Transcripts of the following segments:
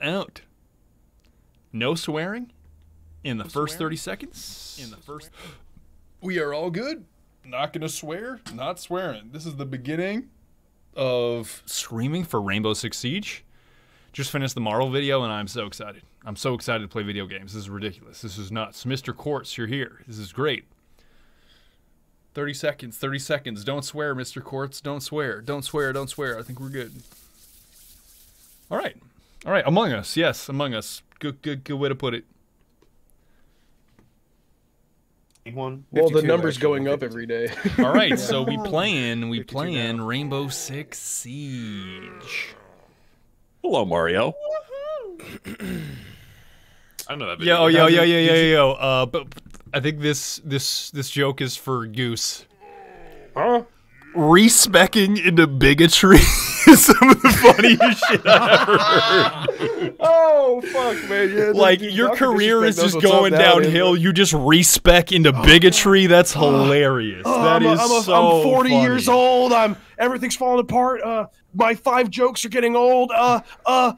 out. No swearing in the first 30 seconds. In the first. We are all good. Not gonna swear. Not swearing. This is the beginning of screaming for Rainbow Six Siege. Just finished the Marvel video and I'm so excited. I'm so excited to play video games. This is ridiculous. This is nuts. Mr. Quartz, you're here. This is great. 30 seconds, 30 seconds. Don't swear, Mr. Quartz. Don't swear. Don't swear. Don't swear. I think we're good. All right. All right. Among Us. Yes, Among Us. Good, good, good way to put it. One. Well, the number's actually. going up every day. All right. So we playing, we 52 playing. Rainbow Six Siege. Hello, Mario. I know that video. Yo, yo, yo, yo, yo, yo, yo. Uh, but but I think this this this joke is for Goose. huh? Respecking into bigotry is some of the funniest shit I've ever heard. Oh fuck, man! Yeah, Like dude, your career is just going downhill. man. You just respec into bigotry. That's hilarious. Oh, That I'm, is I'm, a- so I'm 40 funny. years old. I'm everything's falling apart. Uh, my five jokes are getting old. Uh, uh,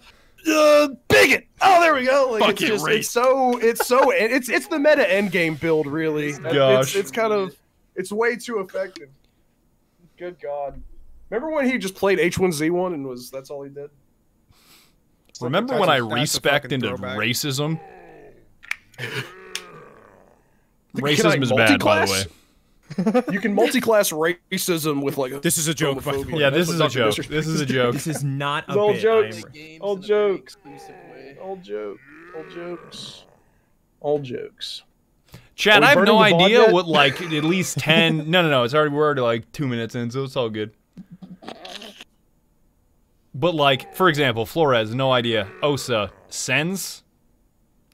uh, bigot. Oh, there we go. Like, Fuck it's just it's so it's so it's it's the meta end game build really. Gosh. It's, it's kind of it's way too effective. Good God. Remember when he just played H1Z1 and was that's all he did? Remember when I That's a respect into throwback. racism? Racism is bad, by the way. you can multi-class racism with like This is a joke, by the homophobia. way. Yeah, That's this is a joke. This is a joke. This is not a It's all bit. jokes. I'm- All jokes. All jokes. All jokes. All jokes. Chad, I have no idea yet? what like at least ten. no, no, no. It's already we're already like two minutes in, so it's all good. But like, for example, Flores, no idea. Osa sends.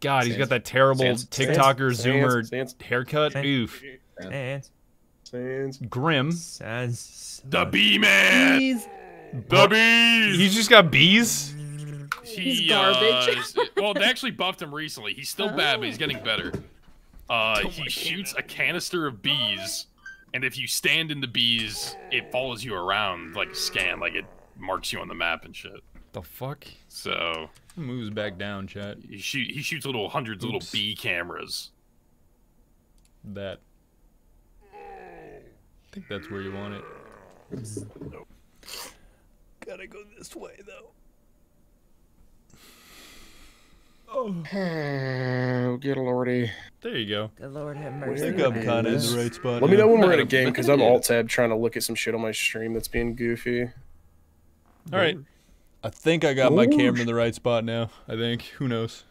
God, he's got that terrible Sans- TikToker Sans- Zoomer Sans- haircut. Sans- Oof. And Sans- Grim. says The bee man. The bees. He's just got bees. He's garbage. Uh, well, they actually buffed him recently. He's still bad, but he's getting better. Uh, he shoots a canister of bees, and if you stand in the bees, it follows you around like a scan, like it marks you on the map and shit. The fuck? So Moves back down, chat. he shoot he shoots little hundreds of Oops. little bee cameras. That. I think that's where you want it. Gotta go this way though. Oh, good lordy. There you go. the Lord have I mercy. think I'm kinda in the right spot. Let me know when we're in a game because I'm alt tab trying to look at some shit on my stream that's being goofy. All right. I think I got my camera in the right spot now. I think. Who knows?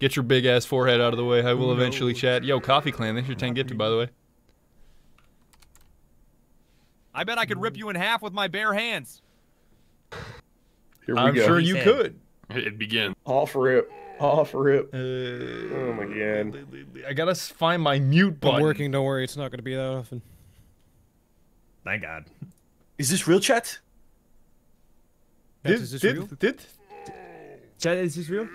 Get your big ass forehead out of the way. I will eventually chat. Yo, Coffee Clan, thanks for 10 gifted, by the way. I bet I could rip you in half with my bare hands. Here we I'm go. sure you could. It begins. Off rip. Off rip. Uh, Oh my god. I gotta find my mute button. I'm working. Don't worry. It's not going to be that often. Thank God. Is this real chat? Did, Is this did, real? did, Chat, is this real?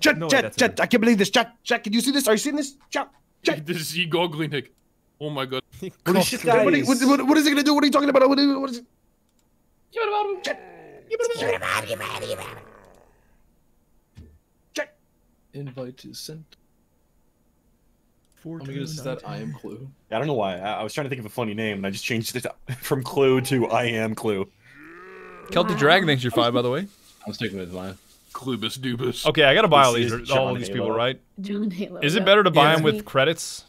Chat, No chat, chat. I can't believe this. Chat, chat. Can you see this? Are you seeing this? Chat, chat. This is you goggling, Nick. Oh my god. What is, shit, what, what, what, what is it gonna do? What are you talking about? What, is- what is it? Chat. Invite is sent. Oh my goodness, is that I am Clue? Yeah, I don't know why. I, I was trying to think of a funny name, and I just changed it from Clue to I am Clue. Celtic Dragon thanks your five, by the way. I'm sticking with mine. Clubus dubus. Okay, I gotta buy all these, is all John of these people, right? John Halo. Is it better to buy Yeah. them with credits?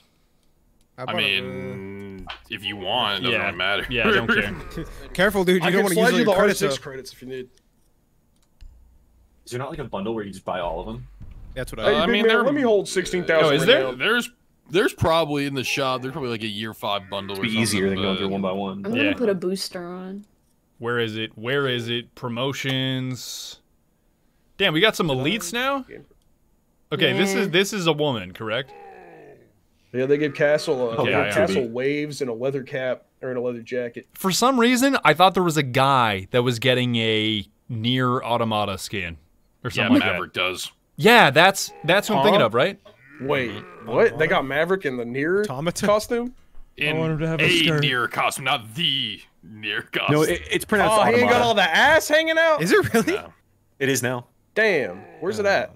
I mean, if you want, it doesn't Yeah. really matter. Yeah, I don't care. Careful, dude. You I don't want to slide use all you the your credits R6 up. credits if you need. Is there not like a bundle where you just buy all of them? That's what Hey, I. I mean, man, let me hold sixteen thousand. Oh, is there? There's there's probably in the shop. There's probably like a year five bundle. It'd or be easier than going through one by one. I'm gonna Yeah. put a booster on. Where is it? Where is it? Promotions. Damn, we got some elites now. Okay, this is this is a woman, correct? Yeah, they give Castle uh, a Oh, yeah, give yeah. Castle waves and a leather cap or in a leather jacket. For some reason, I thought there was a guy that was getting a Nier Automata skin or Yeah, something like Maverick does. That. Yeah, that's that's what I'm thinking of, right? Wait, what? They got Maverick in the Nier Automata? costume? In want him to have a a skirt. near costume, not the near costume. No, it, it's pronounced Oh, he ain't got all the ass hanging out. Is it really? No. It is now. Damn. Where's it at?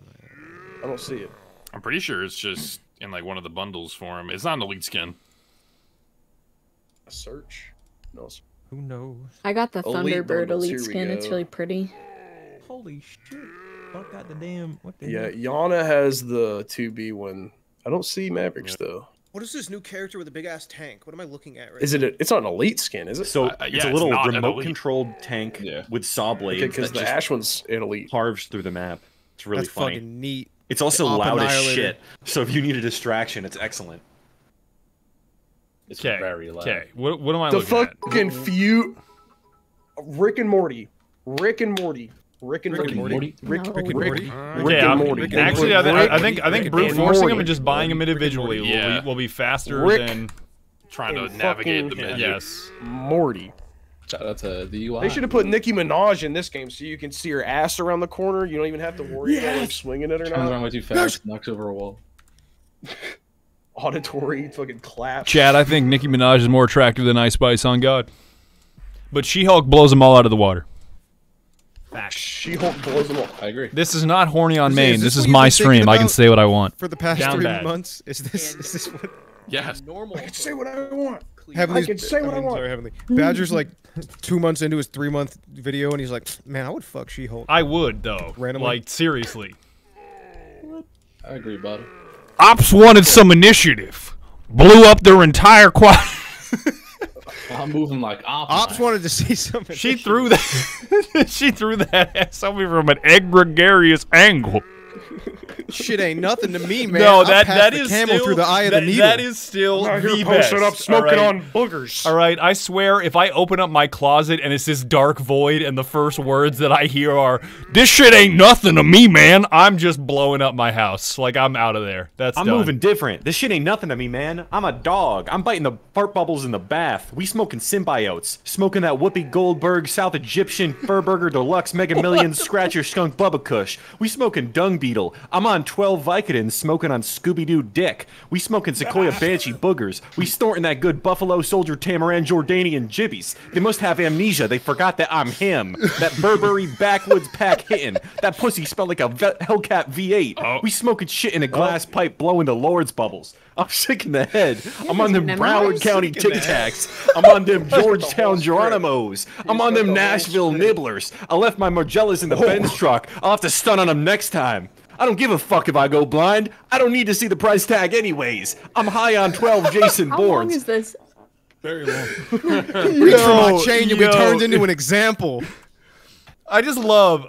I don't see it. I'm pretty sure it's just in like one of the bundles for him. It's not an elite skin. A Search. No. it's- Who knows? I got the Elite Thunderbird bundles, elite here we skin. It's really pretty. Holy shit! Fuck got the damn. What the? Yeah, hell? Iana has the 2B one. I don't see Mavericks though. What is this new character with a big ass tank? What am I looking at right Is it? A, it's not an elite skin, is it? So Uh, it's a little not an remote controlled tank Yeah. with saw blades Because the just Ash one's an elite. carves through the map. It's really That's funny. fucking neat. It's also Op loud as shit. So if you need a distraction, it's excellent. It's Okay. very loud. Okay. What, what am I The looking at? The fucking few. Rick and Morty. Rick and Morty. Rick and Rick and Morty. Morty? Rick, No. Rick, Rick and Rick, Morty? Rick Okay, and I'm- Morty. Actually, I, Rick- I, I think I think brute and forcing them and just buying them individually will, Yeah. be, will be faster Rick than Trying to navigate the fucking- menu. yes. Morty. Shout out to the UI. They should have put Nicki Minaj in this game so you can see her ass around the corner. You don't even have to worry about like swinging it or Turns not. around way too fast, knocks over a wall. Auditory fucking clap. Chad, I think Nicki Minaj is more attractive than Ice Spice on God. But She Hulk blows them all out of the water. She Hulk blows them up. I agree. This is not horny on Is- main. is This this is my stream. I can say what I want. For the past Down three bad. months, is this is this what Yes. normal? I can say what I want. Heavenly's, I can say what I mean, want. Sorry, Heavenly. Badger's like two months into his three month video, and he's like, "Man, I would fuck She-Hulk." I would though. Randomly? Like seriously. I agree, bud. Ops wanted some initiative. Blew up their entire quad. I'm moving like ops. Ops wanted to see something. she threw that. she threw that ass at me from an egregious angle. Shit ain't nothing to me, man. no, I'll that pass that the is camel still through the eye of that, the needle. That is still I'm out the here best. up smoking all right? on boogers. All right, I swear, if I open up my closet and it's this dark void, and the first words that I hear are "This shit ain't nothing to me, man," I'm just blowing up my house. Like I'm out of there. That's I'm done. moving different. This shit ain't nothing to me, man. I'm a dog. I'm biting the fart bubbles in the bath. We smoking symbiotes. Smoking that Whoopi Goldberg, South Egyptian, Furburger Deluxe, Mega Millions, Scratcher, Skunk, Bubba Kush. We smoking Dung Beetle. I'm on 12 Vicodins, smoking on Scooby-Doo Dick. We smoking Sequoia Banshee Boogers. We snorting that good Buffalo Soldier Tamaran Jordanian Jibbies. They must have amnesia. They forgot that I'm him. That Burberry backwoods pack hitting. That pussy smelled like a Hellcat V8. We smoking shit in a glass pipe blowing the Lord's bubbles. I'm sick in the head. I'm on them? Broward County Tic Tacs. I'm on them Georgetown Geronimos. I'm on them Nashville Nibblers. I left my Margielas in the Benz truck. I'll have to stun on them next time. I don't give a fuck if I go blind. I don't need to see the price tag anyways. I'm high on 12 Jason How long is this? Very long. Reach for my chain, you'll yo. be turned into an example. I just love.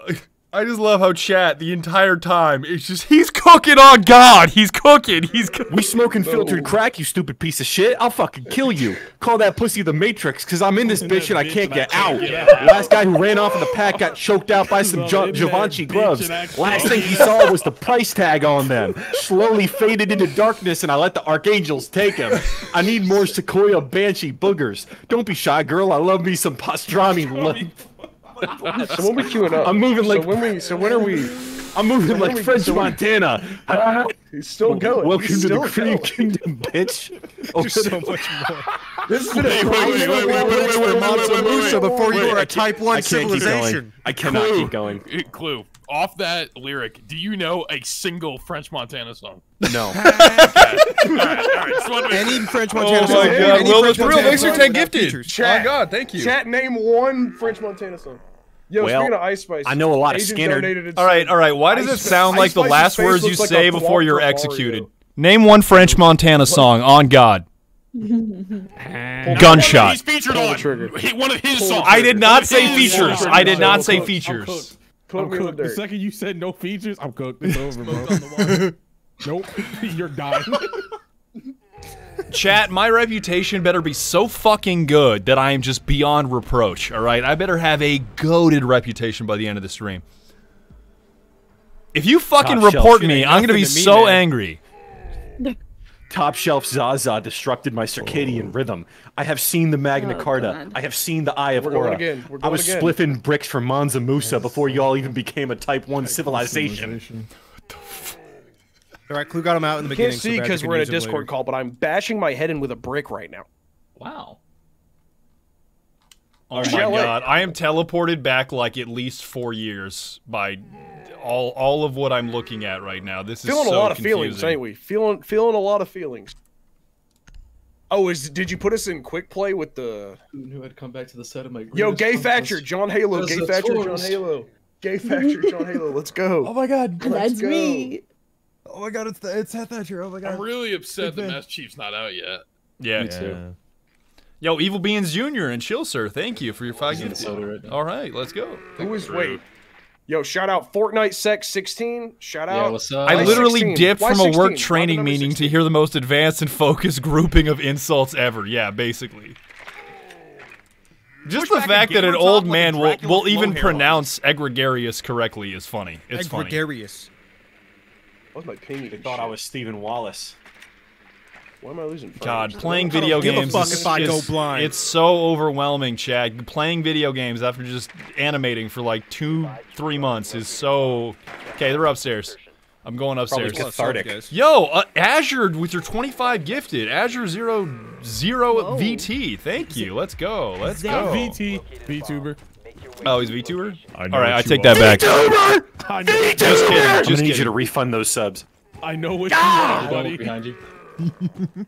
I just love how chat the entire time it's just he's cooking on God. He's cooking. He's cooking. We smoking filtered crack, you stupid piece of shit. I'll fucking kill you. Call that pussy the Matrix, cause I'm in this bitch and I can't get out. Last guy who ran off in the pack got choked out by some jo- Givenchy gloves. Last thing he saw was the price tag on them. Slowly faded into darkness and I let the archangels take him. I need more Sequoia Banshee boogers. Don't be shy, girl. I love me some pastrami. Lo- So when we queuing up? I'm moving like So when we? So when are we? I'm moving like we- French so we- Montana. He's still going. Welcome He's to the still Kingdom, bitch. There's so much more. This has been a Wait, wait, wait, wait, wait, wait, wait, Mansa Musa before you were a Type 1 I can't keep going. civilization. I cannot Clue. keep going. Uh, Clue. Off that lyric, do you know a single French Montana song? No. all right, all right. Just wanted to make Any French Oh Montana my song, God! any Will French the thrill Montana makes your ten gifted. features. Chat. Oh God, thank you. Chat, name one French Montana song. Yo, Well, speaking of Ice Spice, I know a lot of Agent Skinner. All right, all right. Why does it sound Ice like the last words you looks like say before you're executed? Mario. Name one French Montana song on God. Gunshot. He's featured Pull the on trigger. One of his songs. I did not say features. I did not say features. I'm the cooked. The second you said no features, I'm cooked. It's over, bro. nope. You're dying. Chat, my reputation better be so fucking good that I am just beyond reproach, all right? I better have a goaded reputation by the end of the stream. If you fucking Top report me, I'm going to be me, so man. angry. Top shelf Zaza destructed my circadian oh. rhythm. I have seen the Magna Oh, Carta. God. I have seen the Eye of We're going Aura. again. We're I was again. spliffing bricks from Mansa Musa before y'all even became a Type 1 civilization. All right, Clue got him out in the beginning. Can't see because Badger we're in a can use him Discord later. call, but I'm bashing my head in with a brick right now. Wow. Oh my Shall I- god, I am teleported back like at least four years by all all of what I'm looking at right now. This is Feeling so a lot of confusing. feelings, ain't we? Feeling feeling a lot of feelings. Oh, is did you put us in quick play with the Who knew I'd come back to the set of my Yo, Gay? Thatcher, John Halo, Gay Thatcher, John. Halo. Gay Thatcher, John Halo, let's go. Oh my god. Let's That's go. me. Oh my god, it's it's Seth Thatcher. Oh my god. I'm really upset the Big. Mass Chief's not out yet. Yeah. Me too. Yo, Evil Beans Jr. and Chill Sir, thank you for your five He's in gifts. right. All right, let's go. Who is wait? Yo, shout out Fortnite Sex 16. Shout out. Yeah, what's up? I literally 16? dipped Why from a work training number meeting to hear the most advanced and focused grouping of insults ever. Yeah, basically. Just Push the fact that an old talk like man will, will even pronounce egregarious correctly is funny. It's funny. Gregarious. What's my ping? I thought I was Stephen Wallace. Why am I losing? frames? God, Just- playing I don't video give a games fuck is, if I go is- blind. It's so overwhelming, Chad. Playing video games after just animating for like two, three months is so. Okay, they're upstairs. I'm going Probably upstairs. cathartic. Yo, uh, Azure with your 25 gifted. Azure zero zero Whoa. VT. Thank you. Let's go. Let's go. VT. VTuber. Oh, he's VTuber. I know All right, I take are. that back. I know, Just kidding. I'm gonna need you to refund those subs. I know what you Don't are, buddy. behind you.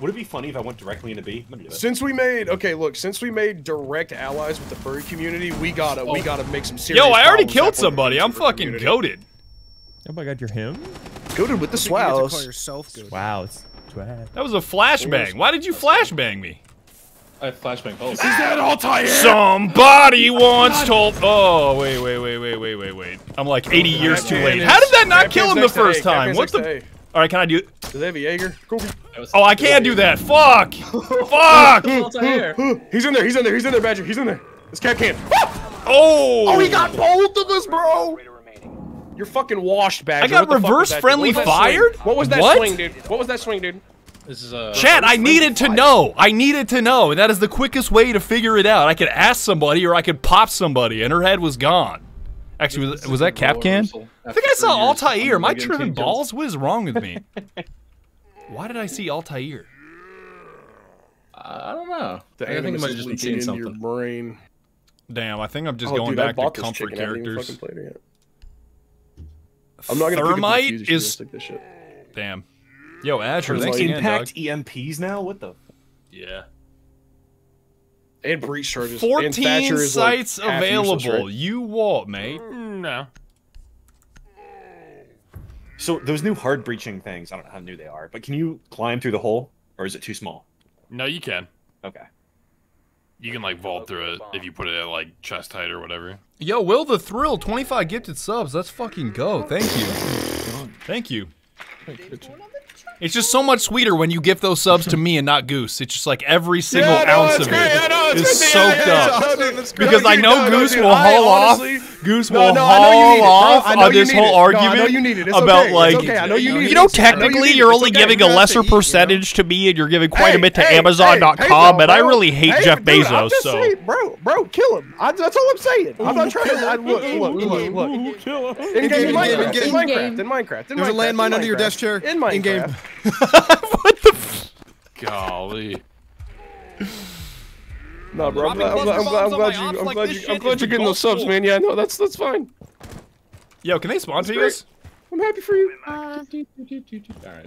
Would it be funny if I went directly into B? I'm gonna do that. Since we made okay, look, since we made direct allies with the furry community, we gotta we oh. gotta make some serious. Yo, I already killed happen with the somebody. I'm fucking community. goaded. Oh my god, you're him? Goated with the You call yourself good. Wow, it's drag. That was a flashbang. Why did you flashbang me? I have flashbang pulse. Somebody once told. Oh wait, wait, wait, wait, wait, wait, wait. I'm like 80 years too late. How did that not kill him the first time? What the? All right, can I do? Do they have a Jaeger? Cool. Oh, I can't do that. Fuck. Fuck. He's in there. He's in there. He's in there, Badger. He's in there. This cat can't. Oh. Oh, he got both of us, bro. You're fucking washed, Badger. I got What the fuck was reverse that, dude? friendly What was that fired? What was that What? swing, dude? What was that swing, dude? This is uh. Chad, I needed to know. I needed to know. And that is the quickest way to figure it out. I could ask somebody or I could pop somebody, and her head was gone. Actually, was, was that Kapkan? I think I saw Altair. Am I tripping balls? What is wrong with me? Why did I see Altair? I don't know. The I think it animus might have just been seeing into something. your brain. Damn, I think I'm just oh, going dude, I back to bought this comfort chicken. I haven't characters. fucking played it. I'm not gonna pick up the Thermite fuse if you is this shit. damn. Yo, Azure, Are thanks they again, impact dog. EMPs now? What the? Yeah. And breach charges. 14 Thatcher is, like, sites available. right? You what, mate? Mm, No. So those new hard breaching things, I don't know how new they are, but can you climb through the hole, or is it too small? No, you can. Okay. You can like vault through it if you put it at like chest height or whatever. Yo, Will the Thrill, 25 gifted subs. Let's fucking go. Thank you. Thank you. It's just so much sweeter when you gift those subs to me and not Goose. It's just like every single Yeah, no, ounce of great. it Yeah, no, it's is soaked Yeah, yeah, up. yeah, no, dude, that's great. Because I know no, no, Goose dude, will haul honestly- off. Goose will no, I haul need. No, off on this whole it. No, I know argument you need it. It's about like It's okay. I know you need you it. know I know you technically you're only giving a lesser to eat, you know? percentage to me and you're giving quite a bit to hey, hey, Amazon.com, hey, but I really hate Jeff Bezos, so bro, bro, kill him. That's all I'm saying. I'm not trying to. Look, look, look, look. Kill him. In game, in In-game, Minecraft, in-game. in Minecraft, in Minecraft, There's a landmine under your desk chair. In In-game. Minecraft. Golly. No, bro. I'm Dropping glad, I'm glad, I'm glad, I'm glad you, I'm glad you, I'm glad you're getting those subs, man. Yeah, no, that's that's fine. Yo, can they spawn That's Vegas? I'm happy for you. Uh, All right.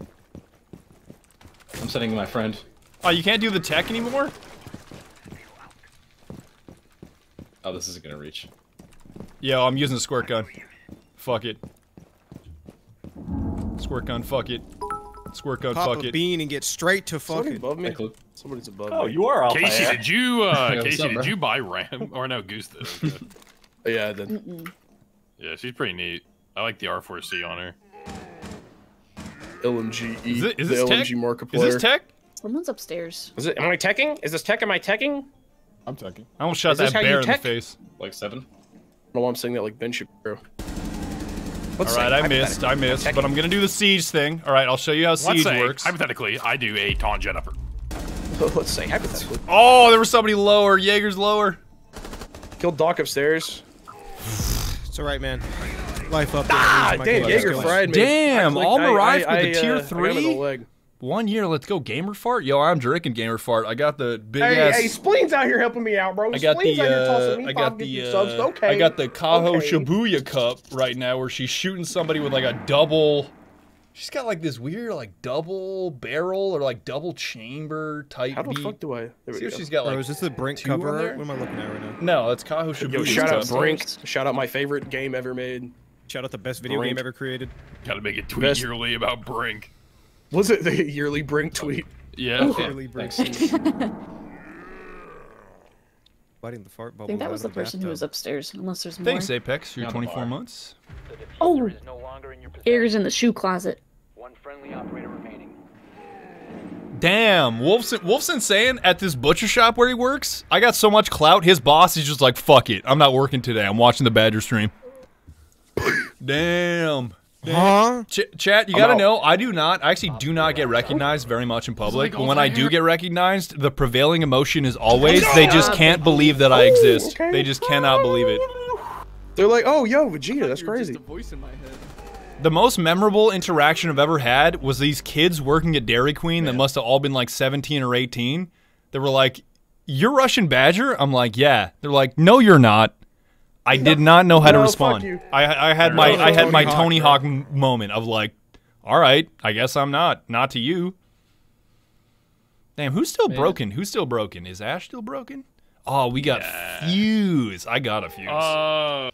I'm sending my friend. Oh, you can't do the tech anymore? Oh, this isn't gonna reach. Yo, I'm using the squirt gun. Fuck it. Squirt gun, fuck it. Squirt gun, Pop fuck a bean and get straight to Somebody fucking. above me. Somebody's above Oh, me. you are Altair. Casey, did you uh Hey, what's Casey, up, did you buy Ram or no Goose did? Okay. Yeah, I did. mm-mm. yeah, she's pretty neat. I like the R4C on her. LMG E, Is, it, is the this tech? Markiplier. Is this tech? Someone's upstairs. Is it? Am I teching? Is this tech? Am I teching? I'm talking. I almost shot Is that bear in the face. Like seven. No, I'm saying that like Ben Shapiro. All right, I missed, I missed, but I'm gonna do the siege thing. All right, I'll show you how Let's siege say, works. hypothetically, I do a taunt jet upper. Let's say hypothetically. Oh, there was somebody lower. Jaeger's lower. Killed Doc upstairs. It's alright, man. Life up there. Ah, Lose my damn. Jaeger Kills. fried me. Damn, I clicked- all I- arrived with the I, tier uh, I got him in the three? Leg. One year, let's go gamer fart. Yo, I'm drinking gamer fart. I got the big Hey, ass. hey, Spleen's out here helping me out, bro. I got Spleen's the out here uh, tossing me I five got gifted the subs. uh, Okay. I got the Kaho okay. Shibuya cup right now, where she's shooting somebody with like a double. She's got like this weird like double barrel or like double chamber type. How the beat. fuck do I? There we See what go. she's got like. Bro, is this the Brink two cover there? What am I looking at right now? No, it's Kaho Shibuya. Yo, shout out cup. Brink. Shout out my favorite game ever made. Shout out the best video Brink. game ever created. Gotta make a tweet Best- yearly about Brink. Was it the yearly Brink tweet? Yeah. Early Brink. Thanks. Biting the fart bubble. I think that was the person who was upstairs, unless there's more. Thanks, Apex. You're Not the 24 bar. months. Oh, Air's in the shoe closet. One friendly operator remaining. Damn, Wolfson, Wolfson saying at this butcher shop where he works, I got so much clout. His boss is just like, "Fuck it, I'm not working today. I'm watching the Badger stream." Damn. Huh? Ch- chat, you I'm gotta out. know, I do not, I actually do not get recognized very much in public. But when I do get recognized, the prevailing emotion is always they just can't believe that I exist. They just cannot believe it. They're like, oh, yo, Vegeta, that's crazy. Just a voice in my head. The most memorable interaction I've ever had was these kids working at Dairy Queen that must have all been like 17 or 18. They were like, "You're Russian Badger?" I'm like, "Yeah." They're like, "No, you're not." I did not know how to No, fuck respond. you. I I had my. I had my Tony Hawk, Tony bro. Hawk m- moment of like, "All right, I guess I'm not. Not to you." Damn, who's still broken? Who's still broken? Is Ash still broken? Oh, we got Fuse. I got a Fuse. Uh,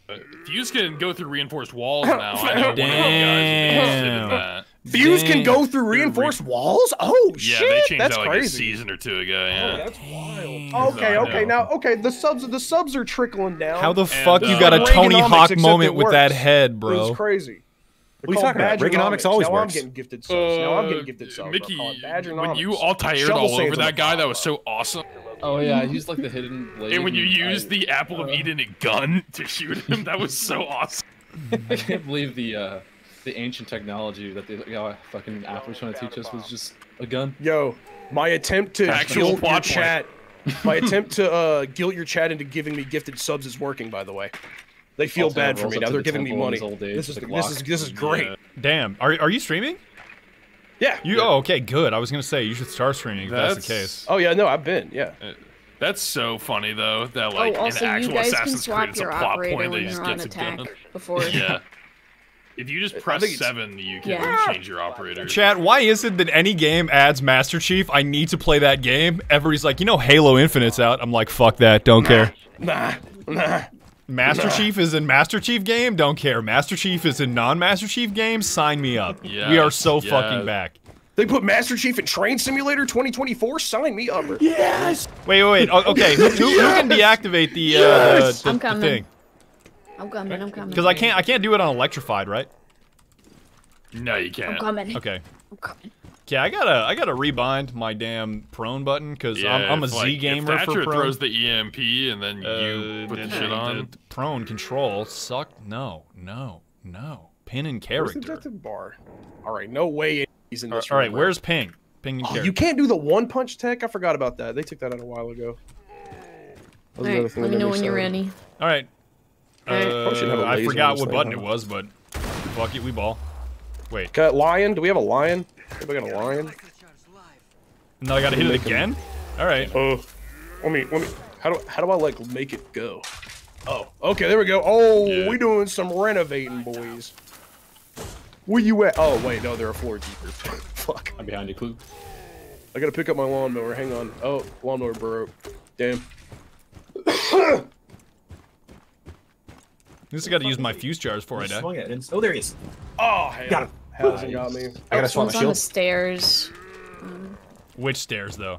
Fuse can go through reinforced walls now. I know one of you guys will be interested in that. Fuse can go through reinforced walls? Oh, Yeah, shit. they changed that's that like crazy. a season or two ago. Oh, Yeah. that's wild. Okay, I okay, now, okay, the subs, the subs are trickling down. How the fuck you uh, got a Tony Hawk moment with that works. head, It bro? was crazy. They're What are you talking about? Reaganomics always now I'm getting gifted subs. now I'm getting gifted subs. Uh, Mickey, call it when you all tired Shovel all over that guy, that was so awesome. Oh yeah, I used like the hidden blade. And when you I- used the Apple of Eden gun to shoot him, that was so awesome. I can't believe the uh, the ancient technology that the you know, fucking Apple was trying to teach us was just a gun. Yo, my attempt to Actual guilt your chat, my attempt to uh, guilt your chat into giving me gifted subs is working. By the way, they feel Alternative bad for me now. They're the giving me money. old age This is with a this is this is great. Yeah. Damn, are are you streaming? Yeah. You oh okay, good. I was gonna say you should start streaming if that's, the case. Oh yeah, no, I've been. Yeah. That's so funny though. That like oh, also in actual you guys can Assassin's swap Creed, it's a your plot point that when just you're on a attack gun. before. Yeah. If you just press seven, you can Yeah. change your operator. Chat, why is it that any game adds Master Chief? I need to play that game. Everybody's like, you know, Halo Infinite's out. I'm like, fuck that, don't care. Nah, nah. Master Chief is in Master Chief game, don't care. Master Chief is in non-Master Chief game, sign me up. we are so yes. fucking back. They put Master Chief in Train Simulator 2024. Sign me up. Yes. Wait, wait, wait. Okay, who, who, who can deactivate the uh, Yes! the, I'm the, the thing? I'm coming. I'm coming. Because I can't I can't do it on electrified, right? No, you I'm can't. coming. Okay. I'm coming. Yeah, I gotta I gotta rebind my damn prone button because Yeah, I'm, I'm a if, Z like, gamer if Thatcher for prone. throws the EMP and then you Uh, put the the- shit on. the prone control suck. No, no, no. Pin and Where's the character. objective bar? All right, no way he's in All this. all right, room, bro. where's ping? Ping and Oh, character. you can't do the one punch tech. I forgot about that. They took that out a while ago. That was another Alright, let me know when you're ready. All right. Uh, I laser forgot what thing, button huh? it was, but fuck it, we ball. Wait, Got lion? Do we have a lion? We got a lion? and then I gotta hit it Make him- again. All right. Oh, let me let me. How do how do I like make it go? Oh, okay, there we go. Oh, Yeah. we doing some renovating, boys. Where you at? Oh wait, no, they're a floor keeper. Fuck. I'm behind you, Clue. I gotta pick up my lawnmower. Hang on. Oh, lawnmower broke. Damn. Just gotta use my fuse jars before I die. Swung it. and- Oh, there he is. Oh, hell. Got him. Hasn't got me. I gotta swap One's my on the shield. stairs. Which stairs though?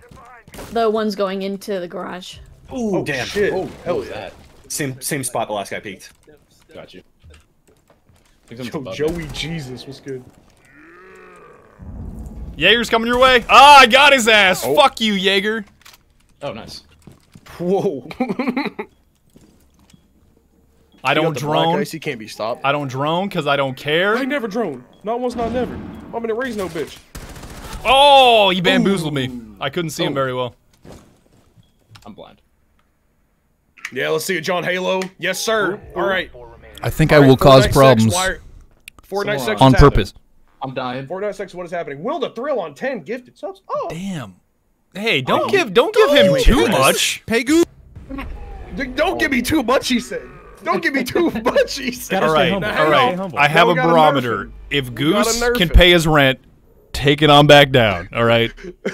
The one's going into the garage. Ooh, Oh, damn. shit. Oh, Hell hell yeah. that. Same same spot the last guy peeked. Got you. I think someone's Yo, above me. Joey Jesus, what's good? Jaeger's coming your way. Ah, I got his ass. Oh. Fuck you, Jaeger. Oh, nice. Whoa. I don't drone. Ice, he can't be stopped. I don't drone because I don't care. I never drone. Not once, not never. I'm gonna raise no bitch. Oh, he bamboozled me. I couldn't see him Oh. very well. I'm blind. Yeah, let's see it, John Halo. Yes, sir. All right. I think All right, Fortnite sex, wire- Fortnite Someone sex on is happening. purpose. I'm dying. 49 seconds. What is happening? Will the thrill on 10 gifted subs. Oh, Damn. Hey, don't give don't give him too much. Pay Goose. don't give me too much. He said. Don't give me too much. He said. All right, Now, all hang right. on. I have No, a barometer. If Goose can pay his rent, take it on back down. All right.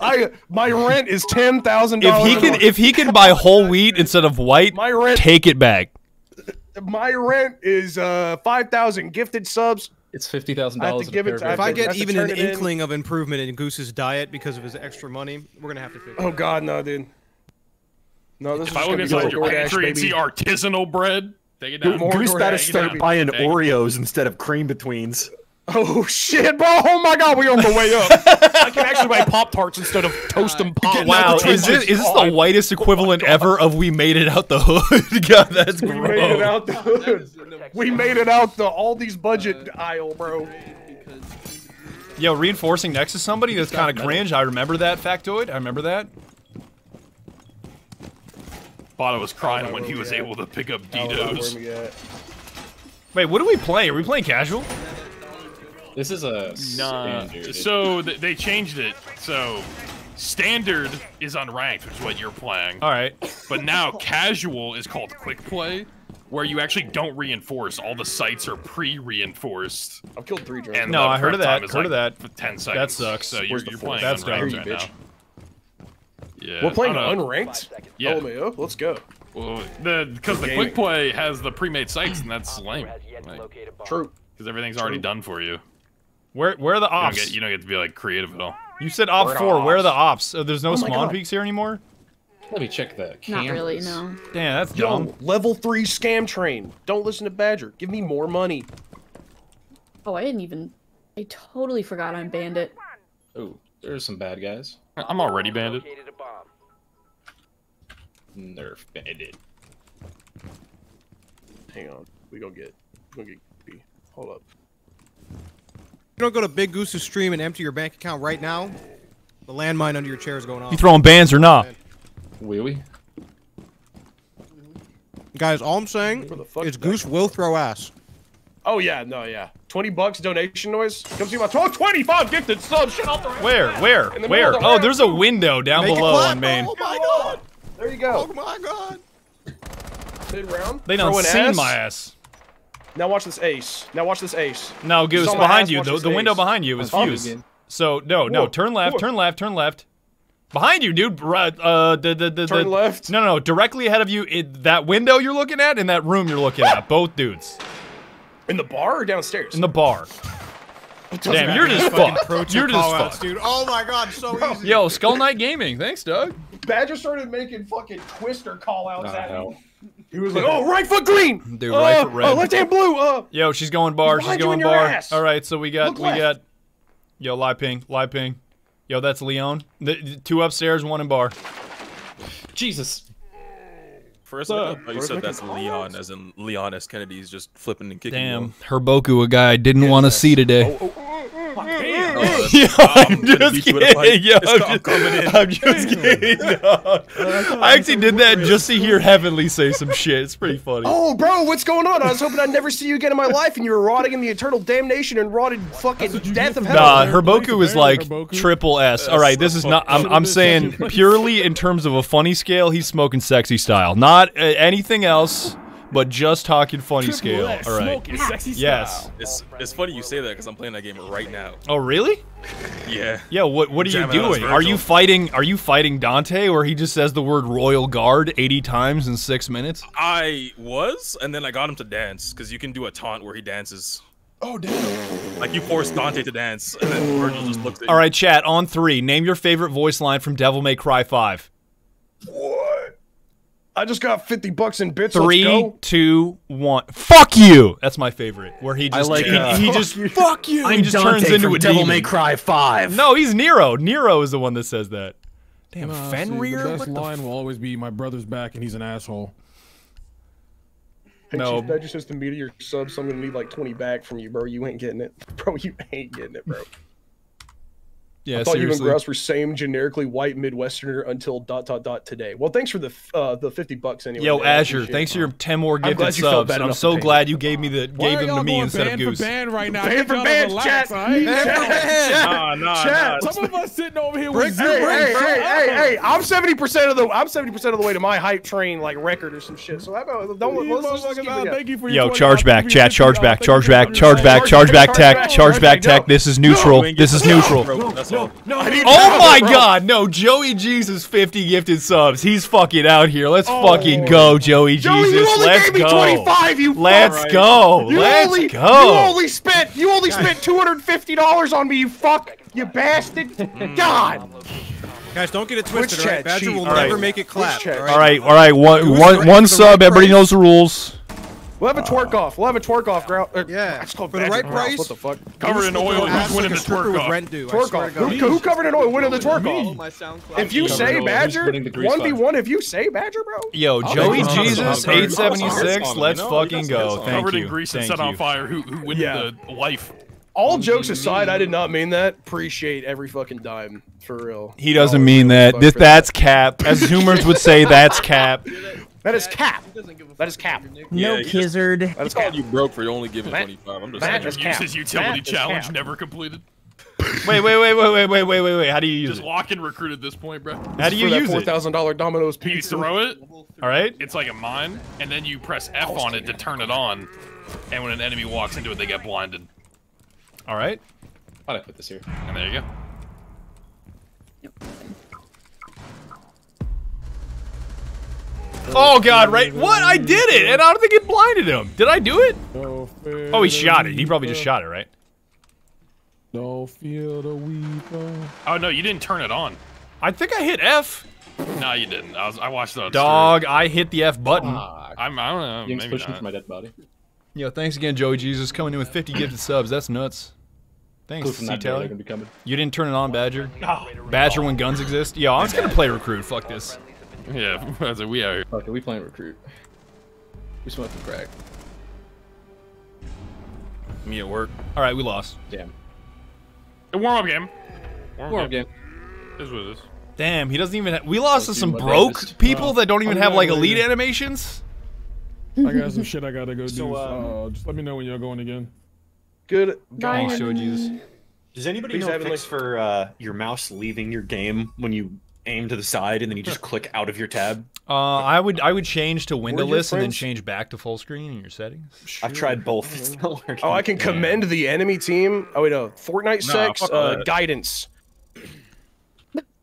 I my rent is ten thousand If dollars. he can if he can buy whole wheat instead of white, My rent- take it back. my rent is uh five thousand gifted subs. It's fifty thousand dollars. to to- I If I get even an it in. inkling of improvement in Goose's diet because of his extra money, we're gonna have to fix it. Oh God, no, dude. No, this If is I just look gonna inside be your DoorDash, pantry and see artisanal bread, take it down. More Goose DoorDash, better start down. buying Take it. Oreos instead of cream betweens. Oh shit, bro! Oh my God, we on the way up. I can actually buy Pop Tarts instead of toast and uh, pop. Wow, is this is this the oh, whitest equivalent ever of we made it out the hood? God, that's gross. We made it out the hood. We made it out the all these budget aisle, bro. Yo, reinforcing next to somebody that's kind of cringe. I remember that factoid. I remember that. Bada was crying when he was able to pick up Ditos. Wait, what are we playing? Are we playing casual? This is a Nah. standard. So th- they changed it. So standard is unranked, which is what you're playing. All right. But now casual is called quick play, where you actually don't reinforce. All the sites are pre-reinforced. I've killed three drones. And No, the I heard of that. time is Heard of that. for Ten seconds. That sucks. So you're, Where's the you're playing That's unranked right bitch. now. Yeah. We're playing I don't know. unranked. Yeah. LMAO, let's go. Well, the because the Gaming. quick play has the pre-made sites, and that's lame. True. Because everything's already done for you. Where where are the You don't, ops? get, you don't get to be like creative at all. You said op Where are four. Where are the ops? ops? Oh, there's no Oh spawn peaks here anymore. Let me check the Not really, no. Damn, that's Yo, dumb. level three scam train. Don't listen to Badger. Give me more money. Oh, I didn't even. I totally forgot I'm Bandit. Oh, there's some bad guys. I'm already banded. Nerf bandit. Hang on. We gonna get. We gonna get. B. Hold up. You don't go to Big Goose's stream and empty your bank account right now. The landmine under your chair is going off. You throwing bands or not? Wee wee. Guys, all I'm saying Where the fuck is Goose will throw ass. Oh yeah, no, yeah. Twenty bucks donation noise. Come see my 12, 25 gifted subs. Shit off the Where? Where? The Where? the Oh, there's a window down Make below clap. on main. Oh my god! There you go. Oh my god! Mid round. They done Throwing seen ass. my ass. Now watch this ace. Now watch this ace. No, Goose, on behind ass, you. The, the window behind you is Huh? fused. So no, no, Whoa. turn left, Whoa. turn left, turn left. Behind you, dude. Right, Uh, the the the, Turn the left. No, no, no, directly ahead of you. It, that window you're looking at, and that room you're looking at. Both dudes In the bar or downstairs? in the bar. Damn, you're just fucked. You're just Call-outs, fucked. dude. Oh my god, so easy. Yo, Skull Knight Gaming. Thanks, Doug. Badger started making fucking twister call outs Oh, at hell. me. He was like, "Oh, right foot green, Dude, uh, right foot red. uh, left hand blue." Uh, Yo, she's going bar. She's going bar. ass. All right, so we got Look we left. got. Yo, live ping, live ping. Yo, that's Leon. The, the two upstairs, one in bar. Jesus. First, Uh, I you said that's Leon, as in Leon S. Kennedy's just flipping and kicking. Damn. Herboku, a guy I didn't want to see today. oh, Oh, Yo, I'm I'm just beat you with a pipe. kidding. Yo, I'm just. I'm just kidding. No. I actually did that just to hear Heavenly say some shit. It's pretty funny. oh, bro, what's going on? I was hoping I'd never see you again in my life, and you were rotting in the eternal damnation and rotted fucking death of hell. Nah, Fair Herboku is like Herboku. triple S. All right, this is not. I'm, I'm saying purely in terms of a funny scale, he's smoking sexy style, not uh, anything else, but just talking funny scale. All right. sexy Yes. It's it's funny you say that because I'm playing that game right now. Oh really? Yeah. Yeah. What What are you Jamming out doing? Are you fighting? Are you fighting Dante, where he just says the word Royal Guard 80 times in six minutes? I was, and then I got him to dance because you can do a taunt where he dances. Oh damn. Like you force Dante to dance, and then Virgil just looks at All you. right, chat on three. Name your favorite voice line from Devil May Cry Five. What? I just got 50 bucks in bits. Three, Let's go. two, one. Fuck you. That's my favorite. Where he I just like, he, uh, he just fuck you. he I'm just Dante turns into from a Devil demon. May Cry 5. No, he's Nero. Nero is the one that says that. Damn, Nah, see, Fenrir. The What best the line will always be my brother's back and he's an asshole. Hey, No. Chief Badger says to me to your subs, so I'm gonna need like 20 back from you, bro. You ain't getting it, bro. You ain't getting it, bro. Yeah, I thought you and seriously. Grouse were same generically white Midwesterner until dot dot dot today. Well, thanks for the uh, the fifty bucks anyway. Yo, man. Azure, thanks for your 10 more I'm gifted glad you felt subs. I'm so glad you gave me the Why gave them to me instead of band for Goose. band right now? Band for y'all band, relax, chat. all right? Chat. Nah, nah, Chat. nah. Some of us sitting over here Hey, with hey, zero. hey, hey, hey, hey! I'm seventy percent of the I'm seventy percent of the way to my hype train like record or some shit. So how about don't let's, let's just keep it Thank you for Yo, charge back, chat, charge back, charge back, charge back, Charge charge back, back tech, charge charge back back, tech. This is neutral. This is neutral. Bro, That's. No, I need Oh my god, no, Joey Jesus 50 gifted subs. He's fucking out here. Let's oh. fucking go, Joey Jesus. Joey, you only Let's gave me go. 25, you Let's fuck. go. You Let's only, go. You only spent you only spent two hundred fifty dollars on me, you fuck, you bastard. Mm. God. Guys, don't get it twisted, all right? chat Badger cheat. will All right. never make it clap. all right? all right, all right. One, Who's one, right one for the sub. Everybody price? knows the rules. We'll have a twerk off. We'll have a twerk off. Grou- uh, Yeah. It's called For the right Grouse. price? What the fuck? Covered in oil, Ask who's winning like the a twerk off? rent due. Twerk off. to Who, God. who covered in oil winning the twerk off? My SoundCloud. If you say in oil, who's Badger, winning the grease one v fund? one. If you say Badger, bro. Yo, Joey. Jesus I'll take it. 876. Let's fucking go. I'll Thank Covered in grease and set on fire. Who who wins Yeah. the life? All jokes aside, I did not mean that. Appreciate every fucking dime for real. He doesn't mean that. This, that's cap. As Zoomers would say, that's cap. That is cap. That is cap. No, he just- Kizzard. That is He called you broke for only giving That- 25. I'm just that saying. is Use his utility That is challenge never completed. Wait, wait, wait, wait, wait, wait, wait, wait, wait. How do you use Just it? lock and recruit at this point, bro. How do you use four it? thousand dollar Domino's You pizza. throw it. All right. It's like a mine, and then you press F on it to turn it on. And when an enemy walks into it, they get blinded. All right. How'd I put this here? And there you go. Oh God! Right? What? I did it, and I don't think it blinded him. Did I do it? Oh, he shot it. He probably just shot it, right? Don't feel the weeper. Oh no, you didn't turn it on. I think I hit F. No, you didn't. I was I watched the on Dog, I hit the F button. Fuck. I'm, I don't know. Ying's Maybe pushing not. for my dead body. Yo, thanks again, Joey Jesus, coming in with 50 gifted subs. That's nuts. Thanks, Clue C that door, they're Tally. gonna be coming. You didn't turn it on, Badger. Oh. Badger when guns exist. Yo, I'm just gonna play recruit. Fuck this. Yeah, that's it. We out here. Okay, we playing recruit. We smoking crack. Me at work. All right, we lost. Damn. A warm up game. Warm Warm up game. Is what it is. Damn, he doesn't even. Ha- we lost to some broke Davis- people that don't even I'm have like elite really- animations. I got some shit I gotta go do. So, So, um, uh, just let me know when you're going again. Good. Ryan. Thanks, Joey Does anybody Please know a have it, fix like- for uh, your mouse leaving your game when you aim to the side and then you just click out of your tab? Uh, I would I would change to windowless and then change back to full screen in your settings. I've tried both. It's not working. Oh, I can commend the enemy team. Oh wait, no, Fortnite Nah, sex fuck uh, guidance.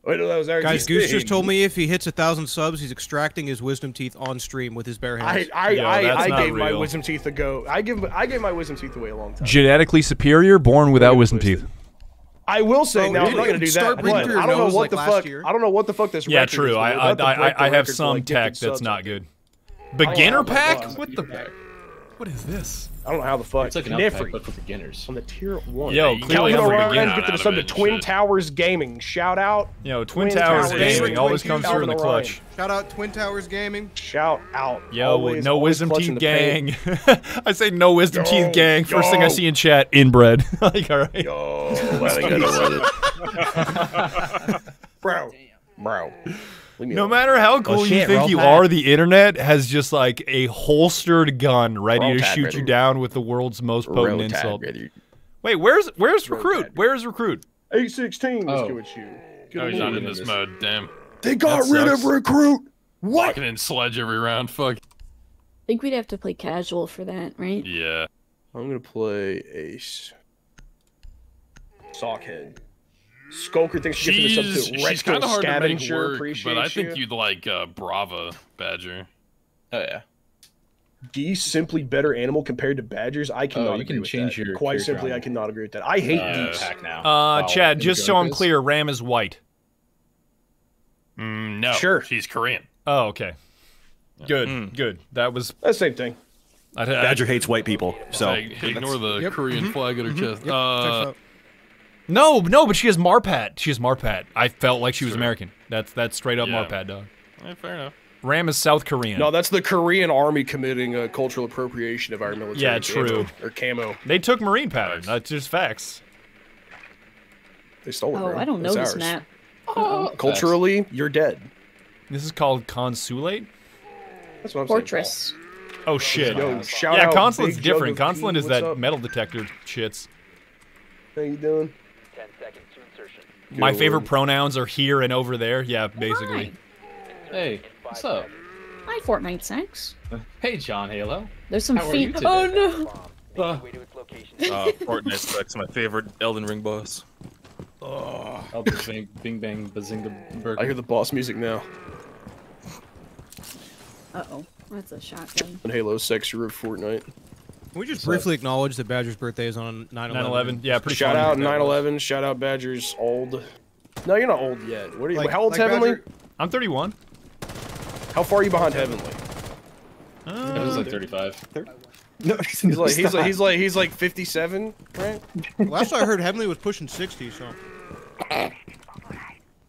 Wait, no, that was Guys, RGB. Goose just told me if he hits a thousand subs, he's extracting his wisdom teeth on stream with his bare hands. I, Yo, I, I not gave my wisdom teeth a go. I give I gave my wisdom teeth away a long time. Genetically superior, born without wisdom teeth. I will say oh, now I'm not going to do that. But I don't know what like the fuck. Year. I don't know what the fuck this. Yeah, true. I I, I, I have some like tech that's not good. Beginner pack? What the? What is this? I don't know how the fuck. It's like an up pack, Nifri but for beginners. on the tier one. Yo, clearly can't I'm a the beginner. get to of sub to Twin shit. Towers Gaming. Shout out. Yo, Twin, Twin Towers, Towers Gaming Gaming. always comes through in the clutch. Shout out Twin Towers Gaming. Shout out. Yo, Always- no always wisdom teeth gang. I say no wisdom Yo, teeth gang. First thing I see in chat, inbred. like, all right. Yo, what I gotta with it. Bro, bro. Leave me No matter how cool oh, you shit, think you pack. are, the internet has just like a holstered gun ready Roll to shoot ready. you down with the world's most potent Roll insult. Wait, where's where's Roll recruit? tag. Where's recruit? 816, let's Oh. go with you. Good Oh, he's not in this mode. Damn. They got That rid sucks. of recruit. What? Walking in sledge every round. Fuck. I think we'd have to play casual for that, right? Yeah. I'm gonna play Ace. Sockhead. Skulker thinks she's She's gonna sub to she's kind of hard to make Scavenger. work, Appreciate but I think you. you'd like uh, Brava Badger. Oh yeah. Geese simply better animal compared to badgers. I cannot. you agree can with change that. your Quite character simply, on- I cannot agree with that. I hate Uh, geese. Pack now. Uh, Wow. Chad, just so I'm this? clear, Ram is white. Mm, no, Sure. she's Korean. Oh, okay. Good, good. That was. That's the same thing. I, I, Badger hates white people, so Like, ignore the Yep. Korean flag at her chest. Checks Uh, out. No, no, but she has Marpat. She has Marpat. I felt like she was American. That's that's straight up Yeah. Marpat, dog. eh, fair enough. Ram is South Korean. No, that's the Korean army committing a cultural appropriation of our military. Yeah, true. Or camo. They took Marine pattern. That's just facts. They stole it. Oh, bro. I don't know It's this ours. map. Uh-oh. Culturally, you're dead. This is called Consulate. That's what I'm Fortress. Oh shit. Yo, shout yeah, out Consulate's different. Consulate is that metal detector shits. How you doing? Ten seconds. My Good favorite lord. pronouns are here and over there. Yeah, basically. Hey, what's up? Hi, Fortnite Sex. Hey, John Halo. There's some How are you feet. today? Oh no. Uh, Way to its location. Uh, Fortnite Specs, my favorite Elden Ring boss. I'll be bing, bing bang bazinga burger. I hear the boss music now. Uh oh. That's a shotgun. And Halo 6, you wrote Fortnite. Can we just briefly acknowledge that Badger's birthday is on 9/11? 9/11. Yeah, pretty Shout out 9/11. Shout out Badgers old. No, you're not old yet. What are you? Like- how old's like Heavenly? Badger- I'm 31. How far are you behind Heavenly? Uh, it was like 35. 30? No, He's like he's like he's like he's like 57, right? Last I heard, Heavenly was pushing 60. So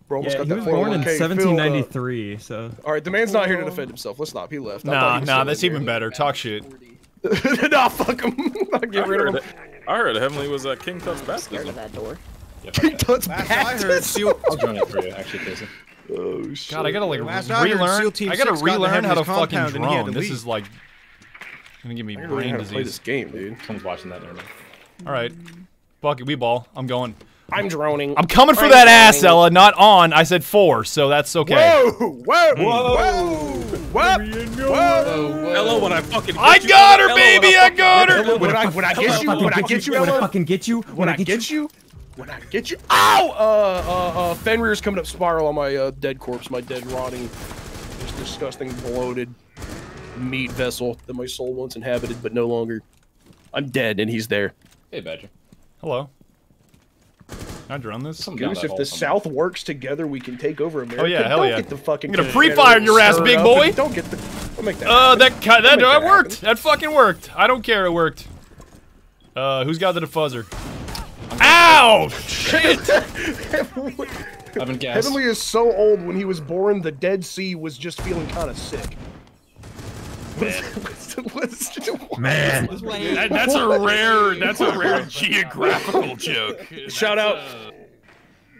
Bro, almost Yeah, got he was born in 401k filled up. Uh, 1793, so. All right, the man's not here to defend himself. Let's stop. He left. I Nah, nah, that's in even better. Talk shit. Here. nah, fuck him. I'll I get rid of him. I heard Heavenly was uh, King Tut's Scared of that door. That's last I heard, SEAL. I'll join it for you, actually, Casey. Oh shit. God, I gotta like Last relearn. I gotta 6 got into relearn how to fucking compound and he had drone. This is like gonna give me I don't know brain how to play this disease. game, dude. Someone's watching that. Never mind. All right, fuck it, we ball. I'm going. I'm droning. I'm coming for I'm that ass. Ella. Not on. I said four, so that's okay. Whoa! Whoa! Whoa! Whoa! Whoa! Ella, when I fucking hit I you, got her, Ella, when I baby. I got her. Ella, When I when I get you, when I get you, When I fucking get you, when I get you, when I get you, ow! Uh, uh, uh, Fenrir's coming up spiral on my uh, dead corpse, my dead rotting, just disgusting bloated meat vessel that my soul once inhabited, but no longer. I'm dead, and he's there. Hey, Badger. Hello. Can I drone this? Some Goose, if hole the somewhere. South works together, we can take over America. Oh, yeah, hell don't yeah. Get the fucking I'm gonna Confederates pre-fire your ass, big boy. Don't get the. Don't make that. Uh, happen. that that, Don't that that worked. happen. That fucking worked. I don't care. It worked. Uh, who's got the defuzzer? Ow! Shit! I've been gassed. Heavenly is so old. When he was born, the Dead Sea was just feeling kind of sick. Man. That, that's a rare. That's a rare geographical joke. Shout out. Uh,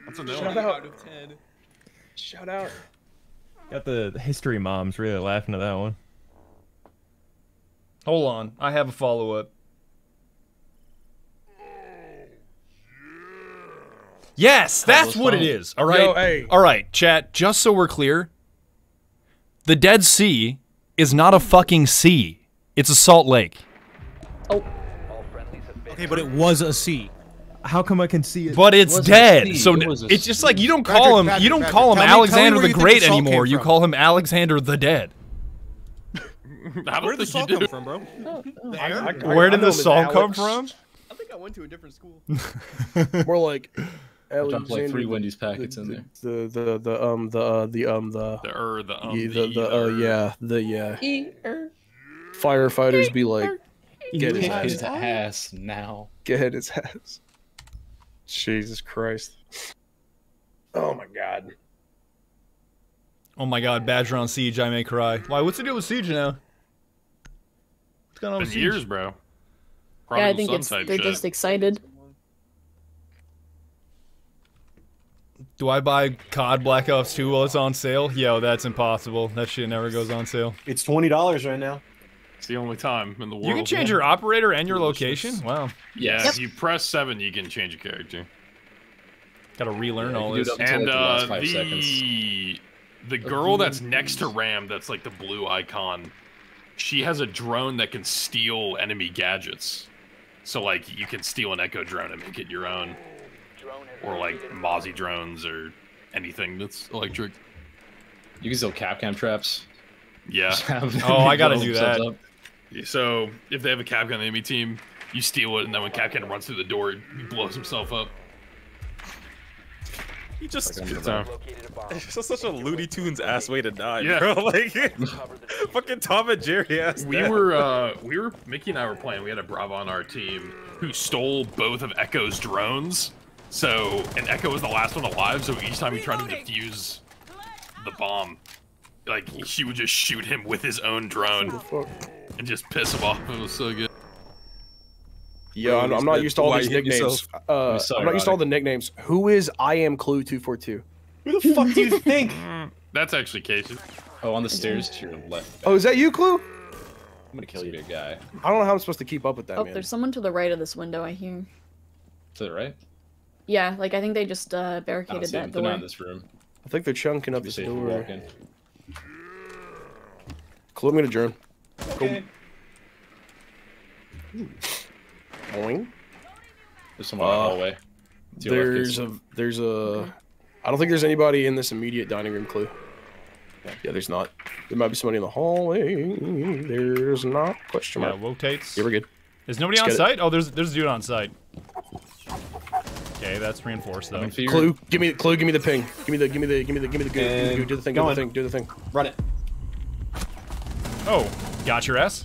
that's a no. Shout out. Shout out. Got the history moms really laughing at that one. Hold on. I have a follow up. Yes, that's what it is. All right. Yo, hey. All right, chat. Just so we're clear, the Dead Sea is not a fucking sea. It's a salt lake. All friendlies have been. Okay, but it was a sea. How come I can see it? But it's was a dead. sea, So it it's just like you don't call Patrick, him. Patrick, you don't Patrick, call him tell me- Alexander the Great the anymore. You call him Alexander the Dead. Where did the think salt come from, bro? Oh, oh. Where did the salt come from? I think I went to a different school. More like. Dropped, like, Alexander three Wendy's packets the, in there. The the the um the uh, the um the The er, the um, the, the, the uh er. yeah the yeah firefighters be like get his ass his ass now. get his ass. Jesus Christ. Oh my God. Oh my God, Badger on Siege. I may cry. Why? What's the deal with Siege now? What's going on with Been Siege? years, bro. Yeah, I think it's they're shit. just excited. Do I buy COD Black Ops 2 while it's on sale? Yo, that's impossible. That shit never goes on sale. It's twenty dollars right now. It's the only time in the world. You can change your operator and your location. Wow. Yeah, Yep. if you press seven, you can change your character. Gotta relearn Yeah, all this. And like, the uh, five the the girl that's next to Ram, that's like the blue icon. She has a drone that can steal enemy gadgets. So like you can steal an Echo drone and make it your own, Drone has or like Mozzie drones or anything that's electric. You can still Kapkan traps. Yeah. Oh, I gotta do that. up. So if they have a Kapkan enemy team, you steal it, and then when Kapkan runs through the door, he blows himself up. He just. So, located a. It's just such a Looney Tunes ass way to die, Yeah. bro. Like, Cover the diffuser. fucking Tom and Jerry ass. we death. were uh we were Mickey and I were playing. We had a Brava on our team who stole both of Echo's drones. So and Echo was the last one alive. So each time he tried to defuse the bomb, like she would just shoot him with his own drone and just piss him off. It was so good. Yeah, I'm, I'm not used to all Why these nicknames. Uh, so I'm not used to all the nicknames. Who is I am Clue two four two? Who the fuck do you think? That's actually Casey. Oh, on the stairs to your left. Oh, is that you, Clue? I'm gonna kill you, big guy. I don't know how I'm supposed to keep up with that, Oh, man. there's someone to the right of this window. I hear. To the right. Yeah, like I think they just uh, barricaded see him. that They're not door. in this room. I think they're chunking up Be this safe to door. walk in. Clue, I'm gonna adjourn. Okay. Boing. There's someone in the Uh, hallway. To your left, There's a there's a. I don't think there's anybody in this immediate dining room. Clue. Yeah, there's not. There might be somebody in the hallway. There's not. Question Yeah, mark. rotates. Yeah, we're good. Is nobody Let's on get it. site? Oh, there's there's a dude on site. Okay, that's reinforced though. Coming for you. Clue, give me the Clue, give me the ping. Give me the give me the give me the give me the good. Give me the And good. Do the thing. Do the thing. Do the thing. Run it. Oh, got your ass.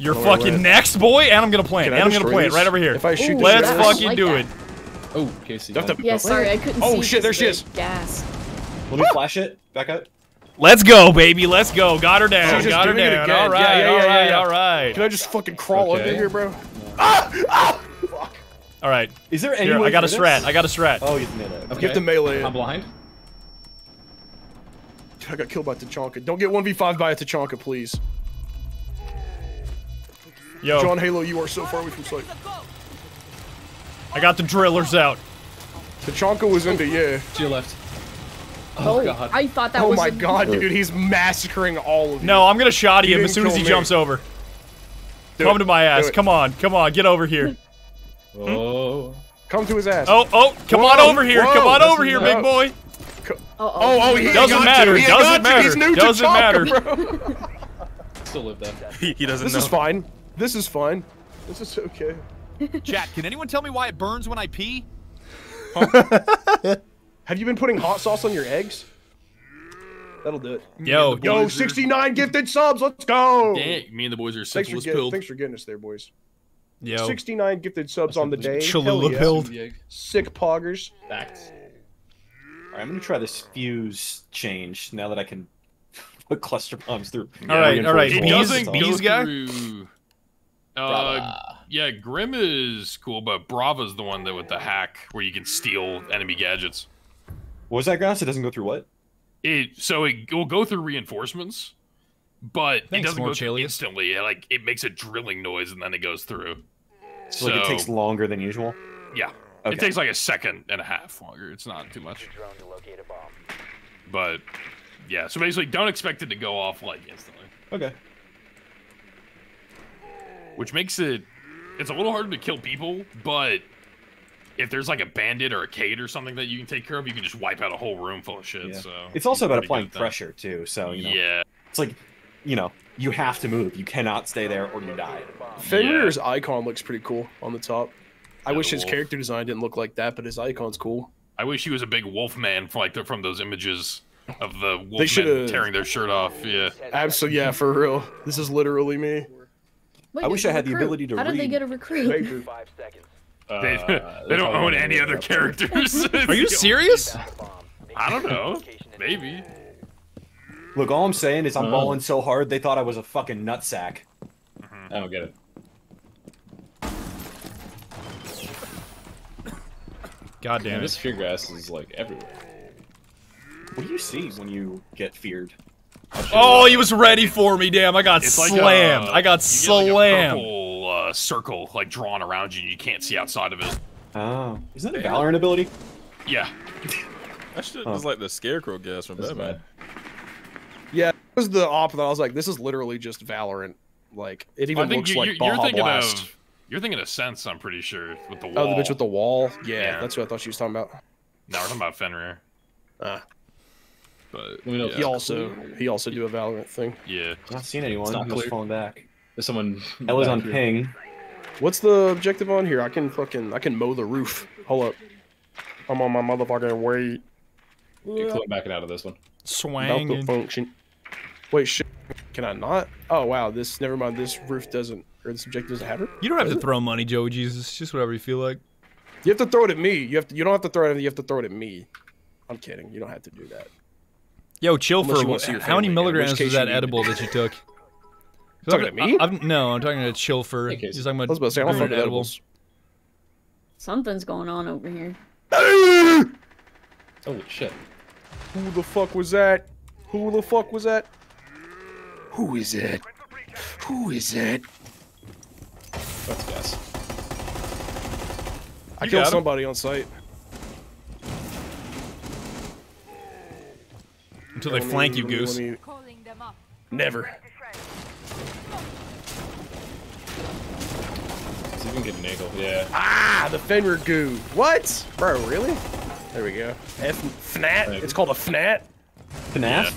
You're Don't fucking Red. next, boy, and I'm gonna plant. Can I And I'm gonna destroy plant this? right over here. If I shoot Ooh, Let's fucking like do that. it. Oh, Casey. You have to- Yeah, sorry, I couldn't Oh, see. shit, there 'cause she is. Gas. Let me flash it. Back up. Let's go, baby. Let's go. Got her down. Got her down. again. All right. Yeah, yeah, all yeah, right. yeah, yeah. All right. Can I just fucking crawl Okay. under here, bro? Ah! Ah! Fuck. All right. Is there any Here, I got a for strat. this? I got a strat. Oh, you nailed it. Okay. You have to melee it. I'm blind. I got killed by the Tachanka. Don't get 1v5 by a Tachanka, please. Yo, John Halo, you are so far away from sight. I got the drillers out. Tachanka was into yeah. To your left. Oh, oh God. I thought that oh was. my god, dude, he's massacring all of you. No, I'm gonna shoddy him as soon as he me. jumps over. Do Come it. to my ass. Come on. Come on. Get over here. Hmm? Oh. Come to his ass. Oh, oh. Come Whoa, on over here. whoa, Come on over here, big boy. Oh, Oh, oh, he Doesn't matter, He doesn't got To. He's matter, new doesn't Tachanka, matter. Bro. Still live that. He, he doesn't This know. is fine. This is fine. This is okay. Chat, can anyone tell me why it burns when I pee? Have you been putting hot sauce on your eggs? That'll do it. Yo, Yo, boys are- 69 gifted subs. Let's go. Dang, me and the boys are Thanks for, syphilis pilled. thanks for getting us there, boys. Yo. 69 gifted subs on the day. Hell Cholula yeah. pilled. Sick poggers. Facts. Alright, I'm gonna try this fuse change now that I can put cluster bombs through. All right, all right. It Bees- doesn't bees guy? through. Uh, yeah, Grim is cool, but Brava's the one that with the hack where you can steal enemy gadgets. What was that, Grouse? It doesn't go through what? It so it will go through reinforcements, but it doesn't go through Morchelius. instantly. It, like it makes a drilling noise and then it goes through. So, like it takes longer than usual. Yeah, Okay. it takes like a second and a half longer. It's not too much, Drone to locate a bomb. but yeah. So basically, don't expect it to go off like instantly, Okay. which makes it it's a little harder to kill people, but. If there's like a bandit or a Kate or something that you can take care of, you can just wipe out a whole room full of shit. Yeah. So It's also about applying pressure too. So you know, Yeah, it's like, you know, you have to move. You cannot stay there or you die. Fenrir's icon looks pretty cool on the top. I Yeah, wish his wolf. character design didn't look like that, but his icon's cool. I wish he was a big wolf man from like the, from those images of the wolf men should've- tearing their shirt off. Yeah. Absolutely, yeah, for real. This is literally me. Wait, I wish I I a had the ability to How did they get a recruit? Five seconds. They, Uh, they they're don't own any other characters. Are you serious? Found a bomb. Make I don't know. Maybe. Look, all I'm saying is I'm Oh. balling so hard they thought I was a fucking nutsack. I don't get it. God Man, damn this it. fear grass is like everywhere. What do you see when you get feared? Oh, he was ready for me. Damn, I got It's like slammed. a- I got you get like a purple uh, circle like drawn around you. and You can't see outside of it. Oh, isn't that a Valorant ability? Yeah. That shit was like the scarecrow gas from That's Batman. bad. Yeah, it was the op that I was like, this is literally just Valorant. Like, it I even think looks you, like you're, you're Baja thinking Blast. of you're thinking of Sens. I'm pretty sure with the wall. Oh, the bitch with the wall? Yeah, Yeah. that's what I thought she was talking about. No, we're talking about Fenrir. Ah. But Let me know if He also he also do a Valorant thing. yeah. I've not seen anyone. It's not I'm just falling back. There's someone. I was on here. ping. What's the objective on here? I can fucking I can mow the roof. Hold up. I'm on my motherfucking way. Get Chloe backing out of this one. About to Swanging. function. Wait, shit. Can I not? Oh wow, this never mind. This roof doesn't or this objective doesn't have it. You don't have to throw money, Joey Jesus. Just whatever you feel like. You have to throw it at me. You have to. You don't have to throw it. at me. You have to throw it at me. I'm kidding. You don't have to do that. Yo, chill Unless for you wanna see your how many family, in which milligrams case was that edible that you took? Talking to me? I, I'm, no, I'm talking to Chilfer. Hey, Casey. He's talking about. I was about to say, I don't doing fuck with an edibles. Something's going on over here. Holy shit. Who the fuck was that? Who the fuck was that? Who is it? Who is it? Let's guess. I You killed somebody on site. Until they flank you, let me- let Goose. me- Never. He's even getting nagled. Yeah. Ah, the Fenrir goo. What? Bro, really? There we go. F FNAT. It's called a FNAT. FNAF?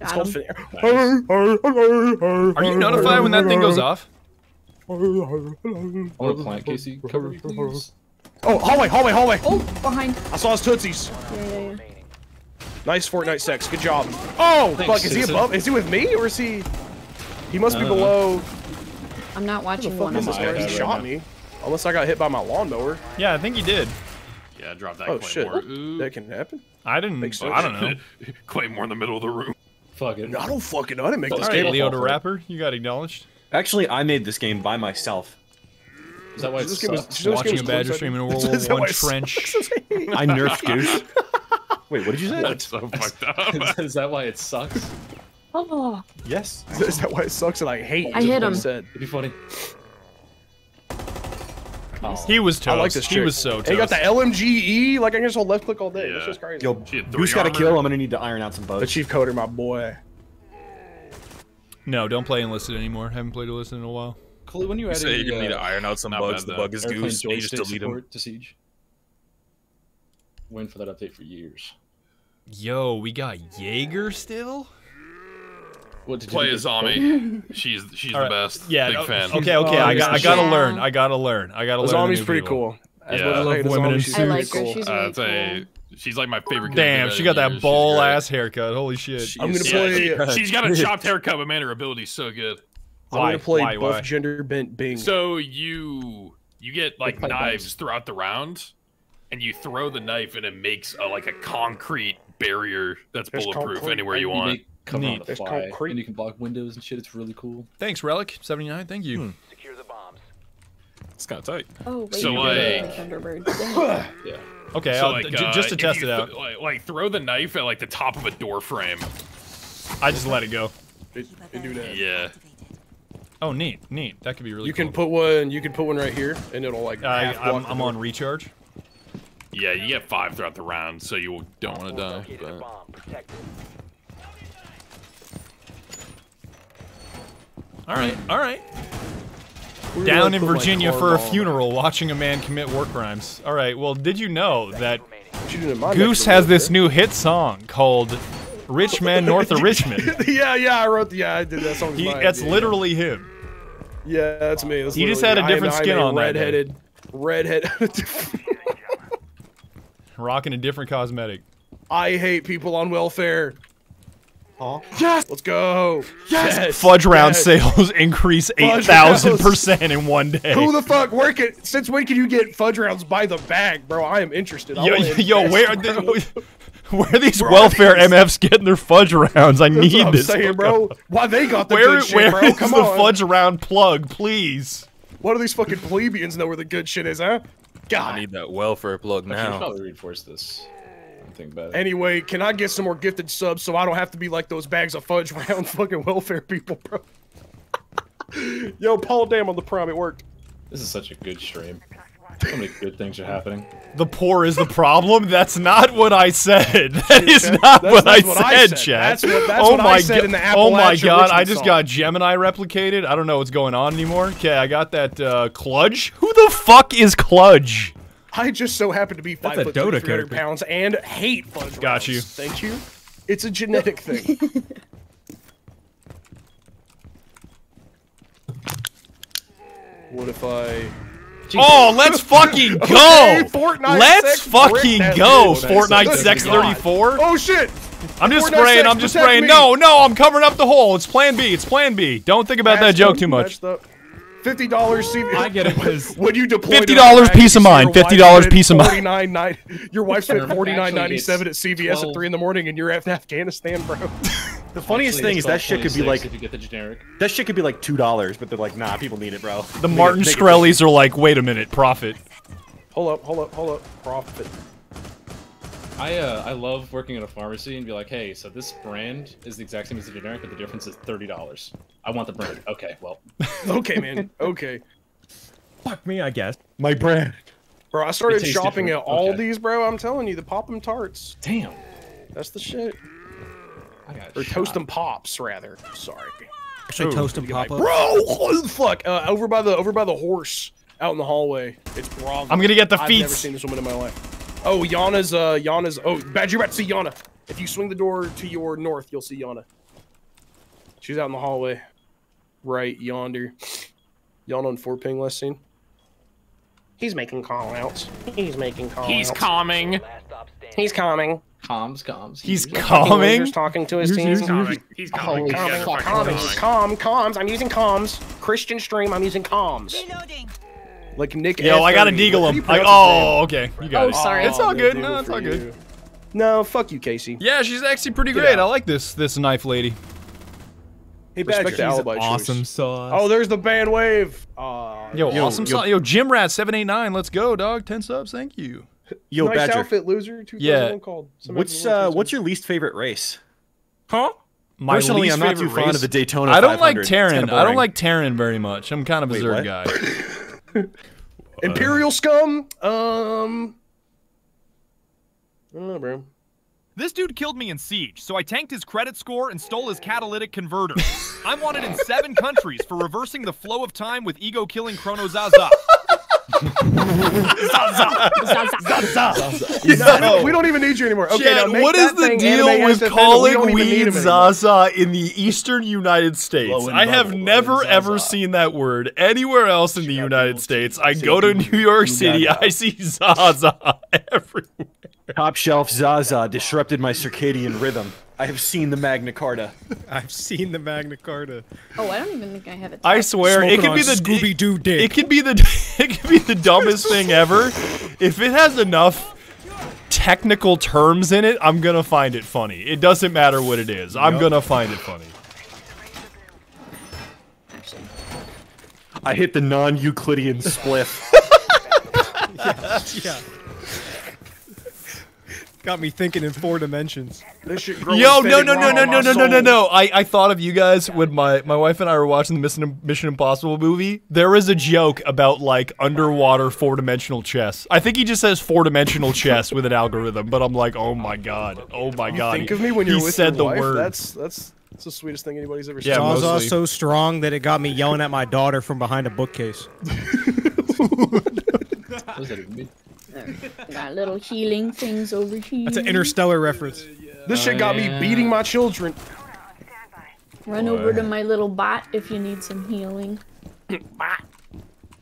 It's Got called him. FNAT. Are you notified when that thing goes off? I want to plant Casey. Cover me, please. Oh, hallway, hallway, hallway. Oh, behind. I saw his tootsies. Yeah, yeah, yeah. Nice Fortnite sex. Good job. Oh, Thanks, fuck. Is he above? Is he with me or is he? He must be Uh-huh. below. I'm not watching fuck one of this the guy? He shot me. Unless I got hit by my lawnmower. Yeah, I think you did. Yeah, drop that Oh shit. That can happen. I didn't. Makes I don't know. Claymore in the middle of the room. Fuck it. I don't fucking know. I didn't make All this right, game. Leo I'll the fall for it. rapper, you got acknowledged. Actually, I made this game by myself. Is that why it This game was- sucks? this game Watching was a Badger stream in a I World War One trench. I nerfed Goose. Wait, what did you say? That's so fucked up. Is that why it sucks? Oh, Yes. Is that why it sucks and I hate? I hit what him. Said. It'd be funny. Oh. He was toast. I like this he chick. was so And he got toast. the LMGE. Like I can just hold left click all day. That's Yeah. just crazy. Yo, She Goose got a armor. kill. I'm gonna need to iron out some bugs. the chief coder, my boy. No, don't play enlisted anymore. Haven't played enlisted in a while. Chloe, when you You added say you're gonna the, need to uh, iron out some bugs. bad, The bug is airplane goose. and You just delete them. to Siege. Waiting for that update for years. Yo, we got Jaeger still. What did Play you as Azami. She's she's All the right. best. Yeah. Big o- fan. Okay. Okay. I got I gotta the learn. I gotta learn. I gotta learn. Azami's pretty people. cool. As Yeah. much as I I love women in Azami, she's I like her. She's Uh, really it's a, she's like my favorite. Damn, she got that years. ball ass haircut. Holy shit. I'm gonna play. she, she's got a chopped haircut, but man, her ability's so good. I'm Why? gonna play Why? buff Why? gender bent Bing. So you you get like knives bombs. throughout the round, and you throw the knife, and it makes a, like a concrete barrier that's There's bulletproof concrete. anywhere you You want. Make cover on Neat. the There's fly, concrete. and you can block windows and shit. It's really cool. Thanks, Relic. Seventy nine. Thank you. Secure the bombs. It's kind of tight. oh, wait. So, you like- Thunderbird. Yeah. Okay. So like, uh, just to if test it out, like, like throw the knife at like the top of a door frame. I just let it go. It- it do that. Yeah. Oh, neat, neat. That could be really. You cool. can put one. You can put one right here, and it'll like. I I'm I'm on recharge. Yeah, you get five throughout the round, so you don't want to die. But- bomb. Protect it. All right. All right. We're Down in Virginia for a funeral, watching a man commit war crimes. All right. Well, did you know that She didn't mind Goose has this new hit song called "Rich Man North of Richmond"? yeah, yeah, I wrote. The, yeah, I did that song. He, that's literally him. Yeah, that's me. That's He just had a different skin on. Redheaded, redhead. Rocking a different cosmetic. I hate people on welfare. Huh? Yes. Let's go. Yes. Fudge round yes. sales increase eight Fudge thousand rounds. percent in one day. Who the fuck work it? Since when can you get fudge rounds by the bag, bro? I am interested. I yo, wanna yo, invest, where, bro. where are these Bro, welfare these- MFs getting their fudge rounds? I That's need what I'm this. saying, bro. Why they got the Where, good shit, where bro? is Come the on. fudge round plug, please? What do these fucking plebeians know where the good shit is, huh? God. I need that welfare plug now. I should probably reinforce this. I'm thinking about it. Anyway, can I get some more gifted subs so I don't have to be like those bags of fudge round fucking welfare people, bro? Yo, Paul Dam on the prom, it worked. This is such a good stream. So many good things are happening. The poor is the problem. That's not what I said. That is Chat. not That's- what, that's I, what said, I said. Chad. That's what- that's oh what I my said in the Oh my Appalachian god! I just song. got Gemini replicated. I don't know what's going on anymore. Okay, I got that uh, Cludge. Who the fuck is Cludge? I just so happen to be five a foot Dota three, 300 character. pounds and hate fudge Got rounds. you. Thank you. It's a genetic thing. what if I? Oh, let's fucking go! Okay, Fortnite let's sex fucking brick that go! bitch. Fortnite Good Sex God. 34. Oh shit! I'm just Fortnite spraying. sex, I'm just protect spraying. me. No, no, I'm covering up the hole. It's Plan B. It's Plan B. Don't think about that Matched joke up, too much. Matched up. Fifty dollars. CV. I get it, 'cause- When you deploy $50 Iraq, peace of you see mind, your wife $50 spent peace of mind. 49 nine- Your wife spent forty nine ninety seven at it's CVS at three in the morning, and you're in Afghanistan, bro. The funniest Actually, thing is that shit could be like if you get the generic. that shit could be like two dollars, but they're like, nah, people need it, bro. The Make Martin make Shkreli's are like, wait a minute, profit. Hold up, hold up, hold up. Profit. I uh, I love working at a pharmacy and be like, hey, so this brand is the exact same as the generic, but the difference is thirty dollars. I want the brand. Okay, well, Okay, man. Okay. Fuck me, I guess. My brand. Bro, I started shopping different. at Okay. Aldi's, bro. I'm telling you, the Pop'em Tarts. damn. That's the shit. I got Or shot. Toast 'em Pops, rather. Sorry. Actually, toast and Get pop up. Bro, oh, fuck. Uh, over by the over by the horse out in the hallway. It's Brava. I'm gonna get the feet. I've never seen this woman in my life. Oh, Iana's uh Iana's oh bad you're about to see Iana. If you swing the door to your north, you'll see Iana. She's out in the hallway. Right yonder. Iana on four ping last scene. He's making call outs. He's making call He's outs. calming. Last. He's coming. Comms, comms. He's He's calming. He's talking to his team. He's calming. He's calming. Holy You gotta fuck, fucking comms, calm. com, comms. I'm using comms. Christian stream. I'm using comms. Like Nick. Yo, I gotta F30. deagle him. you Like, oh, okay, you got Oh, it. sorry. It's all good. No, it's all good. you. No, fuck you, Casey. Yeah, she's actually pretty Get great. out. I like this this knife lady. Hey, Respect Badger. the awesome choice. sauce. Oh, there's the band wave. Uh, Yo, Yo, awesome yo- song. Yo, Jim Rat seven eight nine. Let's go, dog. Ten subs. Thank you. Yo, nice Badger. outfit, loser. Yeah. Called. What's uh, what's your least favorite race? Huh? My Personally, least I'm not too favorite fond of the Daytona I don't like 500. It's Terran. I don't like Terran very much. I'm kind of a Wait, Zerg what? guy. Imperial scum? Um. I don't know, bro. This dude killed me in Siege, so I tanked his credit score and stole his catalytic converter. I'm wanted in seven countries for reversing the flow of time with ego-killing Chrono Zaza. We don't- we don't even need you anymore. Okay, now Chad, make what is the deal with SFN, calling don't even need weed. Zaza in the eastern United States? Blowing I have never ever seen that word anywhere else in the United States. I go to New York City, I see Zaza everywhere. Top shelf Zaza disrupted my circadian rhythm. I have seen the Magna Carta. I've seen the Magna Carta. Oh, I don't even think I have it. I swear, it could be the Scooby Doo It could be the it could be the dumbest thing ever. If it has enough technical terms in it, I'm gonna find it funny. It doesn't matter what it is. I'm gonna find it funny. Actually, I hit the non-Euclidean spliff. yeah. Got me thinking in four dimensions. This shit growing Yo, no, no, no, no, no, no, no, no, no. I, I thought of you guys when my, my wife and I were watching the Mission, Mission Impossible movie. There is a joke about like underwater four dimensional chess. I think he just says four dimensional chess with an algorithm, but I'm like, oh my god, oh my god. Think of me when you're he with said your the wife. word. That's that's that's the sweetest thing anybody's ever Yeah, said. most- mostly. so strong that it got me yelling at my daughter from behind a bookcase. What does that even mean? Got little healing things over here. That's an interstellar reference. This shit got me oh, beating my children. Run over to my little bot if you need some healing. bot.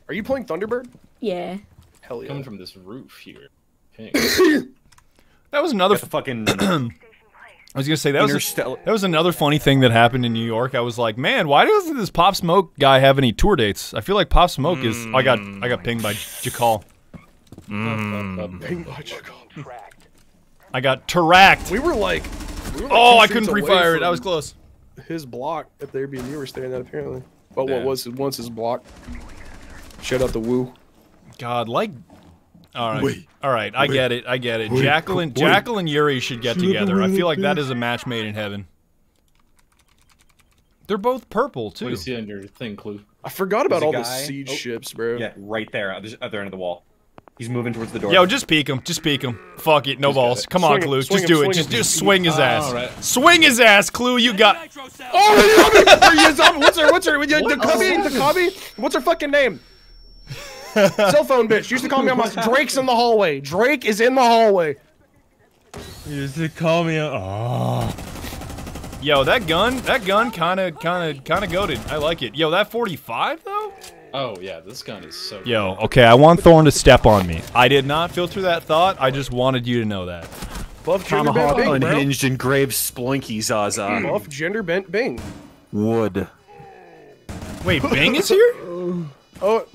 Are you playing Thunderbird? Yeah. Hell yeah. Coming from this roof here. That was another. Fucking I was gonna say that was Interstellar- that was another funny thing that happened in New York. I was like, man, why doesn't this Pop Smoke guy have any tour dates? I feel like Pop Smoke is. I got I got pinged by Jackal. Bang by Chicago. I got terracked. We were like, we were like Oh, two I couldn't pre-fire it. I was close. His block at the Airbnb we were staying at apparently. But Yeah. what was once his block? Shout out to Woo. God, like. All right, wait, all right. I get it. I get it. Jacqueline, Jacqueline, and Yuri should get together. I feel like that is a match made in heaven. They're both purple too. What do you see on your thing, Clue? I forgot about a all the guy- siege oh. ships, bro. yeah, right there, at the other end of the wall. He's moving towards the door. Yo, just peek him. Just peek him. Fuck it. No Just uh, balls. it. Come on, Swing him, Clue. swing Just him, do it. Just just swing his ass. alright. Swing his ass, Clue. You got. Oh, what's her? What's her? The cubby? The cubby? What's her fucking name? Cell phone bitch. She used to call me on my. Drake's in the hallway. Drake is in the hallway. You used to call me a. Oh. Yo, that gun. That gun kind of, kind of, kind of goaded. I like it. Yo, that 45 though. Oh yeah, this gun is so. Yo, okay. I want Thorn to step on me. I did not filter that thought. I just wanted you to know that. Buff gender Tomahawk bent Bing, bro. unhinged engraved splinky Zaza. Buff gender bent Bing. Wood. Wait, Bing is here? Oh.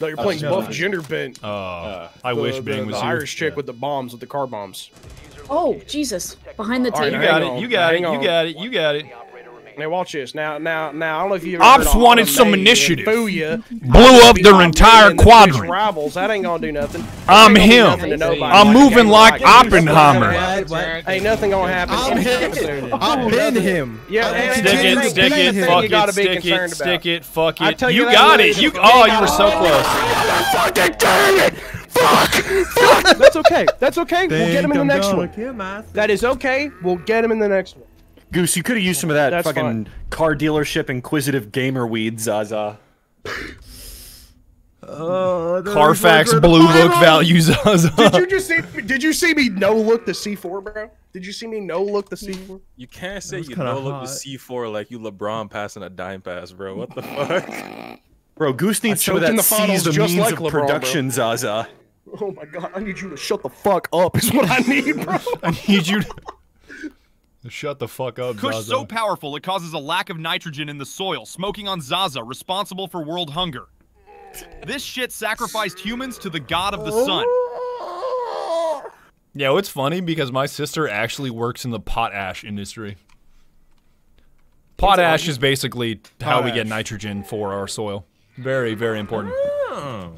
No, you're playing shut Buff up. Gender Bent. Oh, Uh, I the, wish the, Bing the was here. Irish chick with the bombs, with the car bombs. Oh, Jesus. Behind the All right, table. You got hang it. You got it. hang You got it. You got it. Now watch this. Now, now, now. I don't know if you. Ops wanted some initiative. Booyah. Blew up their entire quadrant. Rivals. That ain't gonna do nothing. I'm That ain't gonna do him. nothing. I'm Like, moving like like- Oppenheimer. Ain't nothing gonna happen. I'm anytime him. I've been him. Yeah, I'm Stick it, stick it, and fuck it, stick it, concerned stick it, fuck I it. tell you You got it. You oh, you were so close. Fucking dang it! Fuck! That's okay. That's okay. We'll get him in the next one. That is okay. We'll get him in the next one. Goose, you could have used some of that That's fucking fine. car dealership inquisitive gamer weed, Zaza. Uh, Carfax Blue Book values Zaza. Did you just see? Did you see me no look the C4, bro? Did you see me no look the C4? You can't say you kinda look the C4 like you LeBron passing a dime pass, bro. What the fuck? Bro, Goose needs I some of in that the finals seize the just means like of LeBron, bro. production, Zaza. Oh my god! I need you to shut the fuck up. Is what I need, bro. I need you to shut the fuck up, Kush Zaza. so powerful it causes a lack of nitrogen in the soil, smoking on Zaza, responsible for world hunger. This shit sacrificed humans to the god of the sun. Yeah, well, it's funny because my sister actually works in the potash industry. Potash is basically how we get nitrogen for our soil. Very, very important. Oh,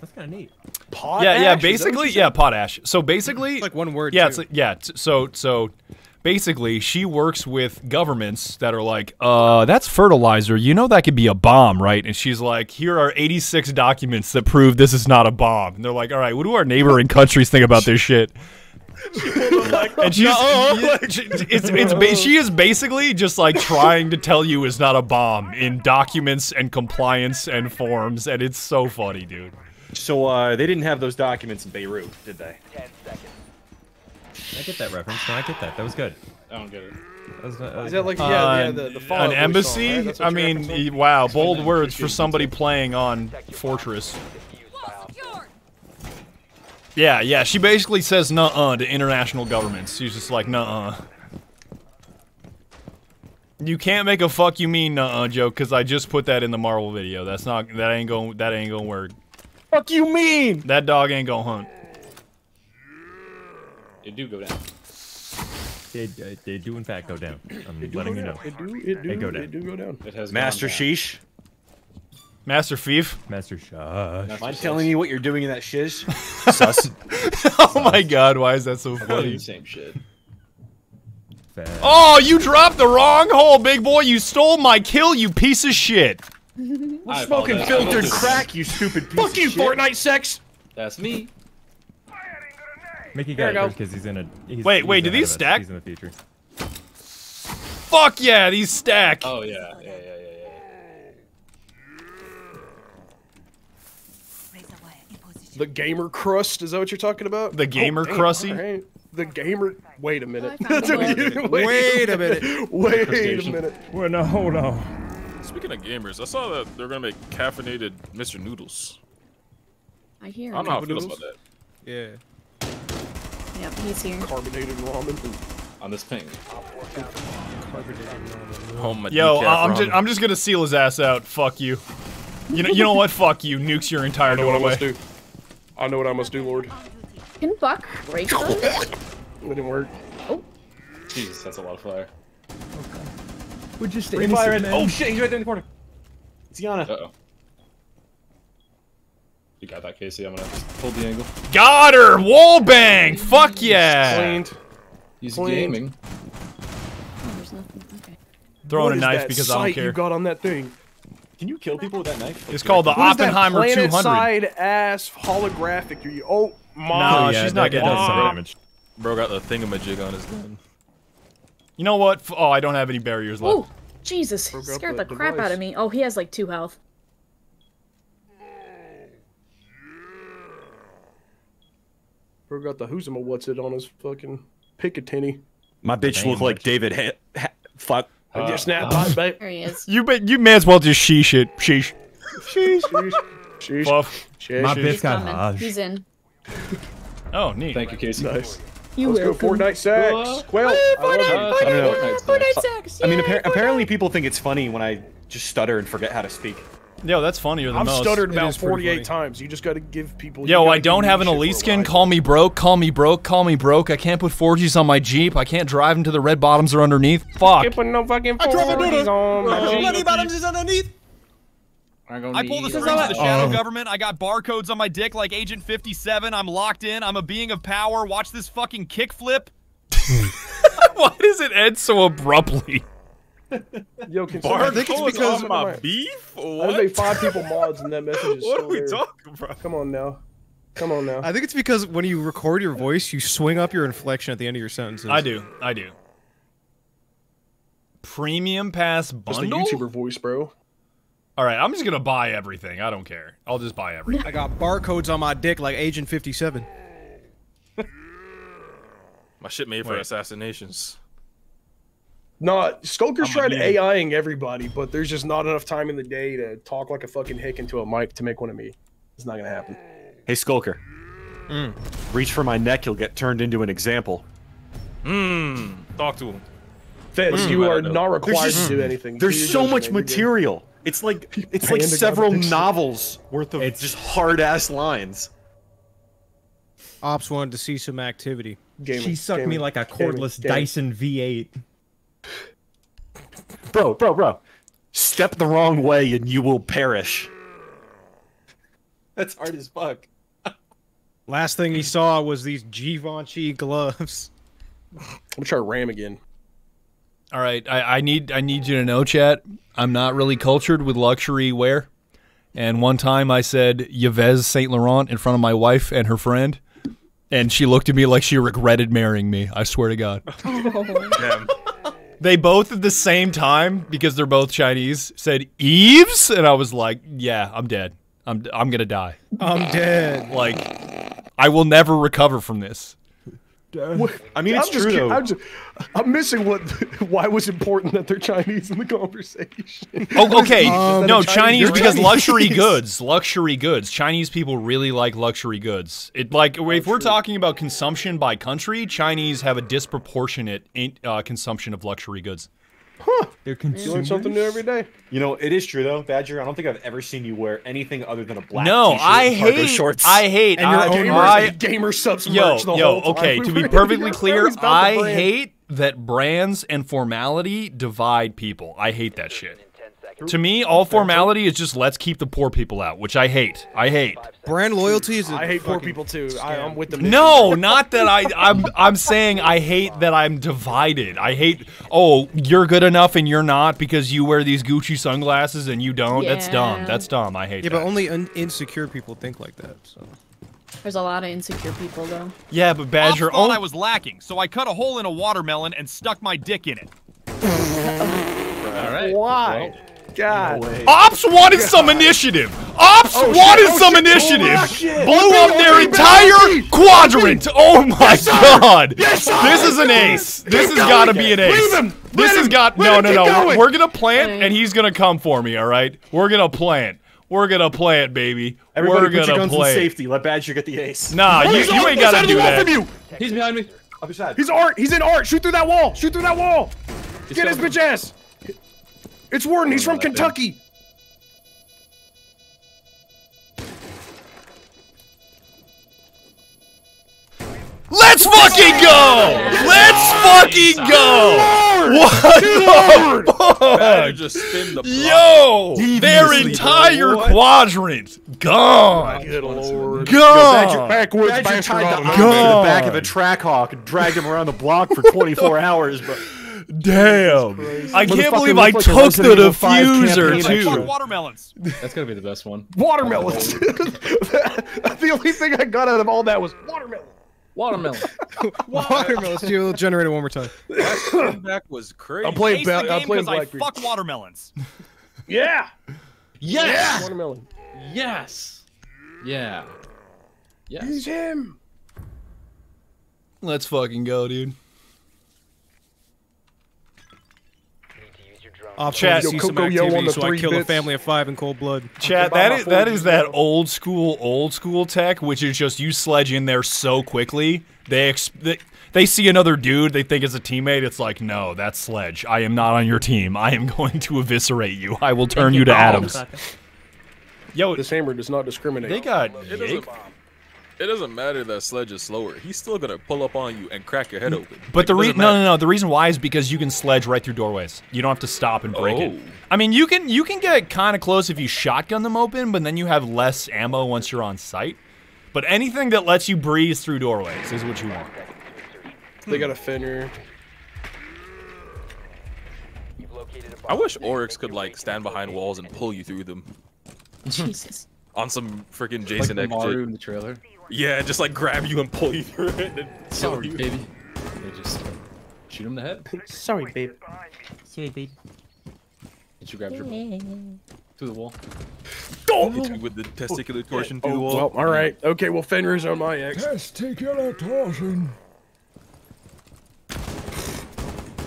that's kind of neat. Potash? Yeah, yeah. Basically, yeah, potash. So basically, like one word. yeah, too. it's like, yeah. So so basically, she works with governments that are like, uh, that's fertilizer. You know that could be a bomb, right? And she's like, here are 86 documents that prove this is not a bomb. And they're like, all right, what do our neighboring countries think about this shit? and she's it's it's she is basically just like trying to tell you it's not a bomb in documents and compliance and forms, and it's so funny, dude. So uh, they didn't have those documents in Beirut, did they? I get that reference. No, I get that. That was good. I don't get it. That was, that was Is that like Uh, yeah, yeah the, the Fall an embassy? Song, right? I mean, referencing? y- wow, bold words for somebody playing on Fortress. Yeah, yeah. She basically says "nuh-uh" to international governments. She's just like "nuh-uh." You can't make a "fuck you mean nuh-uh" joke because I just put that in the Marvel video. That's not. That ain't going. That ain't gonna work. Fuck you mean? That dog ain't gonna hunt. It do go down. They, they, they do in fact go down. I'm It do letting go you know. down. It do, it do, They go down. It do go down. It has Master gone down. Sheesh. Master Thief. Master Shush. Am I telling you what you're doing in that shiz? Sus. oh my God! Why is that so Funny. funny? Same shit. Fast. Oh, you dropped the wrong hole, big boy. You stole my kill, you piece of shit. I Smoking apologize. filtered crack, you stupid piece Fuck you, shit. Fortnite sex. That's me. Mickey There got we it go. because he's in a. He's, Wait, he's wait, do ahead these of us. stack? He's in the future. Fuck yeah, these stack. Oh yeah, yeah, yeah, yeah, yeah. The gamer crust. Is that what you're talking about? The gamer Oh, damn, crusty? alright. The gamer. Wait a minute. I found one. wait, Wait a minute. Wait a Crustacean. minute. Well, no, hold on. Speaking of gamers, I saw that they're gonna make caffeinated Mr. Noodles. I hear I don't him. know how I feel Noodles? about that. Yeah. Yep, he's here. Carbonated ramen. On this ping. Oh my Yo, I- I'm just. I'm just gonna seal his ass out. Fuck you. You know, you know what? Fuck you. Nukes your entire I know what I doorway. must do. I know what I must do, Lord. Can Buck break them? It didn't work. Oh. Jesus, that's a lot of fire. We're just Free fire in- Oh shit, he's right there in the corner. It's Iana. Uh oh. You got that, Casey. I'm gonna hold the angle. Got her. Wall bang. Fuck yeah. Cleaned. He's Clean. gaming. Oh, there's nothing. Okay. Throwing What a knife because I don't care. you got on that thing? Can you kill people with that knife? It's called the What is that Oppenheimer planet 200. side ass holographic? You oh No, mom. Oh, yeah, she's that not guy getting does some that. damage. Bro got the thingamajig on his gun. You know what? Oh, I don't have any barriers left. Oh, Jesus! Scared the the crap out of me. Oh, he has like two health. Bro got the who's what's it on his fucking Picatinny. My bitch Damn, look like. David. Ha- ha- fuck. I just snap bot babe. There he is. You bet. You may as well just sheesh it. Sheesh. Sheesh. Sheesh. Buff. Sheesh. My Sheesh. bitch He's got coming. Haj. He's in. Oh, neat. Thank you, Casey. Nice. You Let's welcome. go Fortnite sex. Well, I love it. Uh, I don't know. Fortnite's Fortnite nice. sex. I mean, Yay, appar- Fortnite. apparently people think it's funny when I just stutter and forget how to speak. Yo, that's funnier than I've most. stuttered about 48 times. You just got to give people. Yo, I don't have an elite shit for a skin. Call me broke. Call me broke. Call me broke. I can't put 4Gs on my Jeep. I can't drive into the red bottoms or underneath. Fuck. Can't put no fucking I drop a 40s doodle. on my Jeep. Money bottoms is underneath. I pull the need- strings of the shadow Oh. government. I got barcodes on my dick like Agent 57. I'm locked in. I'm a being of power. Watch this fucking kickflip. Why does it end so abruptly? Yo, can Bar someone- I think it's because of my beef or I just made five people mods and that message is What still are we there. talking about? Come on now. Come on now. I think it's because when you record your voice, you swing up your inflection at the end of your sentences. I do. I do. Premium pass Just bundle. the YouTuber voice, bro. All right, I'm just gonna buy everything. I don't care. I'll just buy everything. I got barcodes on my dick like Agent 57. My shit made for Wait. assassinations. Nah, Skulker's I'm trying AIing everybody, but there's just not enough time in the day to talk like a fucking hick into a mic to make one of me. It's not gonna happen. Hey, Skulker. Reach for my neck, you'll get turned into an example. Hmm. Talk to him. Feds, Mm. you are There's not required just- to do anything. There's Do your so much you're material. It's like it's like several novels worth of it's just hard ass lines. Ops wanted to see some activity. Gaming, She sucked me like a gaming, cordless gaming. Dyson V8. Bro, bro, bro. Step the wrong way and you will perish. That's hard as fuck. Last thing he saw was these Givenchy gloves. I'm gonna try Ram again. All right, I, I need I need you to know, chat. I'm not really cultured with luxury wear. And one time I said Yves Saint Laurent in front of my wife and her friend, and she looked at me like she regretted marrying me. I swear to God. Damn. They both at the same time, because they're both Chinese, said Eves, and I was like, "Yeah, I'm dead. I'm I'm gonna die. I'm dead. Like, I will never recover from this." I mean, it's I'm just, true though. I'm, just, I'm missing what why it was important that they're Chinese in the conversation. Oh, okay. Um, no, Chinese- Chinese because Chinese. luxury goods, luxury goods. Chinese people really like luxury goods. It like if we're talking about consumption by country, Chinese have a disproportionate uh, consumption of luxury goods. They're You learn something new every day. You know, it is true though, Badger. I don't think I've ever seen you wear anything other than a black no, t-shirt I and cargo hate. shorts. I hate. And your I, oh gamer, I- gamer subs yo, merch the yo. whole time. Okay, to be perfectly clear, always about the I hate that brands and formality divide people. I hate that shit. To me, all formality is just let's keep the poor people out, which I hate. I hate. Brand loyalty is. I I hate poor people too. I, I'm with them. No, not that I. I'm. I'm saying I hate that I'm divided. I hate. Oh, you're good enough and you're not because you wear these Gucci sunglasses and you don't. That's dumb. That's dumb. I hate Yeah, that. but only un- insecure people think like that. So. There's a lot of insecure people though. yeah, but Badger. Ops thought Oh, I was lacking, so I cut a hole in a watermelon and stuck my dick in it. All right. Why? God. Ops wanted some initiative. Ops Oh, wanted Oh, some shit. initiative. Oh. Blew up their open, entire open. quadrant. Oh my god. Yes, sir. This is an ace. This has got to be an ace. Leave him. This Let has him. got Let no, him no, no. going. We're gonna plant, and he's gonna come for me. All right, we're gonna plant. We're gonna plant, baby. Everybody we're put your gonna guns in safety. Let Badger get the ace. Nah, you, you ain't gotta side do that. from you. He's behind me. Other side. He's art. He's in art. Shoot through that wall. Shoot through that wall. Get his bitch ass. It's Warden. He's from that thing. Kentucky. Let's fucking go! Let's fucking go! What the fuck? just spin the block. Yo, their Deviously, bro. entire What? quadrant gone. Good lord. Gone. Backwoods Badger bastard tied the on eye the to the back God. of a track hawk and dragged him around the block for 24 hours, bro. Damn. I can't believe I looked like took the Resident Evil 5 diffuser too. watermelons. That's gotta be the best one. Watermelons. the only thing I got out of all that was watermelon. Watermelon. Watermelon. Let's do a little generator one more time. That spin back was crazy. I'm playing. Ace Ba- I'm game playing 'cause I Blackbeard. fuck watermelons. Yeah. Yes. Watermelon. Yes. Yeah. Yes. He's him. Let's fucking go, dude. Ops Chat. wanted to Yo, see some Coco, yo, on activity, the so I three killed a bits. family of five in cold blood. Chat, buy that my is that 40s is that now. old school, old school tech, which is just you sledge in there so quickly. They ex- they, they see another dude, they think it's a teammate. It's like, no, that's sledge. I am not on your team. I am going to eviscerate you. I will turn you to atoms. Yo, this hammer does not discriminate. They got It doesn't, it doesn't matter that Sledge is slower. He's still gonna pull up on you and crack your head open. But Like, the it reason doesn't no, no, no. The reason why is because you can sledge right through doorways. You don't have to stop and break it. Oh. I mean, you can you can get kind of close if you shotgun them open, but then you have less ammo once you're on site. But anything that lets you breeze through doorways is what you want. They got a Fenrir. I wish Oryx could like stand behind walls and pull you through them. Jesus. On some freaking Like Jason the X Maru shit. in the trailer. Yeah, just like grab you and pull you through it. And Sorry, you. baby. They just shoot him in the head. Sorry, babe. Sorry, babe. Did you grab your through the wall? Oh! You with the testicular oh, torsion through Oh, the wall. well, all right. Okay, well, Fenrir's on my ex. Testicular torsion.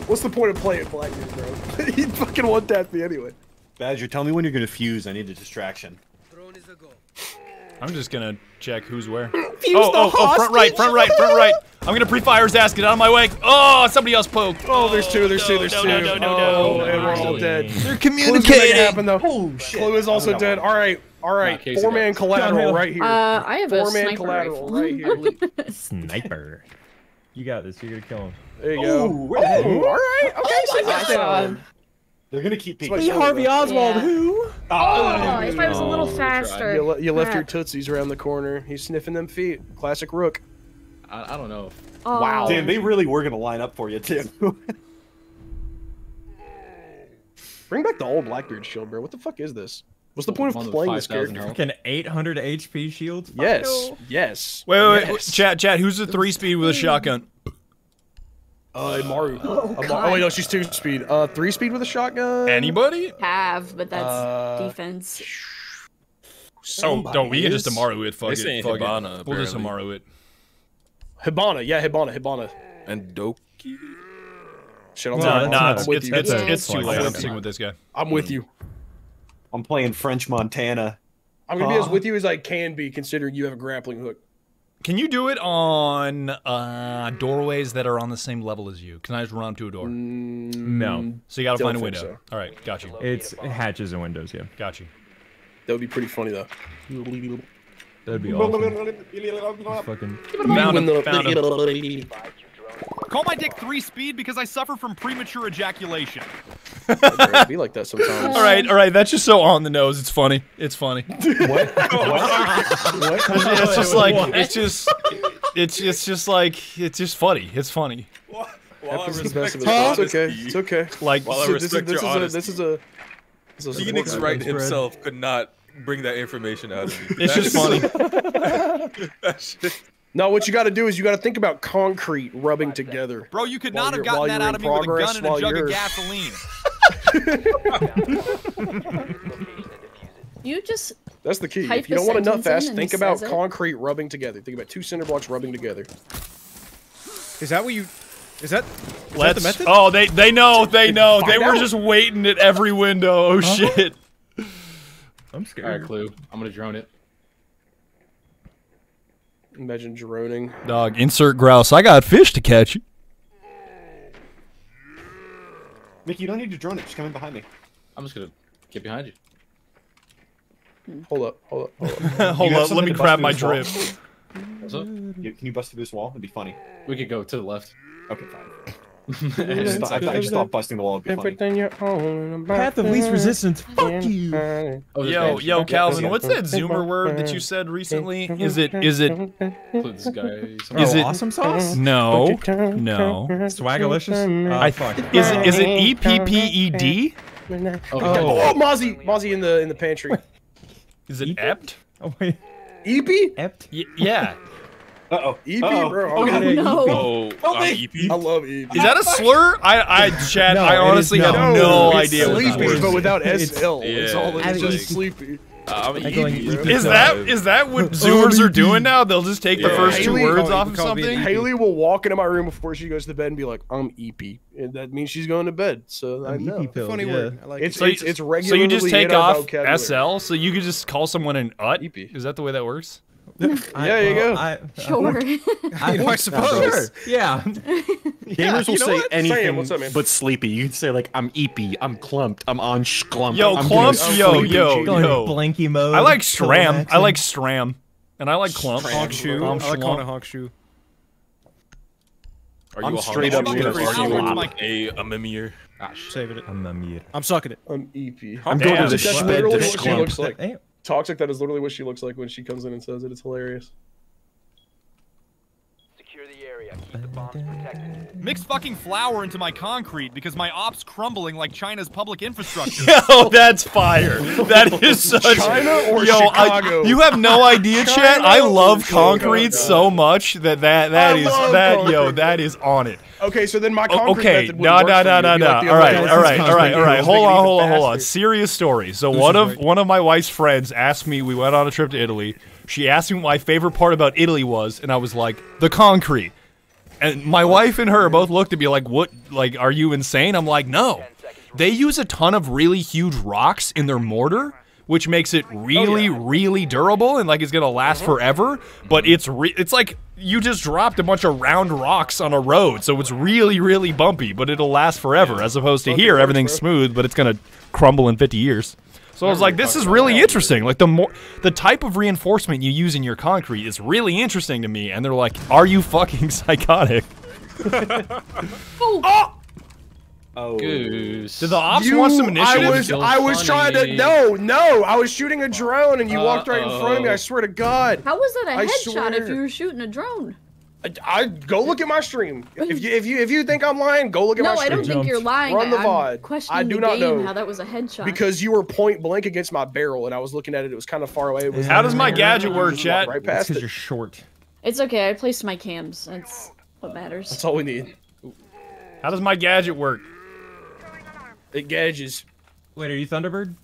What's the point of playing Blackbeard, bro? he fucking one tapped me anyway. Badger, tell me when you're gonna fuse. I need a distraction. I'm just gonna check who's where. Fuse oh, the oh, oh, front right, front right, front right. I'm gonna pre-fire his ass. Get out of my way. Oh, somebody else poked. Oh, there's two, there's two, there's no, two. no, no, no, oh, no. and we're all dead. They're communicating. happen, though. Oh shit. Clue is also dead. All right, all right. Four man collateral Downhill. right here. Uh, I have a Four man collateral right here. Sniper. You got this. You're gonna kill him. There you go. Ooh, where the all right. Okay, sit my. God. They're gonna keep It's peeking. my Hey, shoulder, Harvey. Oswald, Yeah. who? Oh, oh if I was a little no, faster. You, you left your tootsies around the corner. He's sniffing them feet. Classic Rook. I, I don't know. Oh. Wow. Damn, they really were gonna line up for you too. Bring back the old Blackbeard shield, bro. What the fuck is this? What's the point One of with playing this character? health. Fucking 800 HP shield. Fuck Yes. Yes. Wait, wait, wait, yes. chat, chat. Who's the three speed with a shotgun? Uh, Maru. Oh, Uh, Ma- God. oh wait, no, she's two speed. Uh, three speed with a shotgun. Anybody? Have, but that's Uh, defense. Oh, don't we can just is. Amaru it. Fuck They it. saying Fuck it. Hibana, We'll just apparently. Amaru it. Hibana. Yeah, Hibana. Hibana. And Doki. Shit, I'm, Well, I'm, that's Nah, not it's with it's you. it's, it's too late. I'm sticking with this guy. I'm with you. I'm playing French Montana. I'm gonna be as with you as I can be, considering you have a grappling hook. Can you do it on uh, doorways that are on the same level as you? Can I just run up to a door? No. So you gotta Don't find a think window. so. All right, got you. It's hatches and windows, yeah. Got you. That would be pretty funny though. That'd be awesome. Fucking. Found him. Found him. Call my dick three speed because I suffer from premature ejaculation. It'd be like that sometimes. All right, all right. That's just so on the nose. It's funny. It's funny. What? what? It's just like it's just it's it's just like it's just funny. It's funny. While I Happens to the respect your us. It's okay. honesty, It's okay. Like While I So this is this your is a honesty, this is a this is a Phoenix support Wright himself could not bring that information out of me. it's just funny. That No, what you got to do is you got to think about concrete rubbing together. Bro, you could not have gotten that out of me with a progress, gun and a while jug of you're- gasoline. You just That's the key. If you don't want to nut fast, think about says it. concrete rubbing together. Think about two cinder blocks rubbing together. Is that what you? Is that? Is that Let's. the method? Oh, they they know. They know. They were out. just waiting at every window. Oh uh-huh. shit. I'm scared. all right, scared. Clue. I'm gonna drone it. Imagine droning. Dog. Insert grouse. I got fish to catch. Mickey, you don't need to drone it. Just come in behind me. I'm just gonna get behind you. Hold up, hold up, hold up. Hold up. Let me grab my through drip. What's up? Can you bust through this wall? It'd be funny. We could go to the left. Okay, fine. And I just, it's- I just thought busting the wall would be funny. Everything you own. Path of least resistance. Fuck you. Oh, this Yo, yo, Calvin. What's that Zoomer word that you said recently? Is it? Is it? This guy. Oh, Is it- awesome sauce? No. No. Swagalicious? Ah, I. Oh, fuck. Is it? Is it E P P E D? Oh, oh, oh, Mozzie, Mozzie in the in the pantry. Is it ept? Oh, wait. EP, Ept? Y- yeah. Uh oh. EP, Uh-oh. bro. Oh, Okay. no. Oh, I'm EP. I love EP. Is that a slur? I, I, Chad, No, I honestly have not. no it's idea what that sleepy, but without It's- SL. It's Yeah, all I it's mean, just sleepy. I'm EP. EP. Is that is that what Zoomers are doing now? They'll just take the Yeah. first two words off of call it being something. EP. Haley will walk into my room before she goes to bed and be like, "I'm EP," and that means she's going to bed. So I An know. EP Funny yeah. word. I like It's it. So it's you- it's So you just take off. SL, so you could just call someone an ut. EP. Is that the way that works? I- Yeah, there you well, go. I, Sure. I, I suppose. Sure. Yeah. Gamers will you know say what? Anything what's up, man? but sleepy. You can say like I'm eepy, I'm clumped, I'm on shclump. Yo, I'm clump, doing yo, sleepy yo, shit. Going yo. blanky mode. I like full Stram. I like Stram. And I like Clump. Honk shoe. Um, I like calling it Schlump. honk shoe. Are I'm you a straight up shoe gonna or are you flop. a a mimir? Ah, saving it. I'm a mute. I'm sucking it. I'm EP. I'm going to the That's schmed literally to what looks like. Toxic. That is literally what she looks like when she comes in and says it. It's hilarious. Secure the area. Keep the bombs protected. Mix fucking flour into my concrete because my op's crumbling like China's public infrastructure. Yo, that's fire. That is such. China or Yo, Chicago? I, you have no idea, China Chet. I love concrete Chicago? so much that that that I is love that yo that is on it. Okay, so then my O- concrete okay, method no, wouldn't no, work no, for no, you. It'd be no. like the All other right, guys. all right, all right, all right. Hold on, hold on, hold on. Serious story. So This one of right. one of my wife's friends asked me. We went on a trip to Italy. She asked me what my favorite part about Italy was, and I was like, the concrete. And my wife and her both looked at me like, "What? Like, are you insane?" I'm like, "No." They use a ton of really huge rocks in their mortar, which makes it really, really durable and like it's gonna last mm-hmm. forever. But it's re- it's like you just dropped a bunch of round rocks on a road, so it's really, really bumpy, but it'll last forever. As opposed to here, everything's smooth, but it's gonna crumble in 50 years. So I was like, this is really interesting. Like the more the type of reinforcement you use in your concrete is really interesting to me. And they're like, are you fucking psychotic? Oh. oh, Goose. Did the ops You, want some initiative? I was, I was trying to. No, no, I was shooting a drone and you walked right in front of me. I swear to God. How was that a I headshot if you were shooting a drone? I, I go look at my stream. If you if you if you think I'm lying, go look at No, my I don't think you're lying. Run the I'm VOD. questioning I do the not game, know. how that was a headshot. Because you were point blank against my barrel, and I was looking at it. It was kind of far away. It was How does my gadget work, Just chat? Right That's past because you're short. it's okay. I placed my cams. That's what matters. That's all we need. How does my gadget work? It gauges. Wait, are you Thunderbird?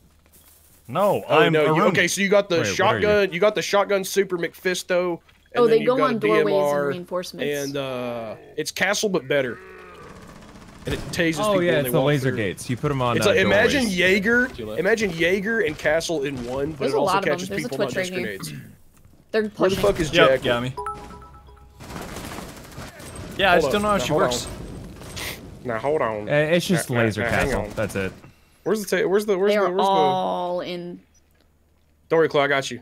No, Oh I'm no! You, okay, so you got the Wait, what are you? shotgun. You? got the shotgun Super McFisto. And Oh, they go on a doorways and reinforcements. And uh, it's castle but better. And it tases Oh people yeah, it's they the laser through. gates. You put them on. It's uh, like imagine. Jaeger, imagine Jaeger and Castle in one, but There's it a also lot of them. catches There's a people, not Twitch just right here. grenades. They're Where the fuck is Yep, Jack? got me. Yeah, I Hold just don't know how Now, she hold works. Now hold on. Uh, it's just Now- now- laser now, castle. That's it. Where's the where's the where's They the are where's the? all in. Don't worry, Clay, I got you.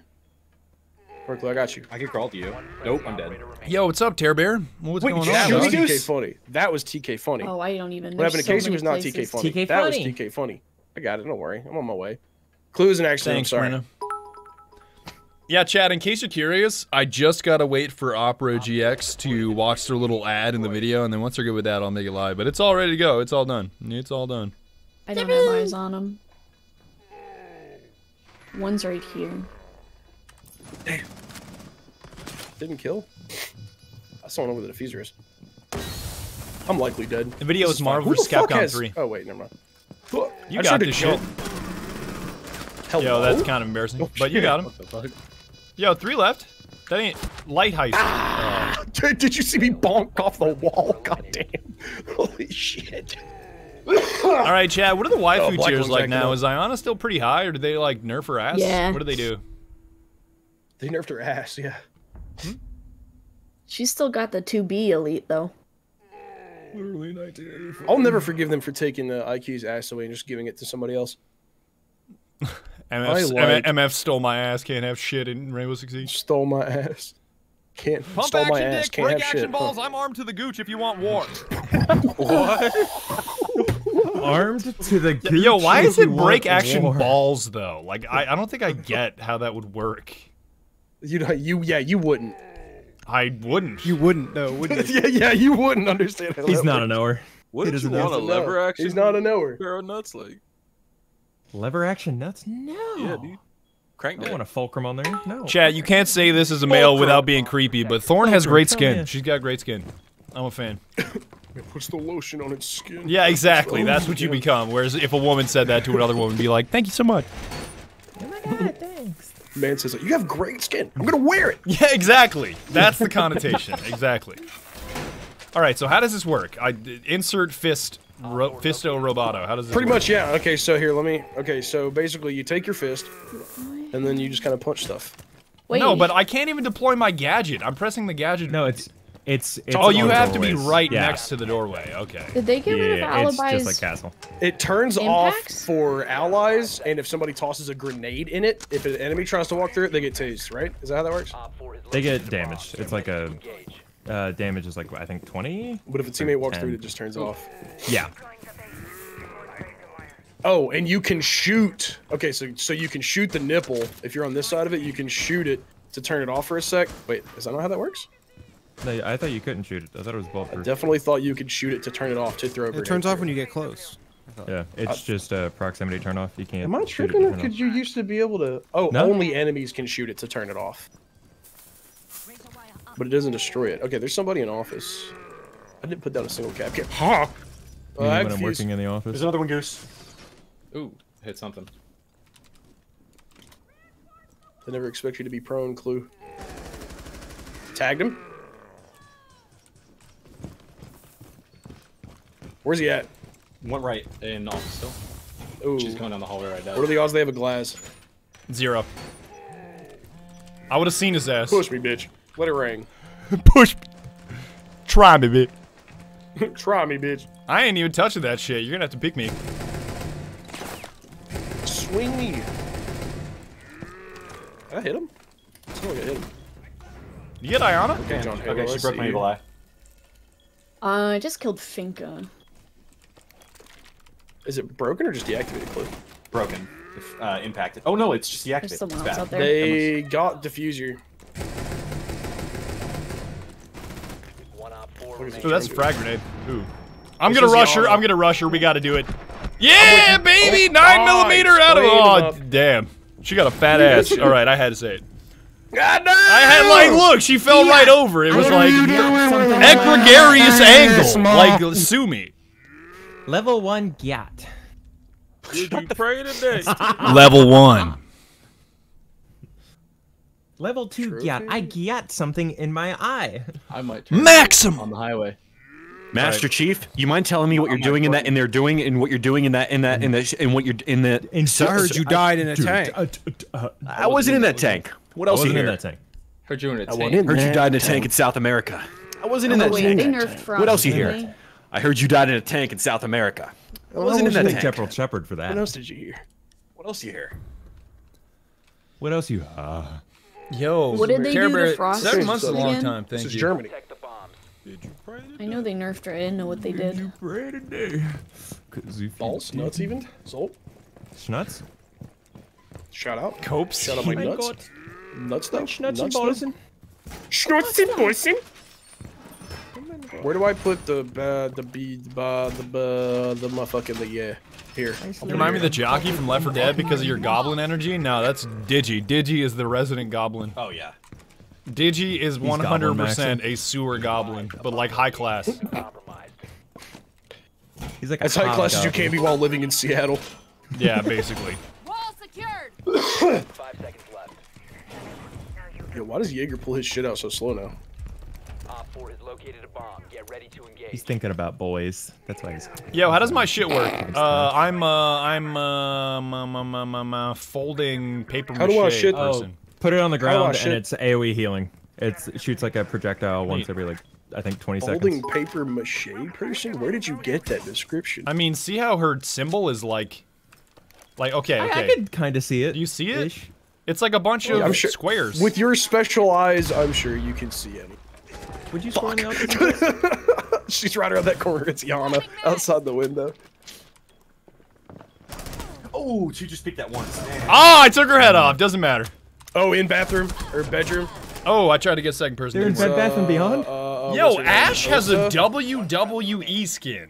Don't worry, Clay, I got you. I can crawl to you. Nope, I'm dead. Yo, what's up, Tear Bear? What's Wait, going that on? was? TK funny. That was TK funny. Oh, I don't even. what happened there's to so Casey many was not. TK funny. TK that funny. was TK funny. I got it. Don't worry. I'm on my way. Clues is an accident. Thanks, I'm sorry. Marina. Yeah, Chad, in case you're curious, I just gotta wait for Opera GX to watch their little ad in the video, and then once they're good with that, I'll make it live. But it's all ready to go. It's all done. It's all done. I don't have eyes on them. One's right here. Didn't kill. I saw one over the diffuser is. I'm likely dead. The video This is fine. Marvel Who the vs. fuck Capcom has- 3. Oh wait, never mind. You I got this shit. Hello? Yo, that's kind of embarrassing. Oh, but you got him. What the fuck? Yo, three left. That ain't light heist. Ah, oh. Dude, did you see me bonk off the wall? God damn. Holy shit. All right, Chad. What are the Oh, waifu Black tiers like now? Is Iana still pretty high, or do they like nerf her ass? Yeah. What do they do? They nerfed her ass, yeah. Hmm? She's still got the 2B elite though. Literally 1984. I'll never forgive them for taking the IQ's ass away and just giving it to somebody else. MF, like- MF stole my ass. Can't have shit in Rainbow Six Siege. Stole my ass. Can't Pump stole my action ass. dick, Can't break have action shit. balls. I'm armed to the gooch if you want war. what? Armed to the Y- Yo, why is it break action war. balls though? Like, I, I don't think I get how that would work. You know, you yeah, you wouldn't. I wouldn't. You wouldn't know, would you? yeah, yeah, you wouldn't understand. How He's that not a knower. What He you doesn't want a lever no. action? He's not a knower. Barrel nuts like. Lever action nuts? No. Yeah, dude. Crank I that. don't want a fulcrum on there. No. Chad, you can't say this is a male without being creepy, but Thorn has great Tell skin. me. She's got great skin. I'm a fan. It puts the lotion on its skin. Yeah, exactly. Oh, That's what you become. Whereas if a woman said that to another woman, be like, "Thank you so much." Oh my god, thanks. Man says, "You have great skin. I'm gonna wear it." Yeah, exactly. That's the connotation. Exactly. All right. So how does this work? I insert fist, ro, fisto roboto. How does this Pretty work? much, yeah. Okay, so here, let me. Okay, so basically, you take your fist, and then you just kind of punch stuff. Wait. No, but I can't even deploy my gadget. I'm pressing the gadget. No, it's It's, it's oh, you on have to be right Yeah. next to the doorway. Okay. Did they get rid of Yeah, it's just like castle. It turns Impacts? off for allies, and if somebody tosses a grenade in it, if an enemy tries to walk through it, they get tased, right? Is that how that works? They get damaged. It's like a uh, damage is like I think 20. But if a teammate walks through it, it just turns off. Yeah. Oh, and you can shoot. Okay, so so you can shoot the nipple. If you're on this side of it, you can shoot it to turn it off for a sec. Wait, is that not how that works? No, I thought you couldn't shoot it. I thought it was bulletproof. I definitely thought you could shoot it to turn it off to throw a It turns off when you get close. Yeah, it's just a proximity turn off. You can't. Am I shoot it to tripping? turn Because off. you used to be able to. Oh, No? only enemies can shoot it to turn it off. But it doesn't destroy it. Okay, there's somebody in office. I didn't put down a single cap. cap. Ha! You Uh, I when I'm fused- working in the office. There's another one, Goose. Ooh, hit something. I never expect you to be prone, Clue. Tagged him. Where's he at? Went right. In office still. Ooh. She's going down the hallway right now. What are the odds they have a glass? Zero. I would have seen his ass. Push me, bitch. Let it ring. Push. Try me, bitch. Try me, bitch. I ain't even touching that shit. You're gonna have to pick me. Swing me. Did I hit him? I feel like I hit him. You get Iana? Okay, John Halo, Okay, she broke my evil eye. Uh, I just killed Finka. Is it broken or just deactivated, Clue? Broken. If, uh, impacted. Oh no, it's just deactivated. There's someone else out there. They got diffuser. Ooh, that's a frag grenade. Ooh. I'm This gonna rush her. I'm gonna rush her. We gotta do it. Yeah, baby! Oh, Nine millimeter out of. Played Oh, up. damn. She got a fat ass. All right, I had to say it. God no! I had like, look, she fell right over. It was like egregarious angle, like sue me. Level one Gyat. Did you pray today? Level one. Level two Gyat. I Gyat something in my eye. I might turn Maximum. on the highway. Master Chief, you mind telling me what you're doing in that, and they're doing, and what you're doing in that, in that, in the, in what you're in the. I heard you died in a tank. Uh, uh, uh, I wasn't in that tank. What else I you wasn't hear? in that tank. Heard you in a I tank. went in Heard you died in a tank. tank in South America. I wasn't in Oh, that tank. they nerfed Frost. What else you didn't hear? They? I heard you died in a tank in South America. I wasn't in that tank. Temporal Shepherd for that. What else did you hear? What else you hear? What else you? Uh, Yo, What did they Care do to Bear, Frost Seven months is a long again? time. This Thank is you. Germany. Protect the bombs. Did you pray I know they nerfed her. I didn't know what they did. pray today. Balls, nuts, even. Zolt. Schnutz? Shout out. Copes. Shout out my my nuts. God. Nuts though. Schnutz Nuts, and though? Bolzen. Schnutzen, Bolzen. Where do I put the uh, the b the the ba the motherfucking the yeah here? You remind me of the jockey from Left 4 Dead because of your goblin energy? No, that's Digi. Digi is the resident goblin. Oh yeah. Digi is 100% a sewer goblin, but like high class. He's like As high class as you can be while living in Seattle. Yeah, basically. Wall secured. Five seconds left. Yo, why does Jaeger pull his shit out so slow now? He's thinking about boys. That's why he's. Yo, how does my shit work? Uh, I'm uh, I'm uh, um, um, um, um, um, uh, folding paper How do I shit- person. Put it on the How do ground shit? and it's AOE healing. It's, it shoots like a projectile once every like I think 20 Holding seconds. Folding paper mache person? Where did you get that description? I mean, see how her symbol is like, like okay, I, okay. I could kind of see it. Do you see it? Ish. It's like a bunch of I'm sure- squares. With your special eyes, I'm sure you can see any. Would you score on the opposite? She's right around that corner. It's Iana outside the window. Oh, she just picked that once. Man. Ah, I took her head off. Doesn't matter. Oh, in bathroom or bedroom. Oh, I tried to get second person. They're in Bed work. Bath and Beyond. Uh, uh, Yo, what's name? Ash has a WWE skin.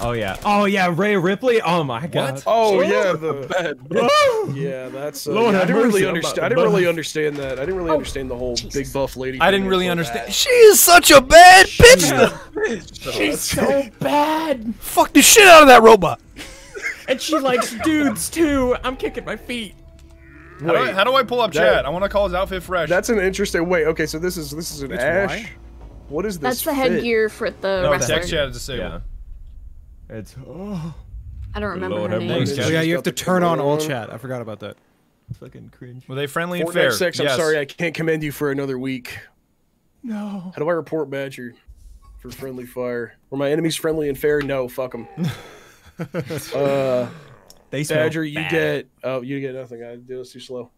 Oh yeah. Oh yeah. Rhea Ripley. Oh my god. Oh yeah, the bed. yeah. That's uh, Lord yeah, I didn't really understand. I didn't really understand that. I didn't really understand the whole big buff lady. I didn't really understand. that. She is such a bad bitch. She's so bad. Fuck the shit out of that robot. And she likes dudes too. I'm kicking my feet. How do, I, Wait, how do I pull up that- chat? I want to call his outfit fresh. That's an interesting. Wait, okay, so this is this is an It's Ash. why? What is this? That's the fit? headgear for the no, wrestler. text chat is disabled. Yeah. It's oh, I don't remember Lord her name. mercy. Oh yeah, you have to turn on all chat. I forgot about that. fucking cringe. Were they friendly and fair? Six, I'm sorry, I can't commend you for another week. No. How do I report Badger for friendly fire? Were my enemies friendly and fair? No, fuck them. uh, They Badger, you bad. get oh, you get nothing. I do this too slow.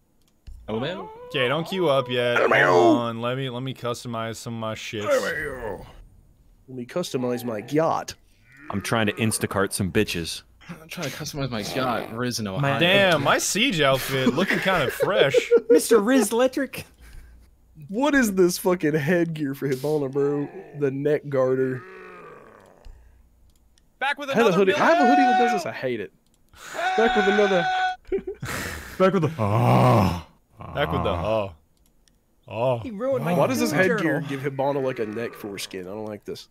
Oh man. Okay, don't queue up yet. Hold on. Let me let me customize some of my shit. Let me customize my yacht. I'm trying to Instacart some bitches. I'm trying to customize my yacht. Risen Ohio. Damn, my siege outfit looking kind of fresh. Mr. Riz Electric. What is this fucking headgear for Hibana, bro? The neck garter. Back with I, had a another. I have a hoodie that does this. I hate it. Back with another. Back with the. Oh. Back with the oh. Oh. He ruined my Why does this headgear give Hibana like a neck foreskin? I don't like this.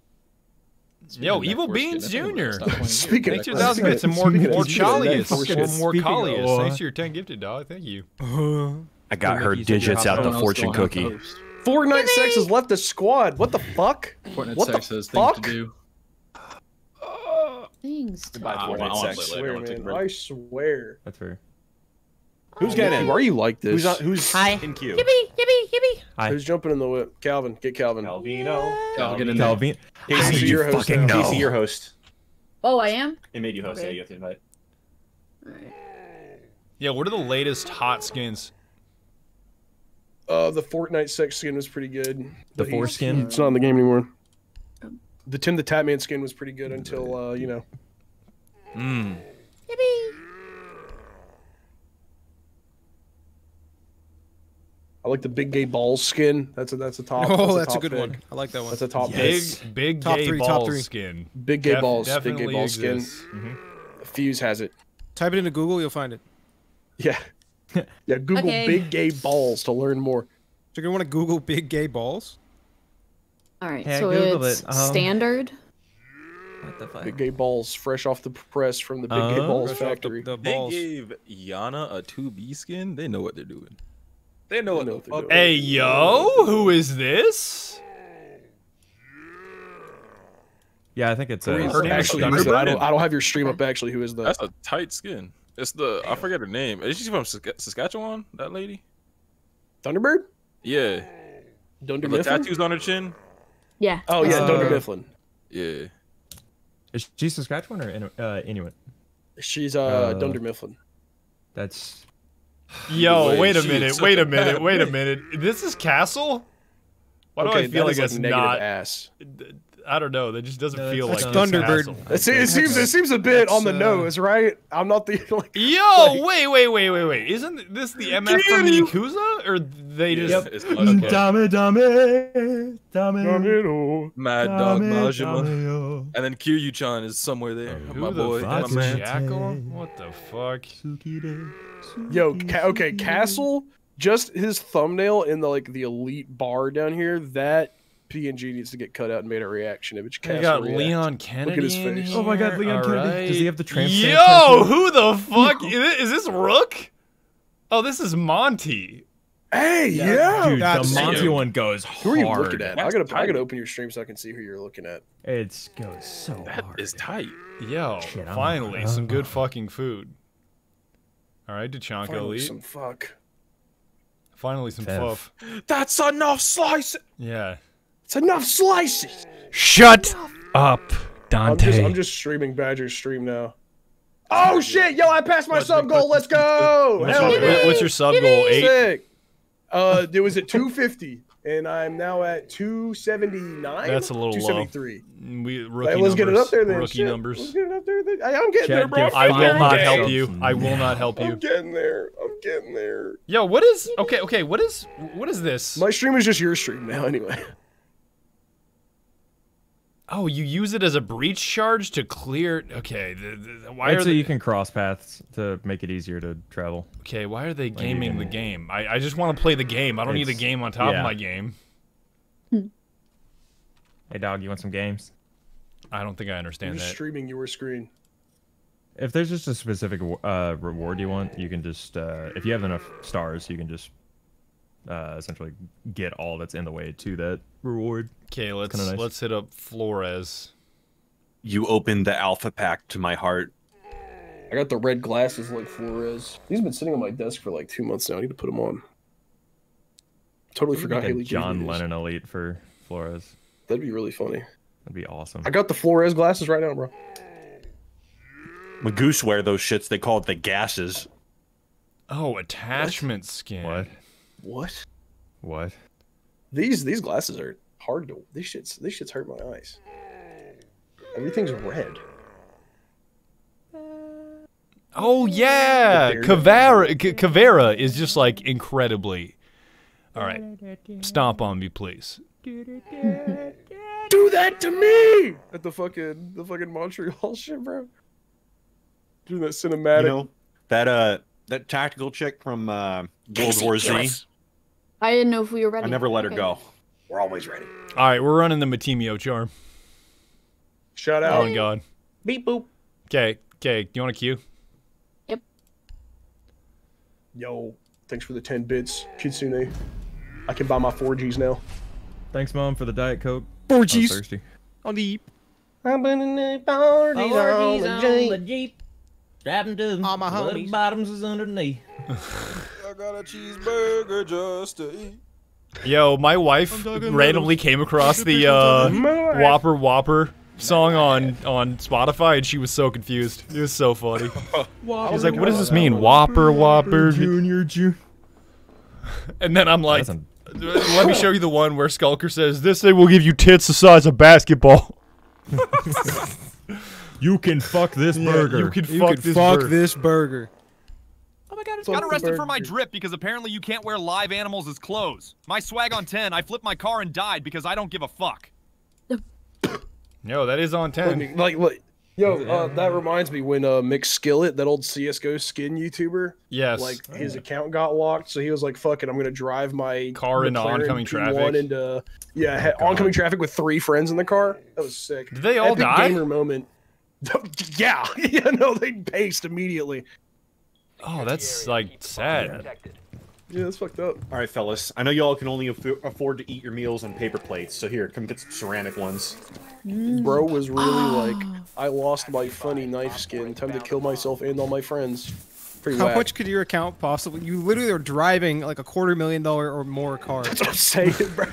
Yo, Evil Beans Jr. Speaking Thanks of- to thousand bits and more more speaking Chalius. neck More, foreskin. more Speaking. Thanks to your 10 gifted, dog. Thank you. I got her Mickey said you're digits out the fortune cookie. Fortnite Sex has left the squad. What the fuck? Fortnite what sex the has fuck? things to do. Things. to Goodbye, do. Fortnite I swear, man. I swear. That's fair. Who's getting in? Why are you like this? Who's on, who's Hi. in queue? Yippee, yippee, yippee. Hi. Who's jumping in the whip? Calvin, get Calvin. Calvino. Calvin, get in there. Calvin. Casey, you you're host fucking know. Casey, your host. Oh, I am? It made you host. Okay. Yeah, you have to invite. Alright. Yeah, what are the latest hot skins? Uh, the Fortnite Sex skin was pretty good. The but he's- foreskin? It's not in the game anymore. The Tim the Tatman skin was pretty good until uh, you know. Mmm. Yippee. I like the big gay balls skin. That's a that's a top. Oh, a that's a top good pick. one. I like that one. That's a top Big, pick. big Top gay three, top balls three. skin. Big gay Def- balls. Big definitely gay ball skin. exists. Mhm. Fuse has it. Type it into Google, you'll find it. Yeah. Yeah. Google Okay. big gay balls to learn more. So you're gonna want to Google big gay balls. Alright, Yeah, so Google it's it. Um, standard. What the fuck? Big gay balls, fresh off the press from the big gay Oh. balls Fresh factory. The, the They gave Iana a 2B skin. They know what they're doing. They know what the they're fuck. doing. Hey, yo, who is this? Yeah, I think it's Who is- uh, her name is actually, who is that? I don't, I don't have your stream up. Actually, who is that? That's a tight skin. It's the I forget her name. Is she from Saskatchewan? That lady? Thunderbird? Yeah. Dunder The Mifflin? tattoos on her chin. Yeah. Oh yeah, Uh, Dunder Mifflin. Yeah. Is she Saskatchewan or Inu- uh, Inuit? She's uh, uh, Dunder Mifflin. That's Yo, Wait, a minute, wait a minute, wait a minute. This is Castle? Why do okay, I feel like negative not? ass. I don't know. That just doesn't No, feel like Thunderbird. It, it seems it seems a bit on the uh, nose, right? I'm not the like. Yo, Like- wait, wait, wait, wait, wait. Isn't this the MF from the Yakuza? Or they just. Yep. It's okay. Dame, dame, dame, Mad Dog Majima. dame, And then Kiryu-chan is somewhere there. Who my the boy, my man. Jackal? What the fuck? Tsukide, Yo, Tsukide, ca- okay, Castle. Just his thumbnail in the like the elite bar down here. That PNG needs to get cut out and made a reaction image. We Castle got react. Leon Kennedy. Look at his face. Oh my God, Leon Kennedy. Does he have the tramp stamp Yo, who the fuck is, this Rook? Oh, this is Monty. Hey, yeah. Dude, That's the Monty sick. one goes hard. Who are you hard. looking at? I That's gotta I gotta open your stream so I can see who you're looking at. It goes so That hard. is tight. Yo, Shit, I'm- finally, some I'm- good fucking food. All right, Tachanka Finally, Elite. some fuck. Finally, some Fev. fluff. That's enough slice. Yeah. It's enough slices. Shut up, I'm just I'm just streaming Badger's stream now. Oh shit! Yo, I passed my sub goal. Let's go! What's, Hell your, what's your sub goal? Eight. Sick. Uh, it was at 250, and I'm now at 279. That's a little low. 273. We rookie Hey, let's get it up there then. Rookie shit. numbers. Let's get it up there. Then. Hey, I'm getting Chad, there, bro. give I I'm will not help you. I will not help you. I'm you. getting there. I'm getting there. Yo, what is okay? Okay, what is what is this? My stream is just your stream now, anyway. Oh, you use it as a breach charge to clear. Okay, the, the, why It's are so they? you can cross paths to make it easier to travel. Okay, why are they gaming can- the game? I, I just want to play the game. I don't need a game on top yeah. of my game. Hey dog, you want some games? I don't think I I'm understand just that. streaming your screen. If there's just a specific uh, reward you want, you can just uh, if you have enough stars, you can just uh, essentially get all that's in the way to that reward. Okay, let's nice. let's hit up Flores. You opened the alpha pack to my heart. I got the red glasses like Flores. These have been sitting on my desk for like two months now. I need to put them on. Totally forgot Haley John Lennon elite for Flores. That'd be really funny. That'd be awesome. I got the Flores glasses right now, bro. When Goose wear those shits, they call it the gases. Oh, attachment skin. What? What? What? These these glasses are hard to. This shits this shits hurt my eyes. Everything's red. Oh yeah, The beard. Kavara Caveira is just like incredibly. All right, stomp on me, please. Do that to me at the fucking the fucking Montreal shit, bro. Do that cinematic. You know that uh that tactical chick from uh, World War Z. I didn't know if we were ready. I never let her go. We're always ready. All right, we're running the Matimio charm. Shout out. Oh god. Beep boop. Okay, okay. Do you want a cue? Yep. Yo, thanks for the ten bits, Kitsune. I can buy my four Gs now. Thanks, mom, for the diet coke. 4Gs. I was Gs. thirsty. On the Jeep. I'm in the parties Forties on on the the Jeep. Jeep. Strapping to All my bloody homies. bottoms is underneath. I got a cheeseburger just to eat. Yo, my wife randomly came across the uh, Whopper Whopper song on on Spotify, and she was so confused. It was so funny. She's like, "What does this mean? Whopper Whopper Junior, junior. And then I'm like, "Let me show you the one where Skulker says this thing will give you tits the size of basketball." You can fuck this burger. You can You fuck this fuck bird. this burger. Oh my god, I just Fuck got arrested for my drip because apparently you can't wear live animals as clothes. My swag on 10, I flipped my car and died because I don't give a fuck. Yo, that is on Let ten. me- like, like, yo, uh, that reminds me when uh, McSkillet, that old CS:GO skin YouTuber, Yes. like his account got locked, so he was like, "Fuck it, I'm gonna drive my Car into McLaren oncoming P1 traffic. into yeah, ha- oncoming traffic with three friends in the car. That was sick. Did they all Epic die? Gamer moment. yeah, yeah, no, they paced immediately. Oh, that's like sad. Protected. Yeah, that's fucked up. All right, fellas. I know y'all can only affo- afford to eat your meals on paper plates, so here, come get some ceramic ones. Mm. Bro was really ah. like, I lost my funny knife skin. Time to kill myself and all my friends. Pretty How whack. much could your account possibly? You literally are driving like a quarter million dollar or more car. That's what I'm saying, bro.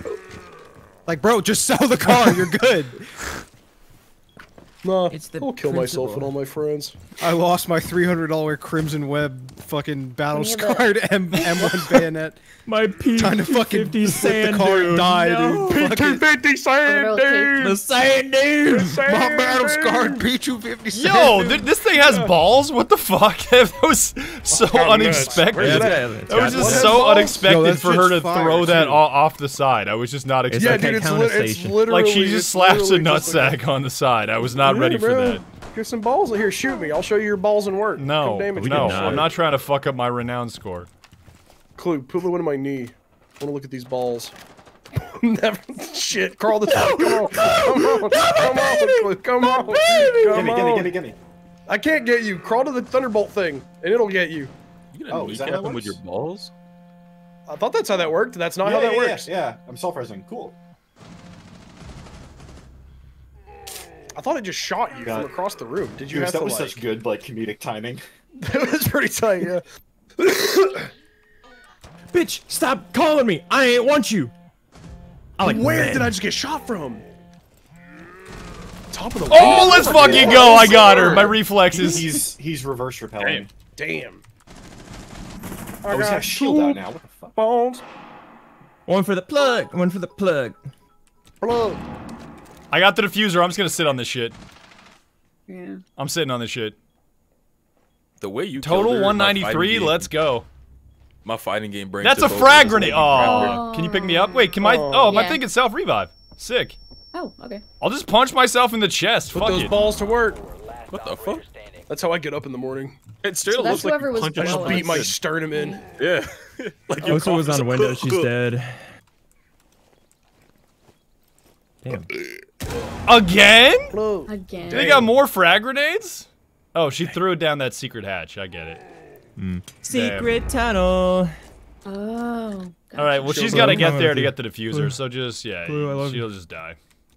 Like, bro, just sell the car. You're good. Nah, It's the I'll kill myself and all my friends. I lost my three hundred dollar Crimson Web fucking battle Any of scarred M M1 bayonet. My P Trying to fucking 50 flip the sand car and dune. die, No. dude. Fucking- P250 sand Literal cake. The sand dude. My battle scarred P250. Yo, th- this thing has balls. What the fuck? that was so unexpected. That, that? was just so balls? unexpected Yo, for her to throw that too. o- off the side. I was just not It's Yeah, expecting. like dude, it's, li- it's literally like she just slaps a literally just like- nutsack on the side. I was not Yeah, ready for bro. that. Get some balls in here. Shoot me. I'll show you your balls and work. No, damage no, me. I'm not trying to fuck up my renown score. Clue, put one in my knee. I want to look at these balls. Never. Shit. Crawl the top. Come on. Come on. Come on. Clue. Come on. Come Gimme, gimme, on. gimme, gimme. I can't get you. Crawl to the thunderbolt thing, and it'll get you. You gonna Oh, is that kneecap how him with your balls? I thought that's how that worked. That's not yeah, how that yeah, works. Yeah, yeah, I'm self-resing. Cool. I thought it just shot you God. from across the room. Did you Goose, have that to was like? such good like comedic timing. that was pretty tight. Yeah. Bitch, stop calling me. I ain't want you. I like Where men. did I just get shot from? Top of the. Oh, window? let's fucking go! I got her. My reflexes. He's he's reverse repelling. Damn. Oh, he's got a shield out now. What the fuck? Bones. One for the plug. One for the plug. Plug. I got the diffuser. I'm just gonna sit on this shit. Yeah. I'm sitting on this shit. The way you Total 193. game- Let's go. My fighting game brain. That's a frag grenade. let me grab her. Oh, can you pick me up? Wait, can my? Oh. Oh, my Yeah. thing can self revive. Sick. Oh, okay. I'll just punch myself in the chest. Put Fuck those it. balls to work. What the fuck? That's how I get up in the morning. It straight So looks like whoever you was punched just beat my sternum in. Yeah. like oh, your Osa was on a window. She's dead. Damn. Again? Plug. Again. They got more frag grenades? Oh, she threw it down that secret hatch. I get it. Mm. Secret tunnel. Oh. All right. Well, she's got to get there to get the diffuser. So just yeah, Blue, she'll just die.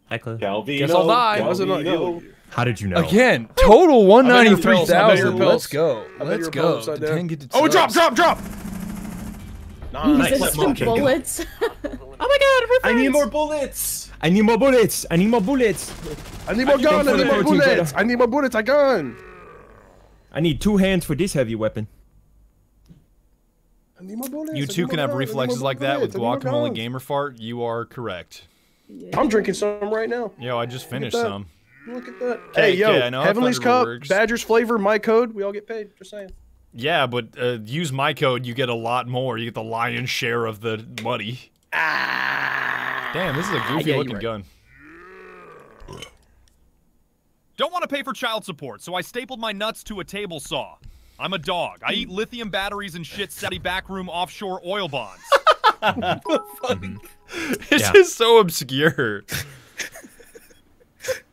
Hi, Chloe. Calvino, Guess I'll die. Why is it Calvino. How did you know? Again, total one I bet ninety your three pills- I bet your thousand. pills- Let's go. Let's go. pills upside The down. 10 get to Oh, drop, drop, drop! Nice. Use some Smoking. bullets. I need more bullets. I need more bullets. I need more bullets. I need more gun. I need more bullets. I need more bullets. I gun. I need two hands for this heavy weapon. I need more bullets. You I two can have guns. Reflexes like that with bullets. I need more guacamole guns. gamer fart. You are correct. I'm drinking some right now. Yo, I just finished that. some. Look at that. Okay, hey, yo, okay, I know Heavenly's Thunderbird Cup, works. Badger's flavor, my code. We all get paid. Just saying. Yeah, but uh, use my code, you get a lot more. You get the lion's share of the money. Ah, Damn, this is a goofy Ah. yeah, you're looking right. gun. Don't want to pay for child support, so I stapled my nuts to a table saw. I'm a dog. I eat lithium batteries and shit Saudi backroom offshore oil bonds. It's Yeah. just so obscure.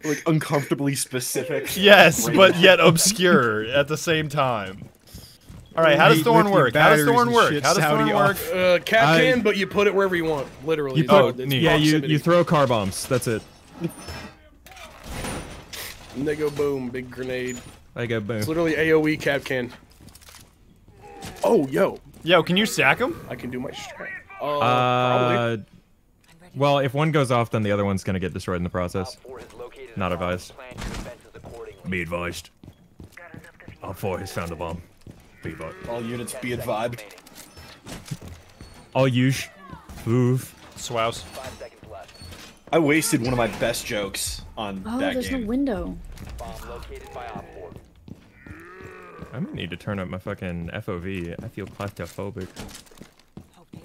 Like uncomfortably specific. Yes, Great. but yet obscure at the same time. All right, how does Hate Thorn work? How does batteries Thorn work? How does Saudi Thorn work? Uh, cap I- can, but you put it wherever you want. Literally. You put, it's yeah, you you throw car bombs. That's it. And they go boom, big grenade. I go boom. It's literally AOE cap can. Oh, yo, Yo, can you sack him? I can do my strat. Uh. Uh, well, if one goes off, then the other one's gonna get destroyed in the process. Not advised. Be advised. Op 4 has found a bomb. Be advised. All units be advised. All use. Move. Swouse. I wasted one of my best jokes on Oh, that there's game. no window. I might need to turn up my fucking FOV. I feel claustrophobic.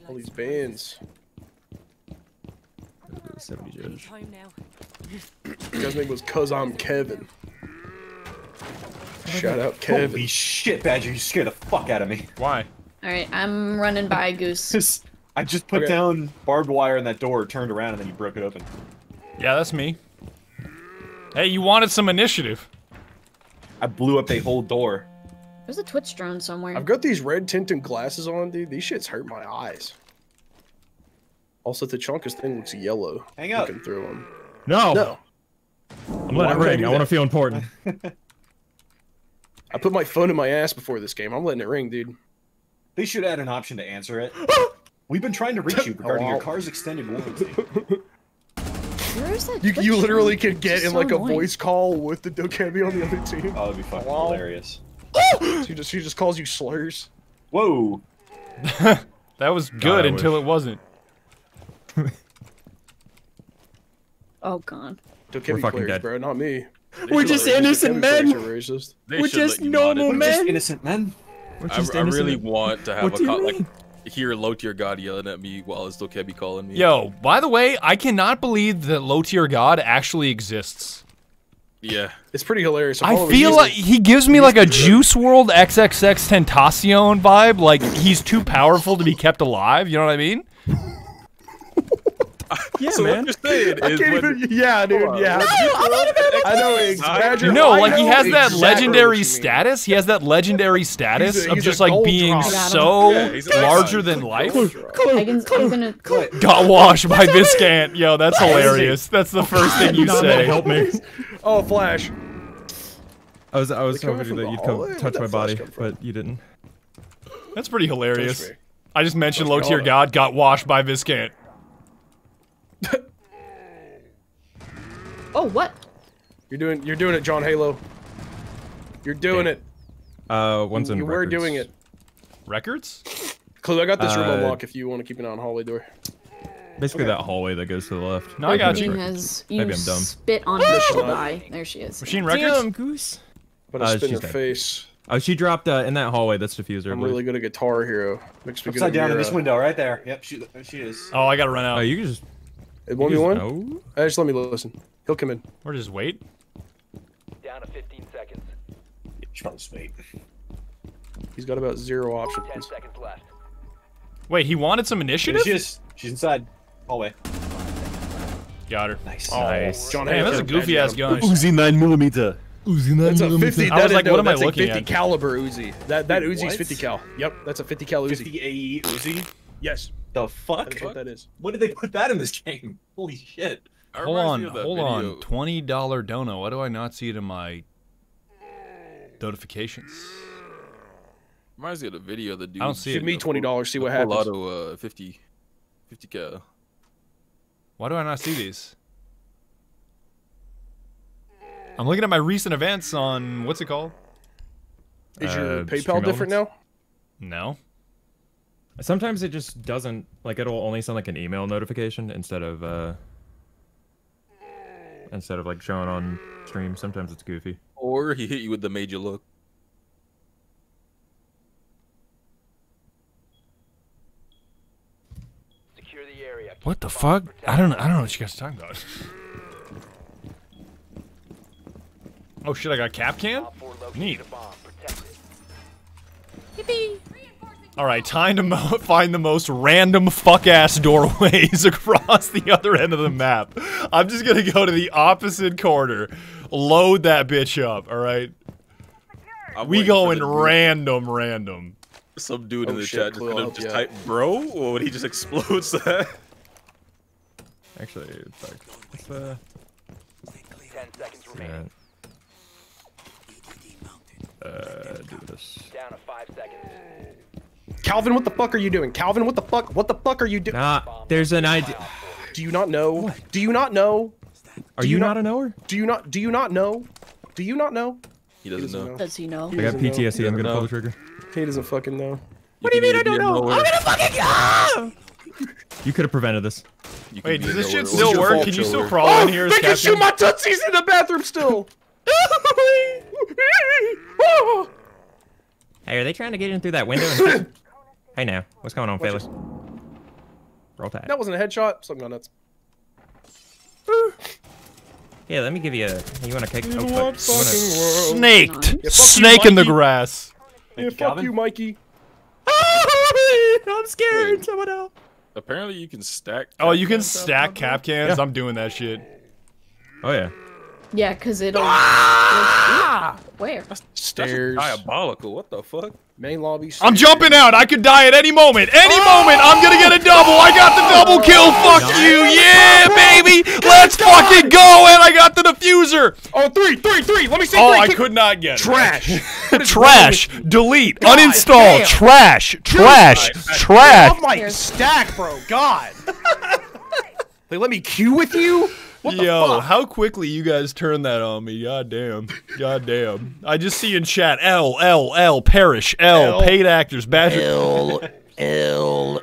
All these bands. 70 judge. You guys' name was Cuz I'm Kevin. Shout out Kevin. Holy shit, Badger, you scared the fuck out of me. Why? All right, I'm running by Goose. I just put Okay. down barbed wire in that door, turned around, and then you broke it open. Yeah, that's me. Hey, you wanted some initiative. I blew up a whole door. There's a Twitch drone somewhere. I've got these red tinted glasses on, dude. These shits hurt my eyes. Also, the chunkest thing looks yellow. Hang up. Looking through them. No! No. I'm letting it would I ring. I want to feel important. I put my phone in my ass before this game. I'm letting it ring, dude. They should add an option to answer it. We've been trying to reach you regarding your car's extended warranty. Where is that? You, you literally drone? can get in so like a annoying. voice call with the Dokkaebi on the other team. Oh, that'd be fucking Hello? hilarious. she just she just calls you slurs. Whoa. That was good I until wish. it wasn't. Oh god. Dokkaebi fucking players, dead. bro, not me. We're just innocent men. players are racist. They We're just you mod normal We're just men. innocent men. I, I really want to have What a do you co- like hear low tier god yelling at me while it's Dokkaebi calling me. Yo, by the way, I cannot believe that low tier god actually exists. Yeah. It's pretty hilarious. I Follow me. feel like he gives me like a Juice WRLD XXX Tentacion vibe. Like he's too powerful to be kept alive. You know what I mean? Yeah, so man. what you're saying I is can't when, even. Yeah, dude. Yeah. No, I know exactly. No, like he has that exactly legendary status. He has that legendary status He's a- of just like being drop. so Yeah, larger than drop. life. I can, Got washed by Viscant. Yo, that's hilarious. That's the first thing you Not say. help me. Oh, flash. I was I was hoping that you'd come touch my body, but you didn't. That's pretty hilarious. I just mentioned low tier god got washed by Viscant. Oh what? You're doing. You're doing it, John Halo. You're doing it. Uh, one's in You were records. doing it. Records? Clue, I got this room Uh, unlocked if you want to keep an eye on hallway door. Basically, that hallway that goes to the left. No, I got you. has you Maybe I'm dumb. spit on her Mission to up. die. There she is. Machine records? goose. But I Uh, spin she's her dead. face. Oh, she dropped uh, in that hallway. That's diffuser. I I'm really good at Guitar Hero. Makes me good Upside at down in this window, right there. Yep, she, she is. Oh, I gotta run out. Oh, you can just. It you won't be just- one. No. Uh, just let me listen. He'll come in. Or just wait. Down to 15 seconds. She probably sweet. He's got about zero options. 10 seconds left. Wait, he wanted some initiative? She is. She's inside. Hallway. Got her. Nice. Nice. John Damn, that's a goofy ass gun. Uzi 9 millimeter. Uzi That's a 50. I was is- like, no, what am I that's a looking 50 at? caliber Uzi. That that Wait, Uzi's what? 50 cal. Yep, that's a 50 cal Uzi. 50 AE Uzi? Yes, The fuck? is what that is. When did they put that in this game? Holy shit. Hold on, me of that hold video. on. Twenty dollar dono. Why do I not see it in my notifications? Reminds me of the video the dude. I don't see Give it. me twenty dollars. See what the happens. Lotto, uh, 50, 50 cal. Why do I not see these? I'm looking at my recent events on what's it called? Is your Uh, PayPal different now? No. Sometimes it just doesn't like it'll only send like an email notification instead of uh instead of like showing on stream. Sometimes it's goofy. Or he hit you with the made you look. Secure the area. What the fuck? I don't know. I don't know what you guys are talking about. Oh shit! I got a cap can. Neat. All right, time to mo- find the most random fuck ass doorways across the other end of the map. I'm just gonna go to the opposite corner, load that bitch up. All right. We going the dude- random, random. Some dude Oh, in the shit, chat just gonna just type bro, or would he just explodes that? Actually, fuck. What's uh? Ten seconds remaining. Uh, uh, do this. Down to five seconds. Calvin, what the fuck are you doing? Calvin, what the fuck? What the fuck are you doing? Nah, there's an idea. Do you not know? Do you not know? Are Do you, you not, not- a knower? Do you not? Do you not know? Do you not know? He doesn't know. Does he know? I got doesn't know. PTSD. I'm gonna know. pull the trigger. He doesn't fucking know. What do you mean I don't know? I'm gonna fucking go! You could have prevented this. You Wait, does this shit still your work? fault, Can you still crawl Oh, in here as oh, they can shoot my tootsies in the bathroom still. Hey, are they trying to get in through that window? and- hey now, what's going on, fellas? Roll tide. that wasn't a headshot. Something on nuts. Yeah, let me give you a. You want a cake? In Oh, fuck. what You wanna- fucking world? Snaked. Yeah, fuck you, Snake in the grass. Yeah, fuck you, Mikey. I'm scared. Someone help. Apparently, you can stack. Oh, you can stack Kapkans. I'm doing that shit. Oh yeah. Yeah, because it'll. Ah! Where? That's Stairs. diabolical. What the fuck? Main lobby. I'm jumping out. I could die at any moment. Any oh! moment, I'm gonna get a double. I got the double kill. Fuck you. Yeah, baby. Let's fucking go. And I got the diffuser. Oh, three, three, three. Let me see. Oh, three. I Kick- could not get it. Trash. Trash. Delete. God Uninstall. damn. Trash. Trash. Get Trash. off my stack, bro. God. they let me queue with you. What the Yo, fuck? how quickly you guys turned that on me. God damn. God damn. I just see in chat L, L, L, perish, L, L. paid actors, Badger. L L.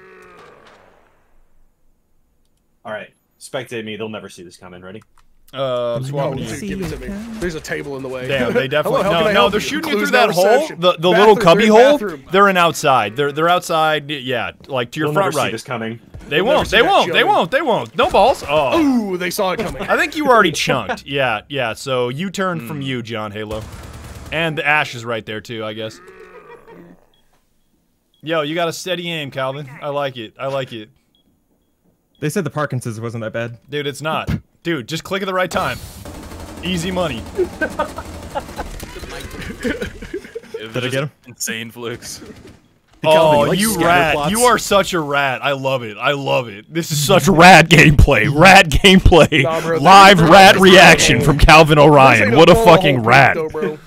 All right, spectate me. They'll never see this coming. Ready? Uh, swapping you. give it to me. There's a table in the way. Damn, they definitely Hello, how no, can I no. They're you? shooting you through that hole, reception. the the Bathroom, little they're cubby hole. bathroom. They're in outside. They're they're outside. Yeah, like to your They'll front never see right. this coming. They They'll won't. They won't. They won't. They won't. No balls. Oh, Ooh, they saw it coming. I think you were already chunked. Yeah, yeah. So you turned from you, John Halo, and the ash is right there too. I guess. Yo, you got a steady aim, Calvin. I like it. I like it. They said the Parkinson's wasn't that bad. Dude, it's not. Dude, just click at the right time. Easy money. Did I get him? Insane flicks. Oh, like you rat. plots? You are such a rat. I love it. I love it. This is such rat gameplay. Rat gameplay. Nah, bro, Live rat reaction from Calvin This Orion. ain't What a bullet fucking rat. though, bro.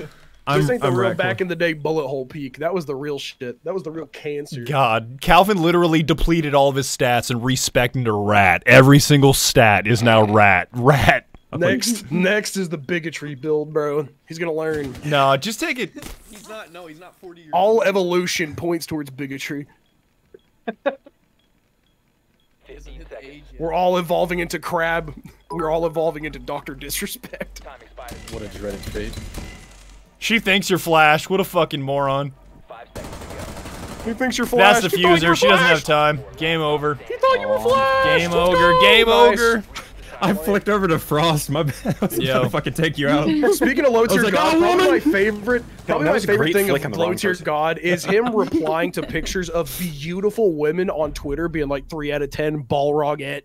I'm, this ain't the I'm real rat back in the day bullet hole peak. That was the real shit. That was the real cancer. God, Calvin literally depleted all of his stats and respec into rat. Every single stat is now rat. Rat. Next, next is the bigotry build, bro. He's gonna learn. No, just take it. He's not. No, he's not 40 years All evolution points towards bigotry. We're all evolving into crab. We're all evolving into Doctor Disrespect. Time expired. What a dreaded fate. She thinks you're Flash. What a fucking moron. Five seconds. Who thinks you're Flash? That's the You thought fuser. She doesn't have time. Game over. You thought you were Flash. Game Let's ogre. go. Game Nice. ogre. I flicked over to Frost. My bad. I was Yo. trying to fucking take you out. Speaking of low tier like, god, "Oh, probably woman!" my favorite, probably that my favorite thing flick on of low tier god is him replying to pictures of beautiful women on Twitter, being like three out of ten Balrogette.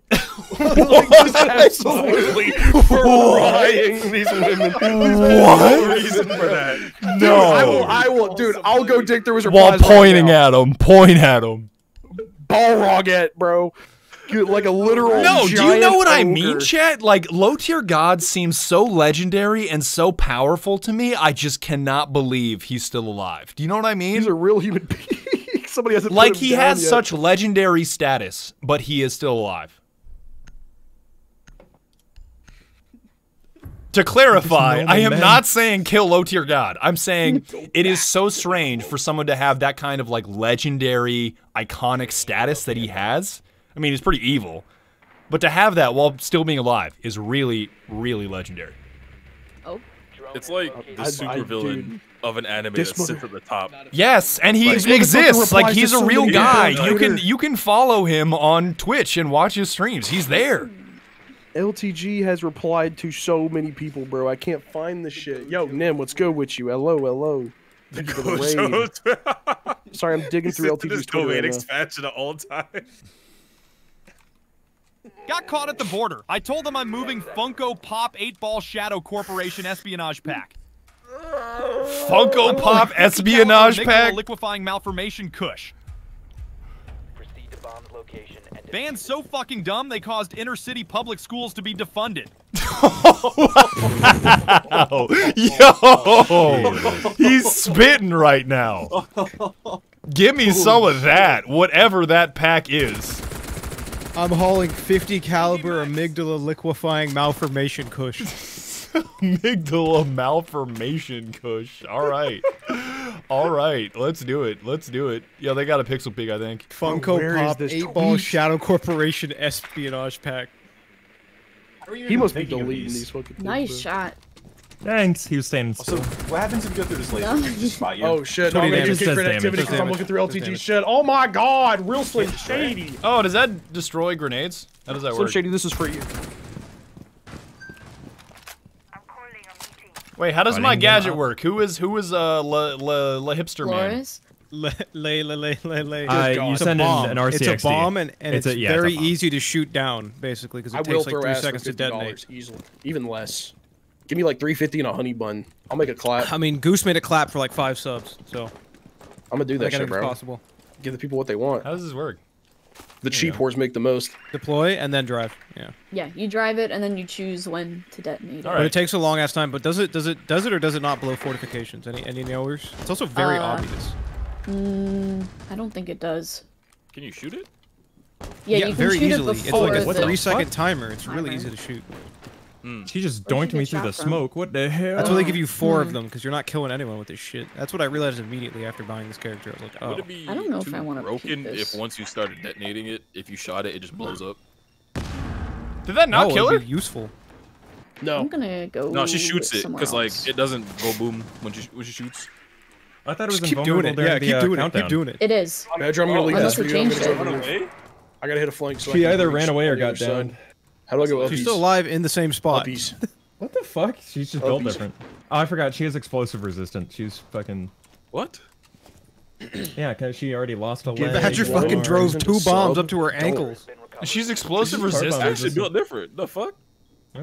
like, just absolutely frying these women. What? No reason for that. No. I will. I will, dude. I'll go dig through his While replies. right pointing now. at him. Point at him. Balrogette, bro. Like a literal. No, do you know what I mean, ogre. chat? Like low tier gods seems so legendary and so powerful to me. I just cannot believe he's still alive. Do you know what I mean? He's a real human being. Somebody hasn't like he has yet. such legendary status, but he is still alive. To clarify, I am men. not saying kill low tier god. I'm saying it is so strange for someone to have that kind of like legendary, iconic status that he has. I mean, he's pretty evil, but to have that while still being alive is really, really legendary. Oh. It's like the I- I- supervillain of an anime that sits at the top. Yes, and he Like- exists. Like he's a real guy. You can you can follow him on Twitch and watch his streams. He's there. LTG has replied to so many people, bro. I can't find the shit. Yo, Nim, what's good with you? Hello, hello. Thank you for the raid. Sorry, I'm digging through LTG's Twitter right now. expansion of all time. Got caught at the border. I told them I'm moving Funko Pop 8 Ball Shadow Corporation espionage pack. Funko Pop espionage Amygdala pack. Liquefying malformation Kush. Proceed to bomb's location and Bans so fucking dumb they caused inner city public schools to be defunded. Wow. Yo, he's spitting right now. Give me some of that, whatever that pack is. I'm hauling 50 caliber amygdala liquefying malformation kush. Amygdala malformation kush. All right. All right. Let's do it. Let's do it. Yeah, they got a pixel pig, I think. Funko where is Pop this 8 Ball tweet? Shadow Corporation espionage pack. He must be deleting these fucking things. Nice bro. shot. Thanks. He was standing So still. what happens if you go through this laser? No. Just spot you? Oh shit! Twenty I'm making damage. kick Does for damage, activity does because I'm looking through does LTG shit. Oh my god, real Slim Shady. Oh, does that destroy grenades? How does that Slim work? Shady, this is for you. Wait, how does Running my gadget work? Who is who is uh la la, la hipster man? Flores. Lay, lay, lay, lay, lay. Uh, you It's a send in bomb. an It's a bomb, and, and It's it's, a- yeah, very bomb. easy to shoot down, basically, because it I takes like throw three seconds to detonate. dollars easily, even less. Give me like three fifty and a honey bun. I'll make a clap. I mean, Goose made a clap for like five subs, so I'm gonna do I that think shit, it's bro. possible. Give the people what they want. How does this work? The cheap whores make the most. Deploy and then drive. Yeah. Yeah, you drive it and then you choose when to detonate it. All But it takes a long ass time. But does it does it does it or does it not blow fortifications? Any any knowers? It's also very Uh, obvious. Mm, I don't think it does. Can you shoot it? Yeah, you can very shoot easily. it It's before like a the three second timer. It's really easy to shoot. She just Where'd doinked me through the from? smoke. What the hell? That's why they give you four Hmm. of them because you're not killing anyone with this shit. That's what I realized immediately after buying this character. I was like, oh, Would it be I don't know if I wanna keep broken this. if once you started detonating it, if you shot it, it just blows up? Did that not no, kill it'd her? be useful. No. I'm No, gonna go. No, she shoots it because like it doesn't go boom when she when she shoots. I thought it was Just keep doing it. Yeah, during the, keep uh, doing it. countdown. Keep doing it. It is. Badger, I'm gonna leave Unless this it video. I'm gonna it. go. I gotta hit a flank. So I She can either ran away or on the other got side. Downed. How do I go up? She's still alive in the same spot. Uppies. What the fuck? She's just built different. Oh, I forgot. She has explosive resistant. She's fucking. What? Yeah, because she already lost a Dude, leg. Badger one fucking drove two bombs sub. up to her ankles. She's explosive She's resistant. carbon Actually built different. The fuck?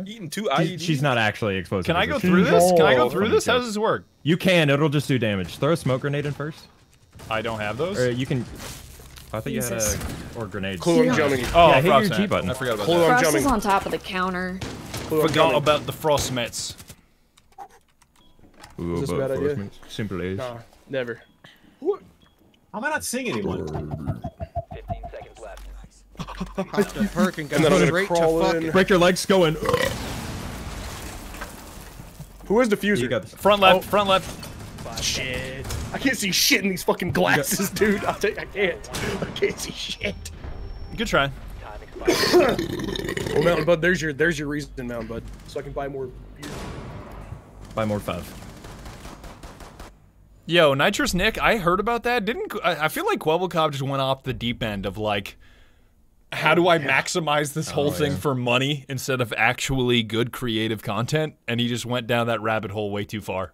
Eating two She- IEDs. she's not actually explosive. Can I go through this? Can I go through this? How does this work? You can. It'll just do damage. Throw a smoke grenade in first. I don't have those. Or you can. I thought you had a or grenades. Clue, Yeah. I'm jumping. Oh, Yeah, hit your Frostmat. G button. I forgot about Clue, that. I'm Frost jumping. is on top of the counter. Clue, I'm Forgot jumping. about the frost frostmets. Ooh, this a but bad idea? force Simple as. Nah, never. How am I not seeing anyone? 15 seconds left. Popped the perk and got And then I'm gonna straight to crawl in. fucking. Break your legs going. Who is diffuser? You got this. Front left, Oh. front left. Shit. I can't see shit in these fucking glasses, dude. I'll I can't. I can't see shit. Good try. Time expired. Well, Mountain Bud, there's your there's your reason, Mountain Bud, so I can buy more beer. Buy more five. Yo, Nitrous Nick, I heard about that. Didn't I I feel like Kwebbelkop just went off the deep end of like, how do I maximize this whole Oh, thing yeah. for money instead of actually good creative content? And he just went down that rabbit hole way too far.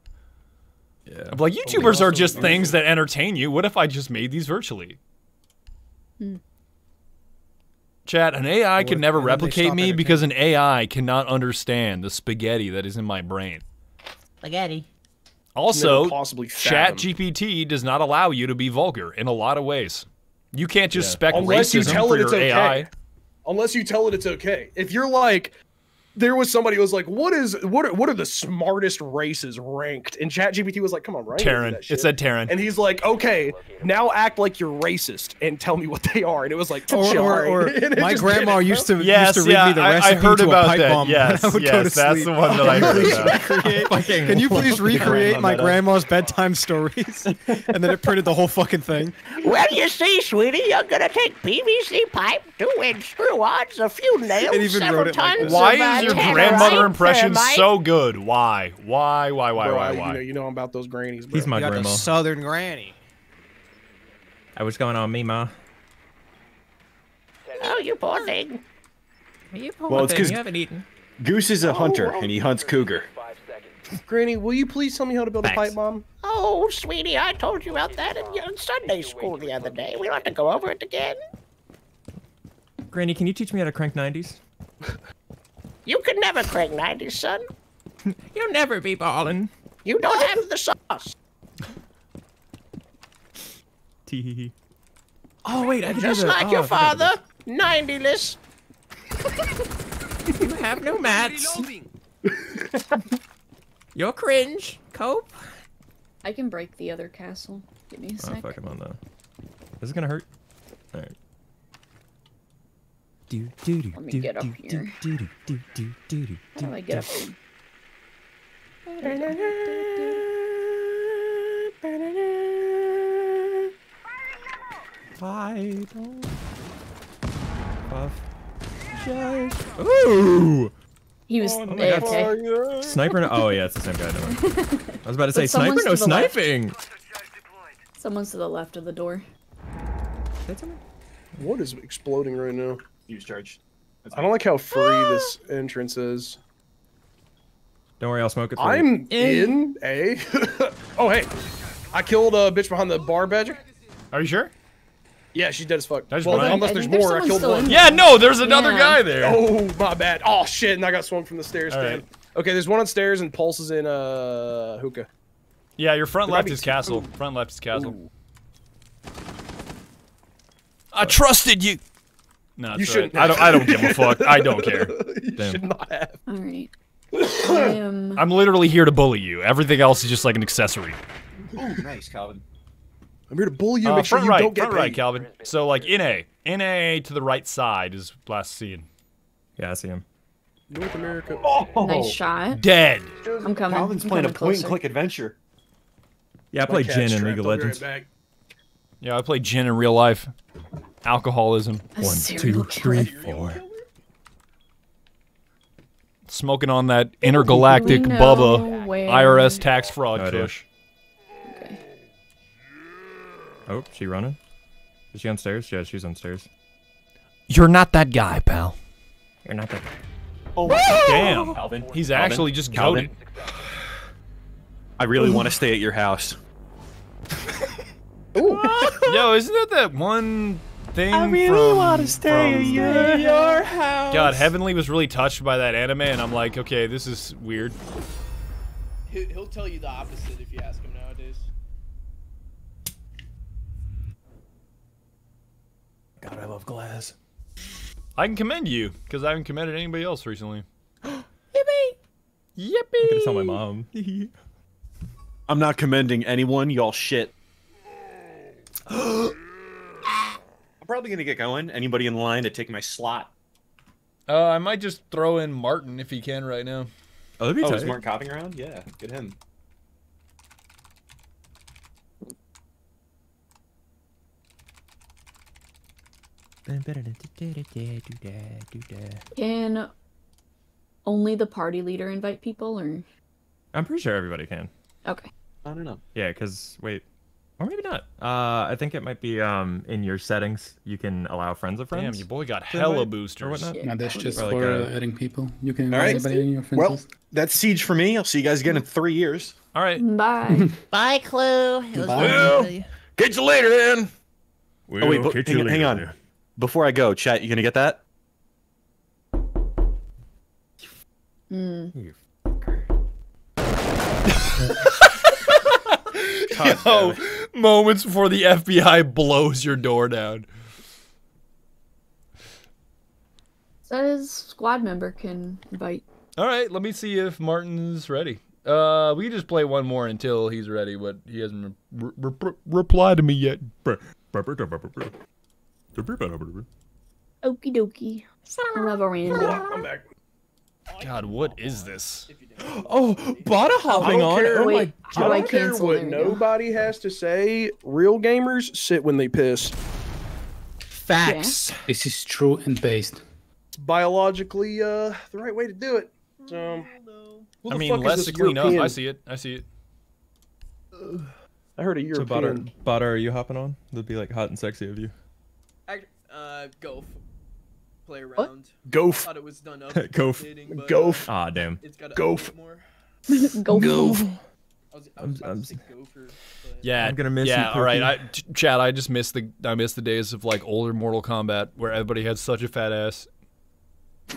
Yeah. I'm like, oh YouTubers are just oh things that entertain you. What if I just made these virtually? Hmm. Chat, an AI could if- never and then they replicate me because an AI cannot understand the spaghetti that is in my brain. Spaghetti. Also, possibly Chat. GPT does not allow you to be vulgar in a lot of ways. You can't just Yeah. spec Unless you racism tell for it it's your okay. AI. unless you tell it it's okay. If you're like, there was somebody who was like, "What is what? Are, what are the smartest races ranked?" And ChatGPT was like, "Come on, right?" Terran. It said Terran. And he's like, "Okay, now act like you're racist and tell me what they are." And it was like, Or, or, or my grandma it, used to. Yes, used to read yeah, me the I- I recipe heard to about a pipe that. bomb. Yes, I would go yes, to that's sleep. the one that I heard about. recreate- Can you please recreate my grandma's bedtime stories? and then it printed the whole fucking thing. Well, you see, sweetie, you're gonna take PVC pipe, two-inch screw-ons, a few nails, several wrote it like tons Why of, is your tannerite, grandmother impression thermite. so good? Why? Why? Why? Why? Bro, Why? I- You know, Why? you know about those grannies, bro. He's my You got the grandma. Southern granny. Hey, what's going on, me, ma? Oh, you poor thing. You Well, it's because you haven't eaten. Goose is a oh, hunter oh, and he hunts oh. cougar. Granny, will you please tell me how to build a pipe bomb? Oh, sweetie, I told you about that in in Sunday school the other day. We don't have to go over it again. Granny, can you teach me how to crank 90s? You can never crank 90, son. You'll never be ballin'. You don't have the sauce. Tee hee Oh wait, I can Just do the, like oh, your father, about 90less. You have no mats. You're cringe. Cope. I can break the other castle. Give me a Oh sec. fuck, I'm on though. This is gonna hurt. All right. Do do do Let me do get up do here. do do do do do do. How do I get up here? Vital. Puff. Just. Ooh. He was Oh my God. Sniper. No- oh yeah, it's the same guy. Never mind. I was about to say sniper. No to the left. sniping. Someone's to the left of the door. What is exploding right now? Use charge. I don't like how free this entrance is. Don't worry, I'll smoke it. I'm you. in a. oh hey, I killed a bitch behind the bar badger. Are you sure? Yeah, she's dead as fuck. Well, fine. unless there's think there's more, I killed one. Yeah, no, there's another Yeah. guy there. Oh my bad. Oh shit, and I got swung from the stairs. All Damn. right. Okay, there's one on stairs and Pulse is in uh hookah. Yeah, your front There might left is two. castle. Front left is castle. I trusted you. No, You shouldn't right. I don't. I don't give a fuck. I don't care. you Damn. should not have. All right. I am. I'm literally here to bully you. Everything else is just like an accessory. Ooh, nice, Calvin. I'm here to bully you. Uh, make sure you right, don't get front right. Calvin. So like in A, in A to the right side is last seen. Yeah, I see him. North America. Oh, nice shot. Dead. I'm coming. Calvin's I'm playing a coming point and click adventure. Yeah, I play cat's Jhin in. League of I'll right Legends. Yeah, I play gin in real life. Alcoholism. A serial killer. four. Smoking on that intergalactic Do Bubba where- IRS tax fraud No idea. Okay. Oh, she running? Is she on stairs? Yeah, she's on stairs. You're not that guy, pal. You're not that. Oh, Damn. Calvin. He's Calvin. actually just Calvin. goaded. I really want to stay at your house. Yo, isn't that that one thing I really want to stay in your, house. God, Heavenly was really touched by that anime, and I'm like, okay, this is weird. He- He'll tell you the opposite if you ask him nowadays. God, I love glass. I can commend you because I haven't commended anybody else recently. Yippee! Yippee! I'm gonna tell my mom. I'm not commending anyone. Y'all shit. Ah! I'm probably gonna get going. Anybody in line to take my slot? Uh, I might just throw in Martin if he can right now. Oh, that'd be Oh, tight. is Martin copping around? Yeah, get him. Can only the party leader invite people, or I'm pretty sure everybody can. okay? I don't know. Yeah, because wait, or maybe not. Uh, I think it might be um in your settings. You can allow friends of friends. Damn, your boy got to hella invite boosters. or whatnot. Yeah. That's just Or like for a- uh, adding people. You can All invite right. anybody in your friends Well, list. that's siege for me. I'll see you guys again in three years. All right. Bye. Bye, Clue. It was Bye. wonderful you. Catch you later, then. oh wait, but hang, hang on. Before I go, chat, you gonna get that? Mm. Yo, moments before the FBI blows your door down. Says squad member can invite. All right, let me see if Martin's ready. Uh, we can just play one more until he's ready, but he hasn't re- re- re- replied to me yet. Okie dokie. I love a random. I'm back. God, what is this? Oh, bada hopping on. care. Oh my Wait, how do I I don't care what There nobody has to say. Real gamers sit when they piss. Facts. This is true and based. It's biologically uh, the right way to do it. So, I mean, less to clean up. I see it. I see it. I heard a European. So, European. Bada, Bada, are you hopping on? That'd be like hot and sexy of you. I, uh, go. Play around. Goof. Thought it was done up. Goof. dating, but, Goof. uh, Ah, damn. It's got Goof. more. Go. Goof. I was, I I'm- was about I'm- to say gopher, Yeah, I'm gonna miss you, Yeah, all right. I, Ch- Chad, I just missed the I missed the days of like older Mortal Kombat where everybody had such a fat ass.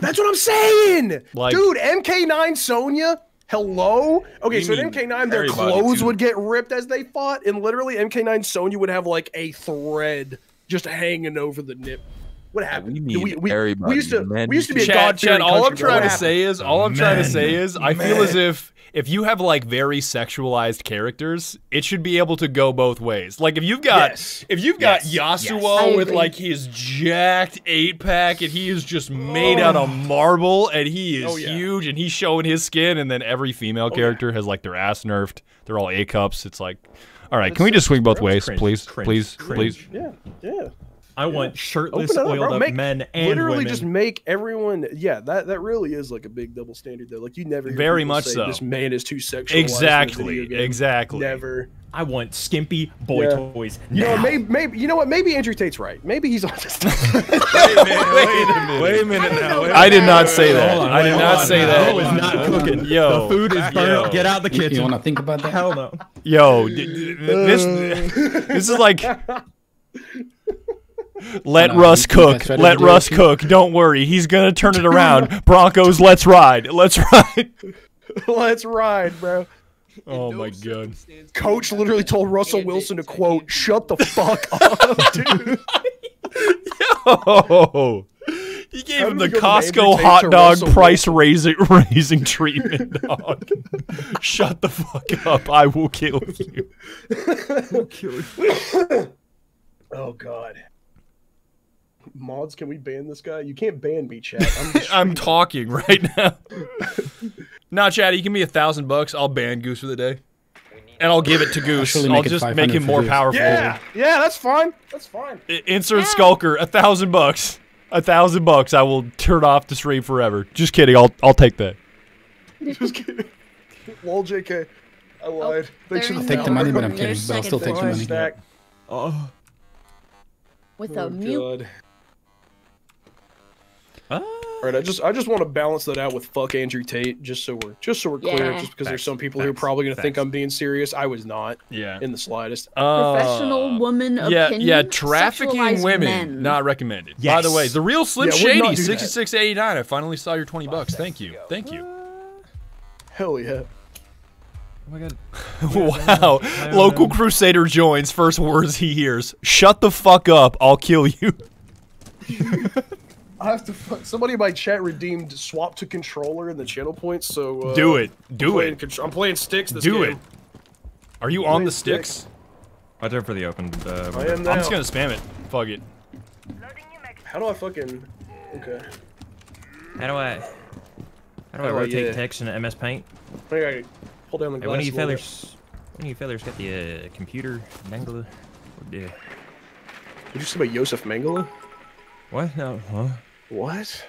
That's what I'm saying, Like- dude. MK9 Sonya. Hello. Okay, so in MK9, their clothes too. would get ripped as they fought, and literally MK9 Sonya would have like a thread just hanging over the nip. What happened? we need we, we, everybody, we used to man. we used to be a Chad, god Chad, all I'm trying to say is all I'm trying to say is I feel as if if you have like very sexualized characters, it should be able to go both ways. Like if you've got Yes. if you've got Yes. Yasuo I with like his jacked eight pack and he is just made oh. out of marble and he is Oh, yeah. huge and he's showing his skin and then every female oh, character has like their ass nerfed. They're all A cups. It's like all right, can we just swing both ways, Cringe, please? cringe, Please, cringe. please. Yeah, yeah. I want shirtless, Open up, oiled bro. up Make- men and Literally, women. just make everyone. Yeah, that that really is like a big double standard though. Like you never hear Very much say, so. This man is too sexual. Exactly, exactly. Never. I want skimpy boy Yeah. toys. You know, maybe, maybe you know what? Maybe Andrew Tate's right. Maybe he's on this. Wait a minute now. wait a I did not say that. Hold on, I did not on. say that. Joe is not cooking. Yo, the food is burnt. yo. Get out the kitchen. You, kitchen. want to think about that? Hell no. Yo, d- d- this uh. this is like let No, Russ cook. Let to do Russ it? cook. Don't worry, he's gonna turn it around. Broncos, let's ride. Let's ride. Let's ride, bro. Oh my god. Coach literally told Russell Wilson to quote, "Shut the fuck up, dude." Oh, he gave him the we go from Andrew Costco hot dog price raising raising treatment, dog. Shut the fuck up. I will kill you. I will kill you. oh god. Mods, can we ban this guy? You can't ban me, chat. I'm I'm talking right now. nah, Chad, you give me a thousand bucks, I'll ban Goose for the day. And I'll give it to Goose. Actually I'll make it just make him more Goose. powerful. Yeah, yeah, that's fine. That's fine. I- Insert Skulker, a thousand bucks. A thousand bucks, I will turn off the stream forever. Just kidding, I'll I'll take that. Just kidding. Lol, JK. I lied. Thanks for there the you Take the money, but I'm kidding. But I'll still second take the money. Stack. Oh. With Oh, a mute. God. All right, I just I just want to balance that out with fuck Andrew Tate, just so we're just so we're clear. Yeah. Just because there's some people who are probably gonna think. I'm being serious. I was not Yeah. in the slightest. Professional Uh, woman yeah, opinion. yeah, trafficking women men. not recommended. By the way, the real Slim Yeah, Shady, sixty six eighty nine. I finally saw your twenty bucks. Thank you, thank you. Hell yeah. Oh my god. wow, local crusader joins. First words he hears: "Shut the fuck up! I'll kill you." I have to. Fuck, somebody in my chat redeemed swap to controller in the channel points. So uh, Do it, I'm do playing it, I'm playing sticks. This do game. it. Are you on the sticks? Watch out for the open. Uh, I am now. I'm just gonna spam it. Fuck it. How do I fucking? Okay. How do I? How do I Oh, rotate yeah. text in MS Paint? I gotta pull down the Hey, glass. one of you a little bit. one of you fellas got the uh, computer Mangala? Yeah. Did you say about Yosef Mengele? What? No. Huh? What?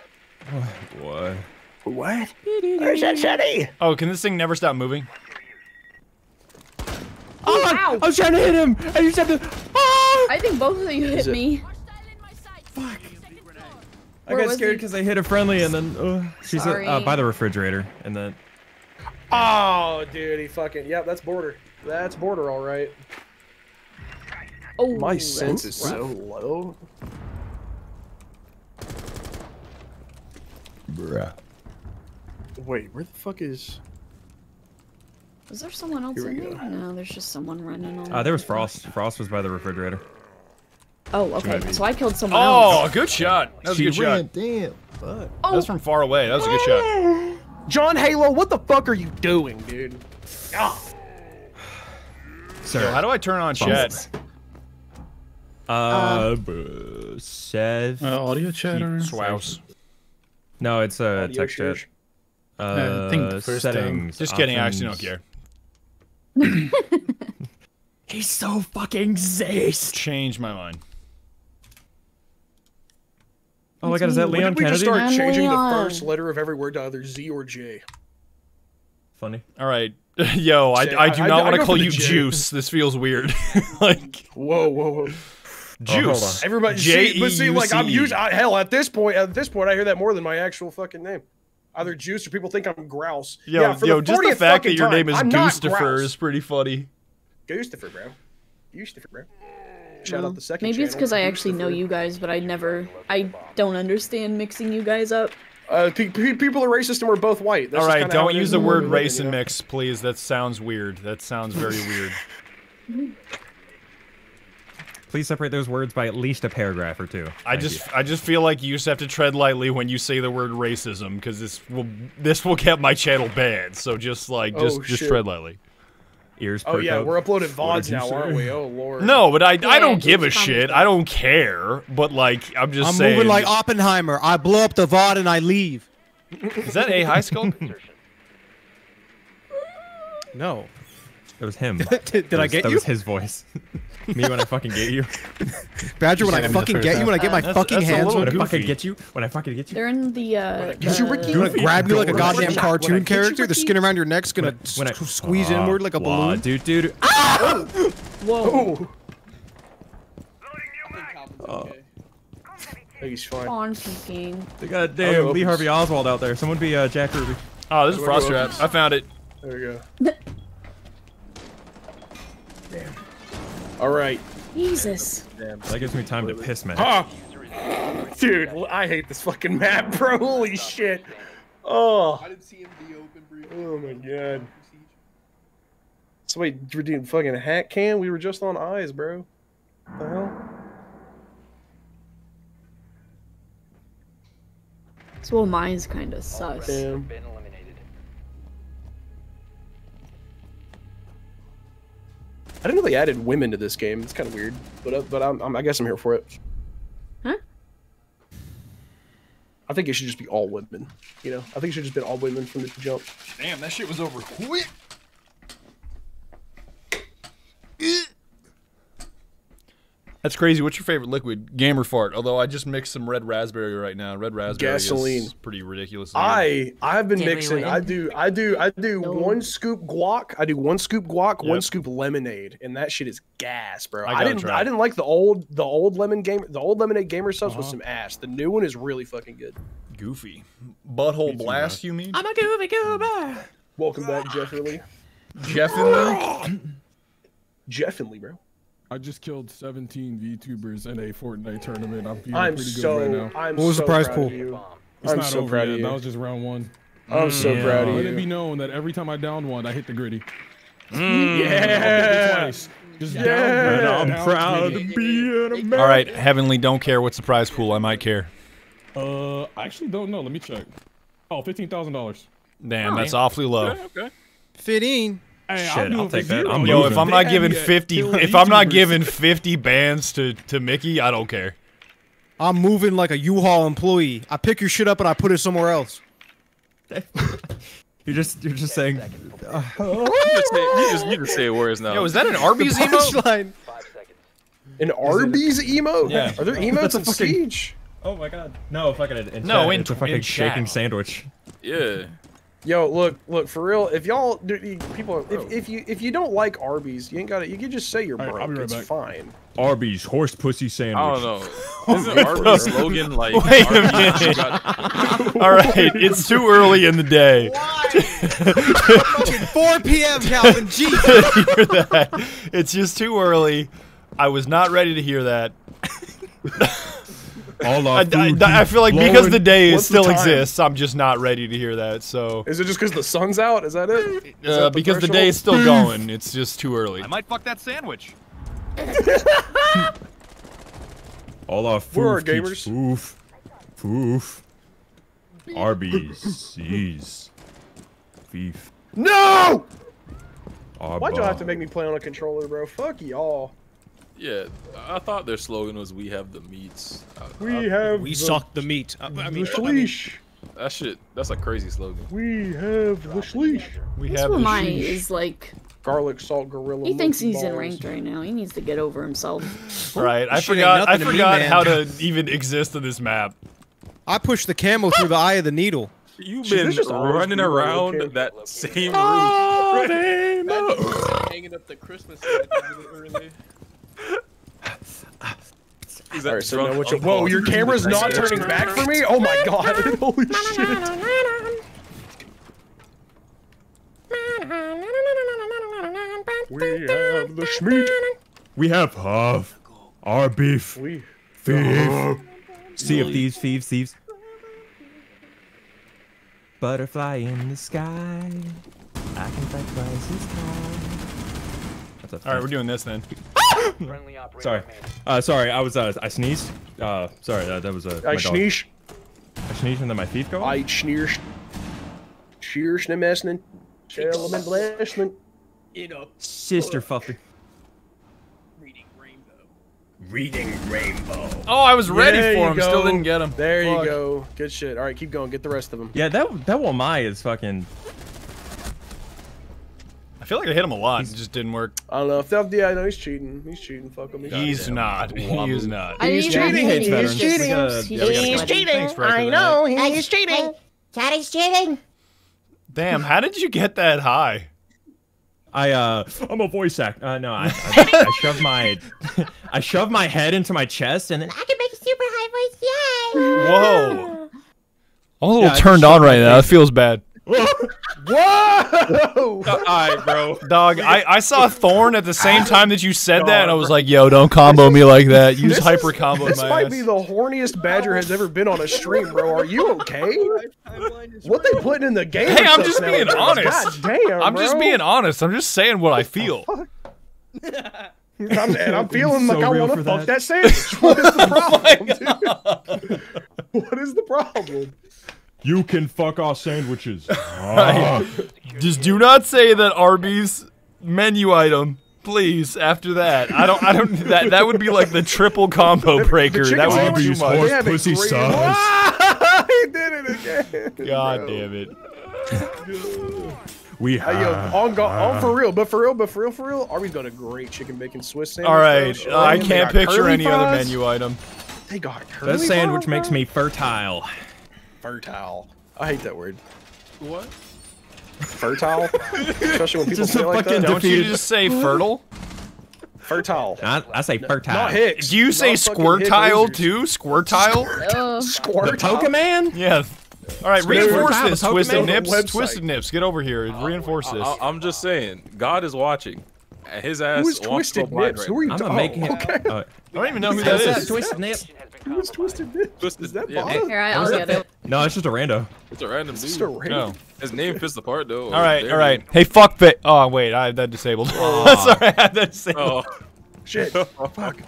What? What? Where's that Sunny? Oh, can this thing never stop moving? Oh, I was trying to hit him. I just had to. Oh! I think both of you hit Is it- me. I Where got scared because I hit a friendly and then uh, she's uh, uh, by the refrigerator and then Oh, dude, he fucking. Yep, that's border. That's border, all right. Oh, My sense is rough. so low. Bruh. Wait, where the fuck is? Was there someone else in go. there? No, there's just someone running on. Uh, there was Frost. Frost was by the refrigerator. Oh, okay. So I killed someone Oh, else. good shot. That was She a good shot. Damn. Fuck. That was from far away. That was a good shot. John Halo, what the fuck are you doing, dude? Ah. Sir. Yo, how do I turn on chat? Uh, b- Sev. Uh, audio chat or Swouse. No, it's a Audio text chat. Uh, I think the first time- settings. Just kidding. I actually don't care. He's so fucking zaced. Change my mind. Oh my god, is that Leon When Leon did we just Kennedy? start changing the first letter of every word to either Z or J? Funny. All right. Yo, I, I do not want to call you J. Juice. This feels weird. like Whoa, whoa, whoa! Juice. Everybody, see, but see, like I'm used. I, hell, at this point, at this point, I hear that more than my actual fucking name. Either Juice or people think I'm Grouse. Yo, yeah, for yo, the just the fact that your time, name is I'm not Gustafer Grouse. is pretty funny. Gustafer, bro. Gustafer, bro. Shout out the second. Maybe it's because I actually know you guys, but I never, I don't understand mixing you guys up. Uh, pe- pe- people are racist and we're both white. That's All just right, kinda how don't use the word we live in, race and mix, please. That sounds weird. That sounds very weird. Please separate those words by at least a paragraph or two. I Thank just you. I just feel like you just have to tread lightly when you say the word racism because this will this will get my channel banned. So just like just Oh, just tread lightly. ears. Oh yeah, perk we're uploading What VODs now, say? aren't we? Oh lord. No, but I I don't give a shit. I don't care. But like I'm just I'm saying. moving like Oppenheimer. I blow up the VOD and I leave. is that a high skull? No. It was him. Did- did That I get that you? was his voice. Me when I fucking get you. Badger, when I said him the fucking get you, when I get my That's- fucking that's hands When I fucking get you. When I fucking get you. They're in the, uh, Get you, Ricky. the- Gonna grab you like a goddamn cartoon character. The skin around your neck's gonna When I s- squeeze inward like a blah, balloon. Dude, dude. Ah! Whoa. Oh. Okay. I think he's fine. On peeking. The goddamn Oh, Lee. Harvey Oswald out there. Someone be uh, Jack Ruby. Oh, this is frost do I trap. open? I found it. There we go. All right. Jesus. That gives me time to piss, man. Ah! Dude, I hate this fucking map, bro. Holy shit. Oh. I didn't see him be open briefly. Oh my god. So wait, we're doing fucking hat cam? We were just on eyes, bro. What the hell? So well, mine's kind of sus. Damn. I didn't know they added women to this game. It's kind of weird, but uh, but I'm, I'm, I guess I'm here for it. Huh? I think it should just be all women. You know, I think it should just be all women from the jump. Damn, that shit was over quick. That's crazy. What's your favorite liquid? Gamer fart. Although I just mixed some red raspberry right now. Red raspberry Gasoline. is pretty ridiculous. I I've been Damn, mixing. I do I do I do No. one scoop guac. I do one scoop guac, one scoop lemonade, and that shit is gas, bro. I I, didn't try I didn't like the old the old lemon game the old lemonade gamer subs was Uh-huh. some ass. The new one is really fucking good. Goofy. Butthole too, blast, you mean? I'm a gooby goober. Welcome back, Jeff and Lee. Jeff and Lee? Jeff and Lee, bro. I just killed 17 VTubers in a Fortnite tournament. I'm feeling I'm pretty good right now. I'm What was the so prize proud pool? of you. It's I'm not so over proud yet. of you. That was just round one. I'm so Yeah. proud of you. Let it be known that every time I down one, I hit the gritty. Yeah. Twice. Just Yeah. down, And I'm down, proud gritty. to be an American. All right, Heavenly, don't care. What's the prize pool? I might care. Uh, I actually don't know. Let me check. Oh, Oh, fifteen thousand dollars. Damn, that's awfully low. Okay. Fitting. Hey, Shit, I'll, I'll take that. I'm Yo, if I'm They not giving 50, if I'm not giving 50 bands to, to Mickey, I don't care. I'm moving like a U-Haul employee. I pick your shit up and I put it somewhere else. You're just you're just saying. uh, You just say, you just, you just say words now. Yo, is that an Arby's The emote? punchline. Five. An Arby's emote? Yeah. Are there emotes That's a in fucking- Siege? Oh my god. No, fucking in, in No, in it's a fucking in chat. shaking sandwich. Yeah. Yo, look, look for real. If y'all, do, people, if, if you if you don't like Arby's, you ain't got it. You can just say you're All right, broke. I'll be right it's back. fine. Arby's horse pussy sandwich. I don't know. Isn't Arby's slogan like Wait a minute. got- All right, it's too early in the day. Fucking 4 p.m. Calvin. G. to hear that. It's just too early. I was not ready to hear that. All I, our I- food I feel like because the day What's the still time? exists, I'm just not ready to hear that. So, Is it just because the sun's out? Is that it? Is uh, that because the day is still going, it's just too early. I might fuck that sandwich. All our Where are foof keeps gamers? Foof. Foof. RBCs. Beef. No! Arba. Why'd y'all have to make me play on a controller, bro? Fuck y'all. Yeah, I thought their slogan was "We have the meats." I- We I- have We the- suck the meat. Uh, I mean, the I mean, shleesh. That shit. That's a crazy slogan. We have the shleesh. We This have the Ramai sheesh. is like Garlic salt gorilla. he thinks monkey he's in ranked right now. He needs to get over himself. Right, I Shit forgot. I nothing to me, forgot man. how to even exist on this map. I pushed the camel through the eye of the needle. You've been just running be really around cute. that same room. Oh, route. Hanging up the Christmas lights a early. He's Alright, that so now what you, uncle. whoa, your camera's not turning back for me? Oh my god, holy shit. We have the schmeat. We have half. Our beef. We Thief. Sea of Thieves, thieves, thieves. Butterfly in the sky. I can fight prices high. That's All right, we're doing this then. Sorry. Uh, sorry, I was, uh, I sneezed. Uh, sorry, uh, that was, uh, I my dog. sneeze. I sneezed and then my teeth go off? I schneer. Sheer schnemessnen. Element blessment. You know, Sister Fuffy. reading rainbow. Reading rainbow. Oh, I was ready There for you him. Still didn't get him. There Fuck. you go. Good shit. All right, keep going. Get the rest of them. Yeah, that, that Wamai is fucking... I feel like I hit him a lot. It just didn't work. I don't know if that. Yeah, I know he's cheating. He's cheating. Fuck him. He's not. He is not. I He's not cheating. He's he's cheating. he's Yeah, just we gotta He's sweating. cheating. I know. that. He's cheating. Daddy's cheating. Damn, how did you get that high? I uh I'm a voice actor. Uh, no, I, I, I shoved my I shoved my head into my chest and then I can make a super high voice. Yay! Whoa. I'm a little Yeah, turned on right now. It feels bad. Whoa! Alright, bro. Dog, I, I saw Thorn at the same time that you said that, and I was like, yo, don't combo me like that. Use This hyper combo This my might ass. be the horniest Badger has ever been on a stream, bro. Are you okay? What they putting in the game? Hey, I'm just being honest. God damn, I'm just being honest. I'm just saying what I feel. I'm, and I'm feeling So like I want to fuck that. that sandwich. What is the Oh problem, dude? What is the problem? You can fuck our sandwiches. Ah. Just do not say that Arby's menu item, please. After that, I don't. I don't. That that would be like the triple combo breaker. chicken That would be sandwich- too Arby's much. horse They pussy great- size. he did it again. God bro. damn it. We Hey, yo, have on, go, on for real, but for real, but for real, for real, Arby's got a great chicken bacon Swiss sandwich. All right, uh, I can't picture curly any other menu item. They got curly That sandwich fries, makes bro. me fertile. Fertile. I hate that word. What? Fertile, especially when people Just say like that. Don't you just say fertile? Fertile. I, I say fertile. Not Hicks. Do you say Not fucking squirtile too? Squirtile? Uh, Squirt. Pokemon? Yeah. All right, reinforce this, Twisted Nips. website. Twisted Nips, get over here. and Reinforce this. I'm just saying, God is watching. And his ass Who is Twisted go Nips? right Who are you I'm talking gonna make him. Okay. Uh, I don't even know who that that? is. Twisted Nip. Who is Twisted Nips? Twisted- Is that yeah. Bob? here, I, I'll get it. no, it's just a rando. It's a random dude. Just a random- No. His name fits the part though. All right, all right. Hey, fuck fit. Oh wait, I have that disabled. Sorry, I have that disabled. Oh, Shit. Fuck.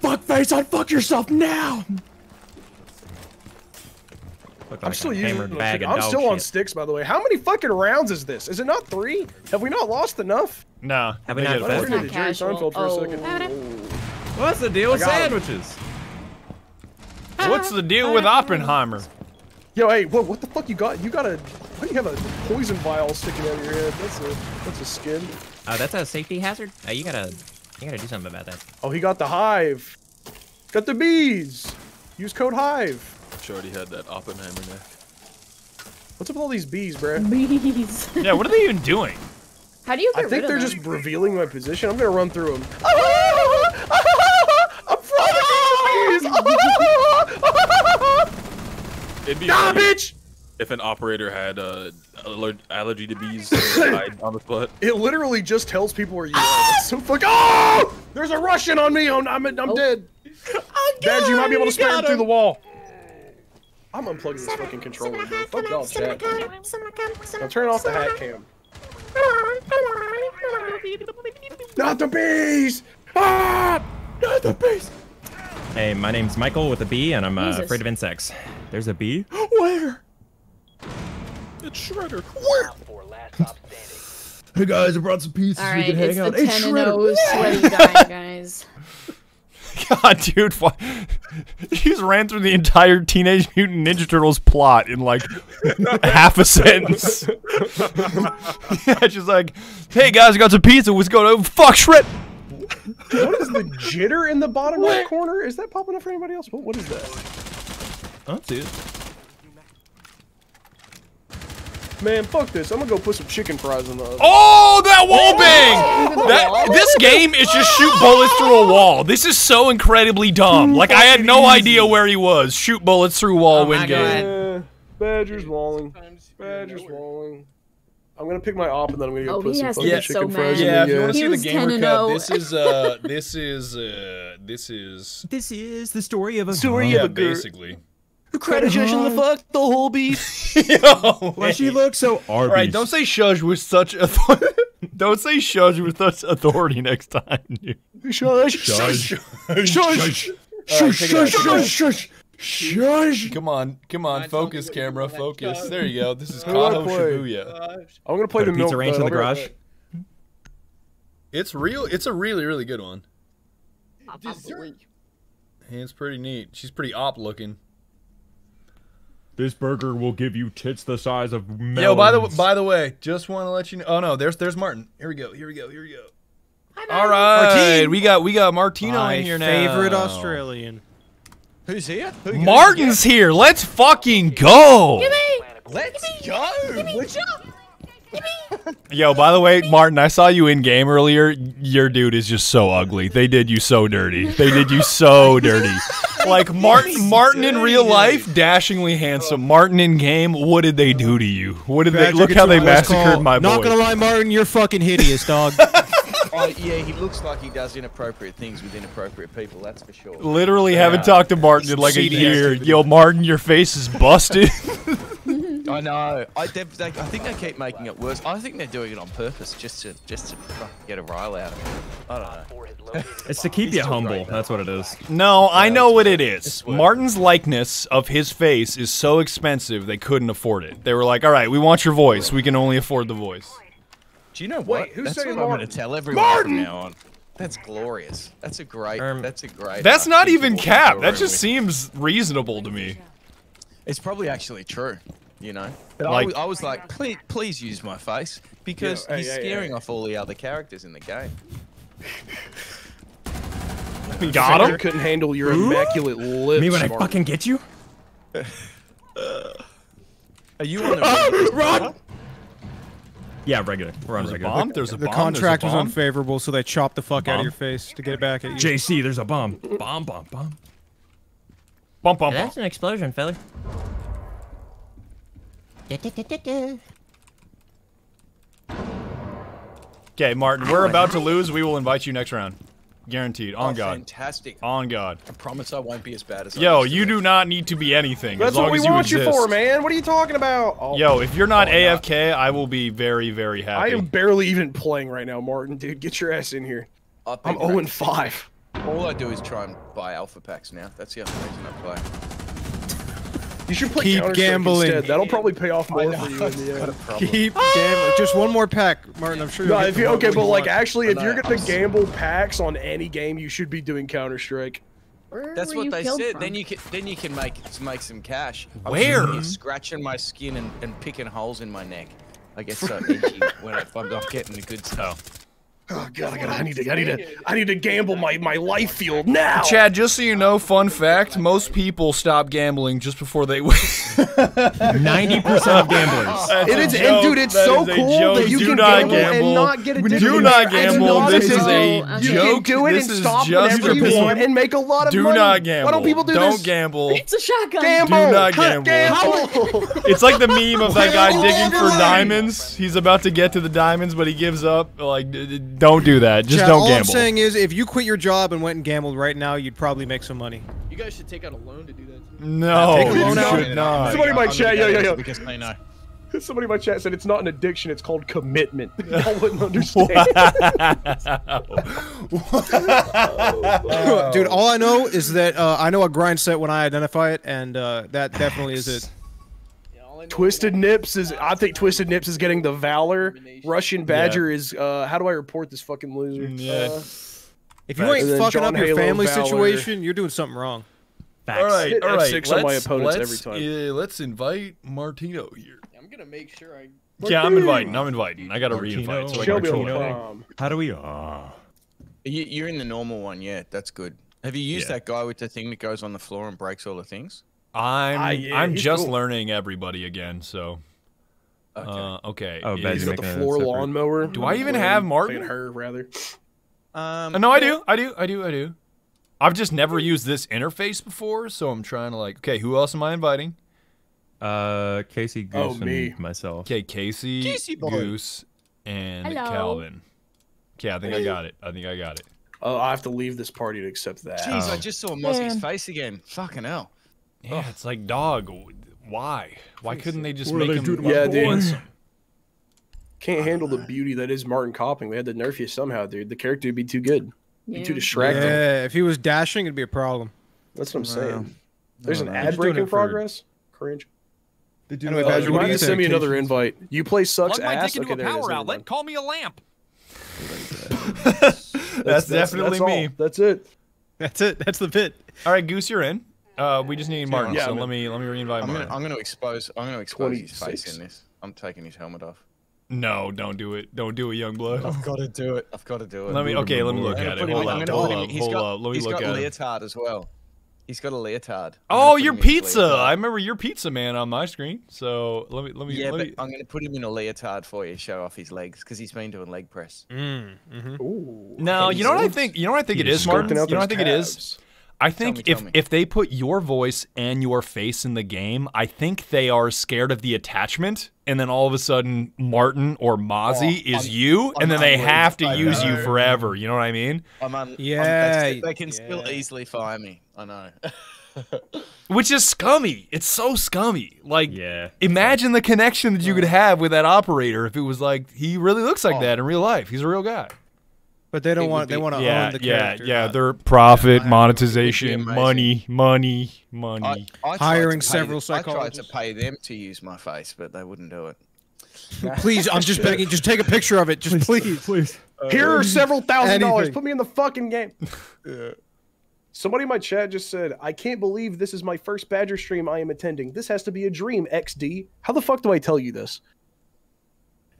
Fuck face, unfuck yourself now. Look I'm like still a using. bag I'm dog still on sticks, by the way. How many fucking rounds is this? Is it not three? Have we not lost enough? No. Have we they not did it I bet? first. turned into Jerry casual. Seinfeld for a Oh. second. What's the deal with I him. sandwiches? What's the deal with Oppenheimer? Yo, hey, what, what the fuck you got? You got a. Why do you have a poison vial sticking out of your head? That's a that's a skin. Oh, that's a safety hazard. Uh, you gotta, you gotta do something about that. Oh, he got the hive. Got the bees. Use code hive. Shorty had that Oppenheimer neck. What's up with all these bees, bruh? Bees. Yeah, what are they even doing? How do you I think they're of just revealing my position. I'm gonna run through them. I'm It'd be Ah, funny bitch! if an operator had uh, aller- allergy to bees and died on the spot. It literally just tells people where you are. That's so fuck. Oh! There's a Russian on me. I'm, I'm, I'm dead. Dad, you might be able to spare him through the wall. I'm unplugging this fucking controller, bro. Fuck y'all, chat. Now turn off the hat cam. Not the bees! Ah! Not the bees! Hey, my name's Michael with a B, and I'm uh, afraid of insects. There's a bee. Where? It's Shredder. Where? Four last stop standing. Hey guys, I brought some pizzas. All we right, can hang it's out. the Hey, 10 and Shredder. 0 sweaty guy, guys. God, dude, why? He's ran through the entire Teenage Mutant Ninja Turtles plot in like half a sentence. yeah, just like, hey guys, I got some pizza. What's going on? Fuck shred. What is the jitter in the bottom right corner? Is that popping up for anybody else? What, what is that? I don't see it. Man, fuck this. I'm gonna go put some chicken fries in the oven. Oh, that wall bang! That this game is just shoot bullets through a wall. This is so incredibly dumb. Like I had no idea where he was. Shoot bullets through wall, win game. Uh, Badger's walling. Badger's walling. I'm gonna pick my op and then I'm gonna go Oh, put some has to fucking be so chicken fries mad. in Yeah, if the, you uh, want to He see the was gamer 10 and cup, this is uh, this is uh, this is This is the story of a Story yeah, of a girl. basically. Credit the fuck the whole beat. Yo, well, she looks so Arby's. Right, don't say shush with such authority. don't say shush with such authority next time, dude. Shush, shush, shush, shush, shush, shush, shush, shush. Come on, come on, focus camera, focus. There you go. This is Kato Shibuya. I'm gonna play Put the pizza milk, ranch in the garage. It's real. It's a really, really good one. Dessert. It's pretty neat. She's pretty op looking. This burger will give you tits the size of melons. Yo, by the by the way, just want to let you know. Oh no, there's there's Martin. Here we go. Here we go. Here we go. All right, Martine. we got we got Martino My in here now. favorite Australian. Who's here? Who Martin's here. Let's fucking go. Let's go. What's up? Yo, by the way, Martin, I saw you in game earlier. Your dude is just so ugly. They did you so dirty. They did you so dirty. Like Martin, Martin in real life, dashingly handsome. Martin in game, what did they do to you? What did they look how they massacred my Not gonna lie, Martin, you're fucking hideous, dog. Oh, yeah, he looks like he does inappropriate things with inappropriate people. That's for sure. Literally haven't talked to Martin in like a CD year. Yo, Martin, your face is busted. I know. I, they, they, I think they keep making it worse. I think they're doing it on purpose, just to just to get a rile out of it. I don't know. It's to keep you humble. That's what it is. No, I know what it is. Martin's likeness of his face is so expensive they couldn't afford it. They were like, "All right, we want your voice. We can only afford the voice." Do you know what? Wait, who's That's saying what I'm going to tell everyone Martin! from now on. That's glorious. That's a great. that's a great. That's not even walk cap. That just with. seems reasonable to me. It's probably actually true, you know. But I, was, I was like, please, please use my face because Yeah, he's hey, scaring hey. off all the other characters in the game. We got him. couldn't handle your immaculate lips. Me when I fucking get you? Are you on the Run! Yeah, regular. We're on There's a regular. bomb. There's a The bomb. contract there's was unfavorable, so they chopped the fuck out of your face to get it back at you. JC, there's a bomb. Bomb, bomb, bomb. Bump, bump, bump. That's an explosion, fella. Okay, Martin, we're about to lose. We will invite you next round, guaranteed. On Oh, God. Fantastic. On God. I promise I won't be as bad as. Yo, used you do not need to be anything That's as long what we as you want exist. you for, man. What are you talking about? Oh, Yo, if you're not Oh, no. AFK, I will be very, very happy. I am barely even playing right now, Martin. Dude, get your ass in here. I've I'm been 0 and oh practicing. 5. All I do is try and buy alpha packs now. That's the only reason I play. You should play Keep gambling. Instead. That'll probably pay off more for you in the end. Keep gambling. Just one more pack, Martin. I'm sure. You'll get if you, one okay, but like actually, if you're gonna gamble packs on any game, you should be doing Counter Strike. Where That's what they said. from? Then you can then you can make make some cash. I was Where? sitting here scratching my skin and, and picking holes in my neck. I get so itchy when I, I'm not getting the good stuff. Oh god, I, gotta, I need to, I need to, I need to gamble my my life field now. Chad, just so you know, fun fact: most people stop gambling just before they win. Ninety percent of gamblers. That's It a is, and dude, it's That so cool joke. that you Do can not gamble, gamble. and not get addicted. Do not gamble. not This is addictive. a You can joke. do it This and is stop just whenever for you want and make a lot of Do money. not gamble. Why don't people do this? Don't gamble. It's a shotgun. Gamble. Do not Huh, gamble. It's like the meme of that guy digging for diamonds. He's about to get to the diamonds, but he gives up. Like, d- d- don't do that. Just Chad, don't all gamble. I'm saying is, if you quit your job and went and gambled right now, you'd probably make some money. You guys should take out a loan to do that. No, Take a you out. should not. Somebody might chat. Yo, yo, yo. Because I know. Somebody in my chat said it's not an addiction, it's called commitment. Y'all wouldn't understand. Dude, all I know is that uh, I know a grind set when I identify it, and uh, that definitely is it. Twisted Nips is. I think Twisted Nips is getting the Valor. Russian Badger is. Uh, how do I report this fucking loser? Yeah. Uh, If you ain't fucking John up your family Valor. situation, you're doing something wrong. All right, Hit all right. F6 on my let's- every let's, time. uh, let's invite Martino here. I'm gonna make sure I. Yeah, I'm inviting. I'm inviting. I got to Martino, re-invite. So I Shelby can on control it. prom. How do we? Ah. You, you're in the normal one, yeah. That's good. Have you used Yeah. that guy with the thing that goes on the floor and breaks all the things? I'm Ah, yeah, I'm just cool. learning everybody again. So Okay. uh, okay. Oh, is- bad He's you got the floor lawnmower. Do I even have Martin? Her rather. um, Uh, no, I do. I do. I do. I do. I've just never used this interface before, so I'm trying to like. Okay, who else am I inviting? Uh, Casey, Oh, Goose, me. and myself. Okay, Casey, Casey. Goose, and Hello. Calvin. Okay, I think I got it. I think I got it. Oh, I have to leave this party to accept that. Jeez, I Oh. just saw Mozzie's face again. Fucking hell. Yeah, it's like dog. Why? Why couldn't they just What make they him? do to Yeah, dude. Can't handle the beauty that is Martin Copping. They had to nerf you somehow, dude. The character would be too good. Be too distracting. Yeah, if he was dashing, it'd be a problem. That's what I'm saying. Wow. There's an know. ad break in it for- progress. Cringe. They do Anyway, no Badger, what do you send me another invite? You play sucks Plug my ass. dick into Okay, a there it is. power outlet. mind. Call me a lamp. That's, definitely that's me. all. That's it. That's it. That's the bit. All right, Goose, you're in. Uh, we just need Martin, Yeah, so I'm let me let me re-invite I'm gonna, Martin. I'm gonna expose. I'm gonna expose his face in this. I'm taking his helmet off. No, don't do it. Don't do it, young blood. I've got to do it. I've got to do it. Let me. Okay, let me look at it. put him- Hold I'm up. Hold up. Hold got- up. Let me look got at it. leotard as well. He's got a leotard. I'm Oh, gonna your put him in his pizza! I remember your pizza man on my screen. So let me let me. Yeah, let but me... I'm gonna put him in a leotard for you, show off his legs, because he's been doing leg press. Mm, mm-hmm. Ooh. No, you know what I think. You know what I think it is, Martin. You know what I those think it is. Tabs. I think me, if me. if they put your voice and your face in the game, I think they are scared of the attachment, and then all of a sudden Martin or Mozzie Oh, is I'm- you, I'm and then they have to I use you forever. You know what I mean? I'm un- I'm- Yeah, they, they can still easily fire me. I know. Which is scummy. It's so scummy. Like, Yeah. imagine the connection that you could have with that operator if it was like he really looks like Oh. that in real life. He's a real guy. But they don't would want. They want to yeah, own the yeah, character. yeah. not They're profit, Yeah, monetization, it would be money, money, I, money. I Hiring several them- I tried to pay them to use my face, but they wouldn't do it. Please, I'm just begging. Just take a picture of it. Just please. Please. Uh, Here are several thousand dollars. Put me in the fucking game. Somebody in my chat just said, I can't believe this is my first Badger stream I am attending. This has to be a dream, XD. How the fuck do I tell you this?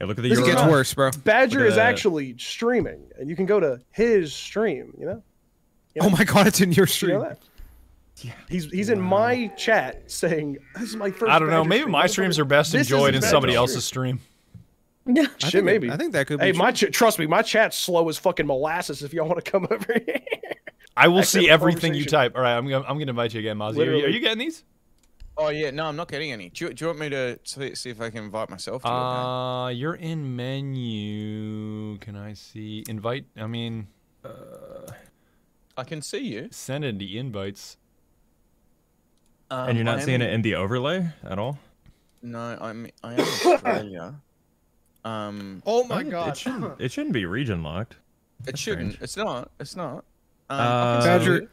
Hey, look at the This It gets worse, bro. Badger is that. actually streaming, and you can go to his stream, you know? You Oh my god, it's in your You know stream. that? He's he's in my chat saying, This is my first I don't know. Maybe stream. my streams are best this enjoyed in somebody stream." else's stream. Yeah. I Shit, think maybe. I think that could be. Hey, my true. ch- trust me, my chat's slow as fucking molasses. If y'all want to come over here, I will Actually, see everything you type. All right, I'm gonna I'm gonna invite you again, Mozzie. Are you, are you getting these? Oh yeah, no, I'm not getting any. Do you, do you want me to see, see if I can invite myself to your game? Uh, you're in menu. Can I see invite? I mean, uh, I can see you. send in the invites. And you're Um, not seeing in- it in the overlay at all? No, I'm. I am in Australia. Um, Oh my It- It god. shouldn't, it shouldn't be region locked. it shouldn't. strange. It's not. It's not. Um, Uh, I can see Badger,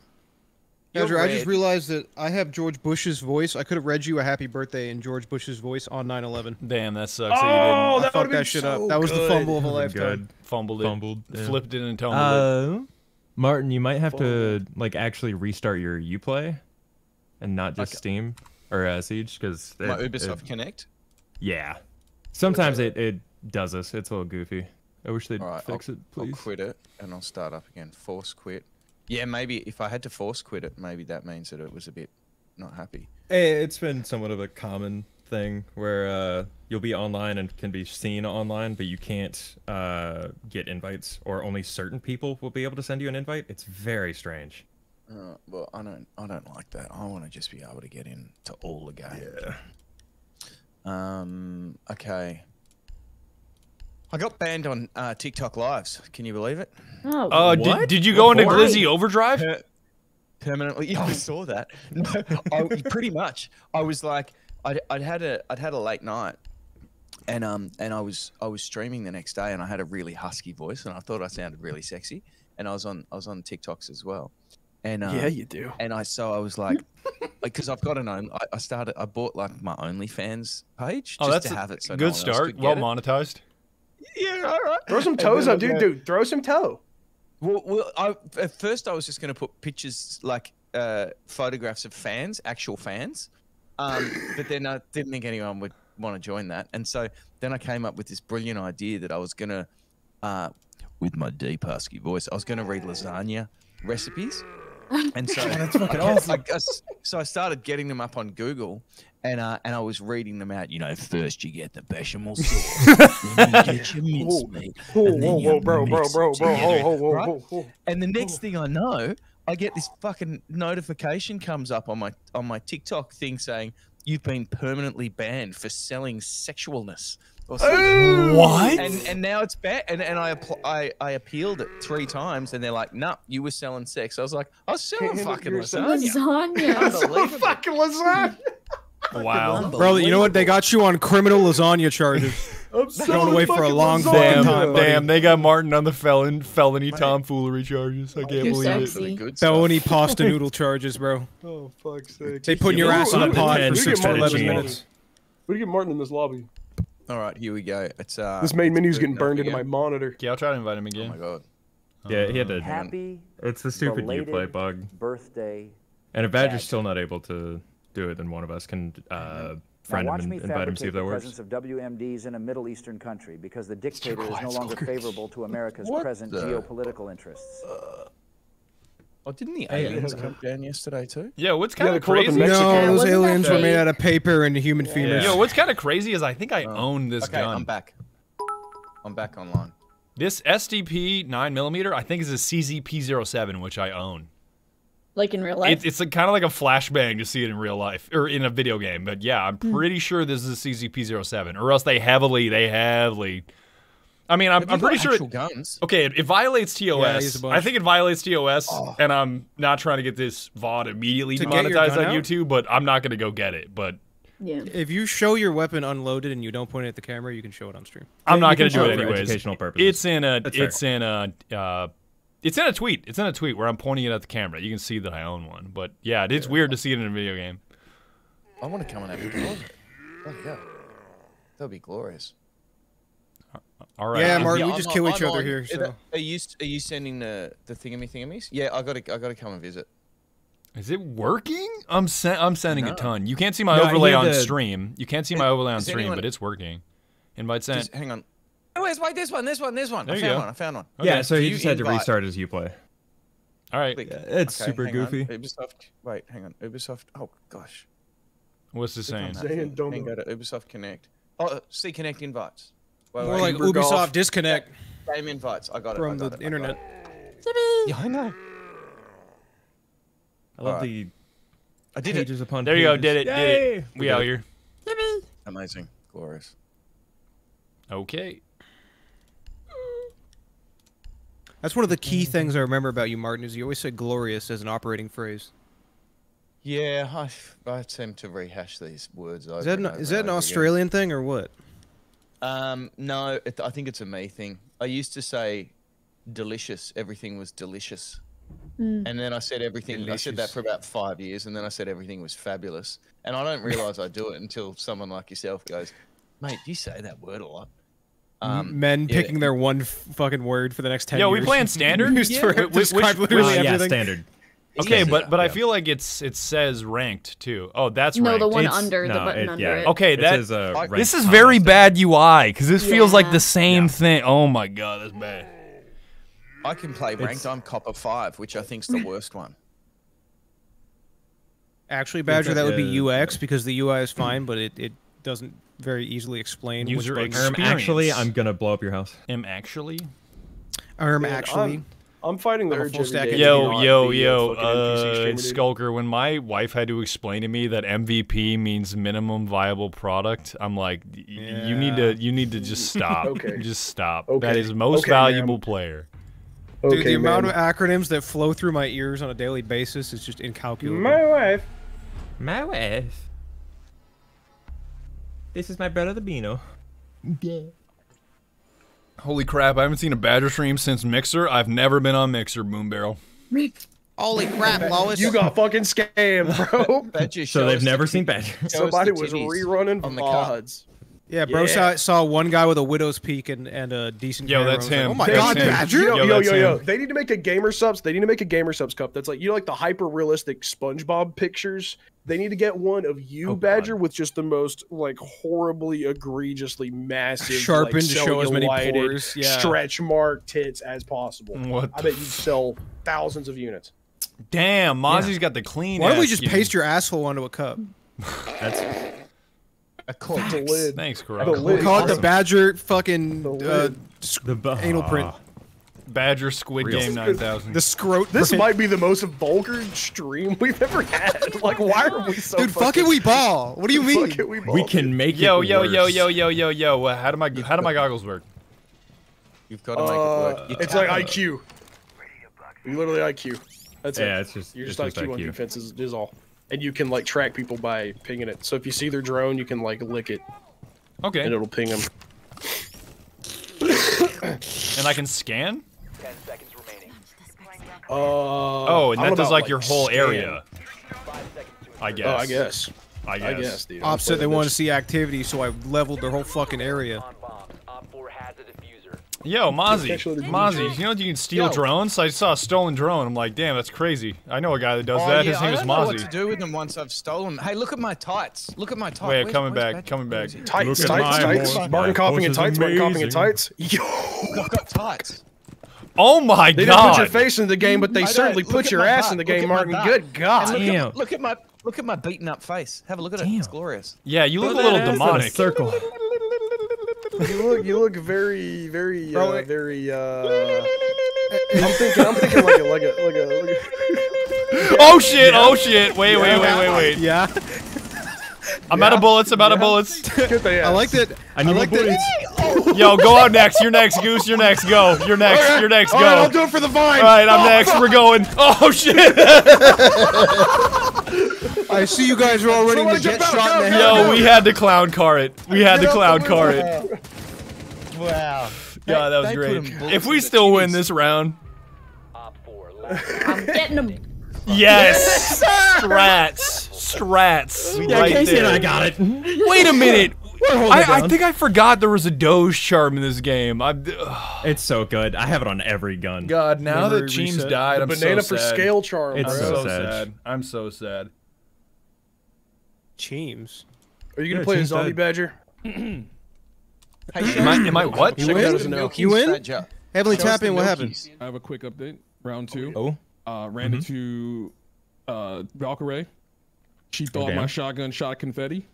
you. You're I just realized that I have George Bush's voice. I could have read you a happy birthday in George Bush's voice on 9/11. Damn, that sucks. Oh, that you didn't I that fucked been that shit so up. That was the fumble of a Would've lifetime. good. fumbled it, Fumbled, yeah. flipped it, and tumbled it. Uh, Martin, you might have to like actually restart your UPlay, and not just Okay. Steam or uh, Siege, because my Ubisoft Connect. yeah, sometimes it, it does this. It's a little goofy. I wish they'd All right, fix I'll, it, I'll quit it and I'll start up again. Force quit. Yeah, maybe if I had to force quit it, maybe that means that it was a bit not happy. Hey, it's been somewhat of a common thing where uh, you'll be online and can be seen online, but you can't uh, get invites, or only certain people will be able to send you an invite. It's very strange. Uh, well, I don't. I don't like that. I want to just be able to get in to all the games. Yeah. Um. Okay. I got banned on uh, TikTok lives. Can you believe it? Oh, Uh, did, did you go into Why? Glizzy Overdrive? Per- permanently. Yeah, I saw that. No, I, pretty much. I was like, I'd, I'd had a, I'd had a late night, and um and I was I was streaming the next day and I had a really husky voice and I thought I sounded really sexy and I was on I was on TikToks as well. And um, Yeah, you do. And I so I was like, because I've got an own. I, I started. I bought like my OnlyFans page Oh, just that's to a have it. So good one else start. Well monetized. it. Monetized. Yeah, all right. Throw some toes up, dude. was Dude, throw some toe. Well, well I, at first I was just going to put pictures like uh, photographs of fans, actual fans, um, but then I didn't think anyone would want to join that, and so then I came up with this brilliant idea that I was going to, uh, with my deep husky voice, I was going to read lasagna recipes. And so, That's fucking I awesome. I guess- so I started getting them up on Google, and uh, and I was reading them out. You know, first you get the bechamel sauce, then you get your mincemeat, Whoa, and then whoa, you whoa, bro, bro, bro, bro, together, whoa, whoa, right? whoa, whoa. And the next thing I know, I get this fucking notification comes up on my on my TikTok thing saying you've been permanently banned for selling sexualness. Or something. What? And and now it's bad. And and I, appl- I I appealed it three times, and they're like, "Nah, you were selling sex." I was like, "I was selling Can't fucking you're lasagna." Lasagna. Unbelievable. fucking lasagna. Wow. Bro, you know what? They got you on criminal lasagna charges. I'm Going away for a long Damn, time, buddy. damn, they got Martin on the felon felony tomfoolery charges. I can't You're believe sexy. it. Felony pasta noodle charges, bro. Oh, fuck's sake. They putting your ass on a pod for We six get to Martin eleven in this minutes. lobby. We get Martin in this lobby. All right, here we go. It's uh. This main menu's getting burned into my monitor. Yeah, I'll try to invite him again. Oh my god. Yeah, he had to. Happy It's the stupid belated Uplay bug. birthday. And if Badger's still not able to do it, then one of us can uh, Now friend him watch and me invite him, see fabricate if the that works. presence of WMDs in a Middle Eastern country because the dictator is no longer Skulker. favorable to America's What present the- geopolitical interests. Oh, didn't the aliens yeah. come down yesterday too? Yeah, what's kind they of pulled up in crazy? No, those aliens were made out of paper and human femurs. Yo, what's kind of crazy is I think I oh. own this Oh. okay, gun. I'm back. I'm back online. This SDP 9mm, I think is a CZP07, which I own. Like in real life. It, it's kind of like a flashbang to see it in real life or in a video game. But yeah, I'm Hmm. pretty sure this is a CZP07, or else they heavily, they heavily. I mean, I'm, I'm you got pretty sure. actual guns. Okay, it, it violates Yeah, I TOS. a bunch. I think it violates TOS, Oh. and I'm not trying to get this VOD immediately To get your demonetized on out? YouTube, but I'm not going to go get it. But yeah. If you show your weapon unloaded and you don't point it at the camera, you can show it on stream. I'm Yeah, not going to do it it for anyways. educational purposes. It's in a. That's fair. It's in a. Uh, it's in a tweet. It's in a tweet where I'm pointing it at the camera. You can see that I own one. But yeah, it is weird to see it in a video game. I want to come and have a go. at it. That'd be glorious. Uh, all right. Yeah, Is- Martin, we I'm just on- kill each I'm other on- here. Are So. Are you are you sending the the thingammy thingamies? Yeah, I gotta I gotta come and visit. Is it working? I'm sen- I'm sending No. a ton. You can't see my No, overlay on to- stream. You can't see my overlay on Is stream, anyone- but it's working. Invite sent. Just hang on. Where's wait this one? This one? This one? There I you found go. one. I found one. Yeah, so Do he you just had to invite- restart his Uplay. All right. Click. it's super hang on. goofy. Ubisoft. Wait, hang on. Ubisoft. Oh gosh. What's this Click on saying? Saying don't Then know. go to Ubisoft Connect. Oh, see Connect invites. Wait, More wait. like Uber Ubisoft Golf. disconnect game invites. I got it. From got the it, internet. it. Yeah, I know. I love Alright. the I did pages it. upon There you go. Did it. Did it. We out here. Amazing. Glorious. Okay. That's one of the key things I remember about you, Martin. Is you always said "glorious" as an operating phrase. Yeah, I, I tend to rehash these words over Is that an, over is that an over again. Australian thing or what? Um, no, it, I think it's a me thing. I used to say delicious. Everything was delicious. Mm. And then I said everything. I said that for about five years, and then I said everything was fabulous. And I don't realize I do it until someone like yourself goes, "Mate, you say that word a lot." Um, Men yeah. picking their one f- fucking word for the next ten Yo, years. we playing standard? Used Yeah. for Wh- which- describe which- literally Uh, yeah, standard. Okay, Yeah, but but I feel like it's it says ranked too. Oh, that's No, ranked. the one It's- under the button it- under yeah. it. Okay, It that says, uh, this is very bad UI because this feels like the same Yeah. thing. Oh my god, that's bad. I can play ranked. It's- I'm copper five, which I think's the worst one. Actually, Badger, that would be UX because the UI is fine, but it, it doesn't very easily explain User which buttons. Um, experience. actually, I'm gonna blow up your house. Am actually. Arm Man, actually. I'm, I'm fighting the I'm urge full stack Yo, yo, yo, fucking uh. Skulker. When my wife had to explain to me that MVP means minimum viable product, I'm like, y- y- you need to, you need to just stop. Okay. Just stop. That Okay. is most Okay, ma'am. valuable player. Dude, the Okay, amount of acronyms that flow through my ears on a daily basis is just incalculable. My wife. My wife. This is my brother, the Beano. Holy crap! I haven't seen a Badger stream since Mixer. I've never been on Mixer, Boom Barrel. Holy crap, Lois. You got fucking scammed, bro. that Badger So they've never the seen tit- Badger. show us Somebody was rerunning on the cup. VODs. Yeah, bro Yeah. Saw, saw one guy with a widow's peak and, and a decent Yo, that's I was like, him. oh my That's god, him. Badger! Yo, Yo, yo, yo, yo. They need to make a gamer subs. They need to make a gamer subs cup that's like you know, like the hyper realistic SpongeBob pictures. They need to get one of you, Oh, Badger, with just the most like horribly egregiously massive, Sharpened like, to show as many pores, yeah. stretch mark tits as possible. What I bet you'd sell thousands of units. Damn, Mozzie's got the clean. Why don't we just skin. paste your asshole onto a cup? That's A cork. The lid. Thanks, The Corral. lid. Call it the Badger fucking The uh, the bu- anal print. Badger Squid Real. Game 9000. The scrote. This print. might be the most vulgar stream we've ever had. Like, why are we so? Dude, fuck it, we ball. What do you mean? Fuck it, we, we can make yo, it yo, yo, worse. yo, yo, yo, yo. Well, How do my how do my goggles work? You've got to make Uh, it work. You it's like. IQ. You literally IQ. That's Yeah, it. it's just- you're it's just, just IQ, on IQ. defense is, is all. And you can like track people by pinging it. So if you see their drone, you can like lick it Okay. and it'll ping them. And I can scan? Ten seconds remaining. Uh, Oh, and that know does about, like your whole scan. area. Five seconds to I guess. Oh, I guess. I guess. I guess, dude. I'm Opposite, they playing wanted to see activity, so I leveled their whole fucking area. on bomb. Op 4 has a diffuser. Yo, Mozzie. Actually, Mozzie, you know you can steal Yo. drones? I saw a stolen drone. I'm like, damn, that's crazy. I know a guy that does Oh, that. yeah, His name is don't know what to do with them once I've stolen. Hey, look at my tights. Look at my tights. Wait, Where's- coming where's back, Badger? coming Where back. is? Tights, Look tights, my tights. horse. Barton My coughing horse in tights. Martin coughing in tights. Yo, I've got tights. Oh my they didn't put your face in the game, but they I certainly put at your ass butt. in the Look game, Martin. Good God. And look, Damn. at, look at my look at my beaten up face. Have a look at it. It's glorious. Yeah, you look Put a little that ass in a demonic. Circle. You look, you look very, very, uh, it- very. Uh, I'm thinking, I'm thinking like a, like a, like a, like a. Oh shit, oh shit. Wait, wait, wait, wait, wait. Yeah, I'm out of bullets, I'm out of bullets. I like that. I need like more that. bullets. Oh. Yo, go out next. You're next, Goose. You're next. Go. You're next. Okay. You're next. All right, I'll Go. do it for the vine. All right, I'm Oh, next. fuck. We're going. Oh shit. I see you guys are all running Somebody to get jump out, shot in the go, head. Yo, we had to clown car it. We had to clown car it. Wow. God, that was great. If we still win this round, Op 4 last. I'm getting him. Yes, strats, strats, Yeah, right Casey there. and I got it. Wait a minute. I, I think I forgot there was a Doge charm in this game. I'm, It's so good. I have it on every gun. God, now Memory that Cheems reset. died, The I'm banana so for sad. scale charm. It's I'm so so sad. sad. I'm so sad. Cheems. Are you gonna Yeah, play a zombie died. badger? Am I, am I what? You win? No. You win? Heavily tap in. What happened? I have a quick update. Round two. Oh. Uh, ran into uh, Valkyrie. She thought Damn. my shotgun shot confetti.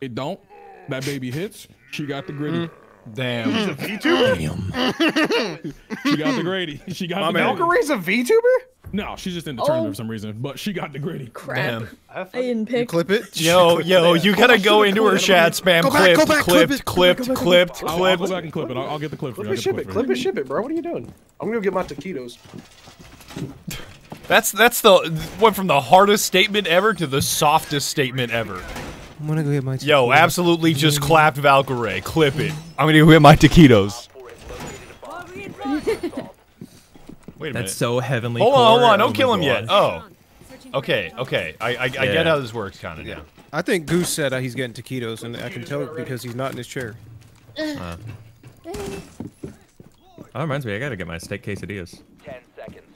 It don't. That baby hits. She got the gritty. Damn. She's a VTuber? Damn. she got the gritty. She got the gritty. Valkyrie's a VTuber? No, she's just in the tournament Oh. for some reason. But she got the gritty. Crap. Damn. I didn't pick. Clip it. Yo, yo, you gotta go into her chat spam. Go back, Clipped, go back, clip clipped, clipped, Go back, clipped, I'll, I'll go back and clip it. I'll, I'll get the clip for you. Clip it, ship it, clip it, ship it, bro. What are you doing? I'm gonna go get my taquitos. That's that's the went from the hardest statement ever to the softest statement ever. I'm gonna go get my. Yo, tequila. absolutely just clapped Valkyrie. Clip it. I'm gonna go get my taquitos. 4 has located a bomb. Prepare for assault. Wait a That's minute. so heavenly. Hold on, hold on. Don't Oh kill him yet. Oh. Okay, okay. I I, I Yeah. get how this works, kind of. Yeah. I think Goose said uh, he's getting taquitos, and I can tell it because he's not in his chair. Uh. Oh, that reminds me. I gotta get my steak quesadillas.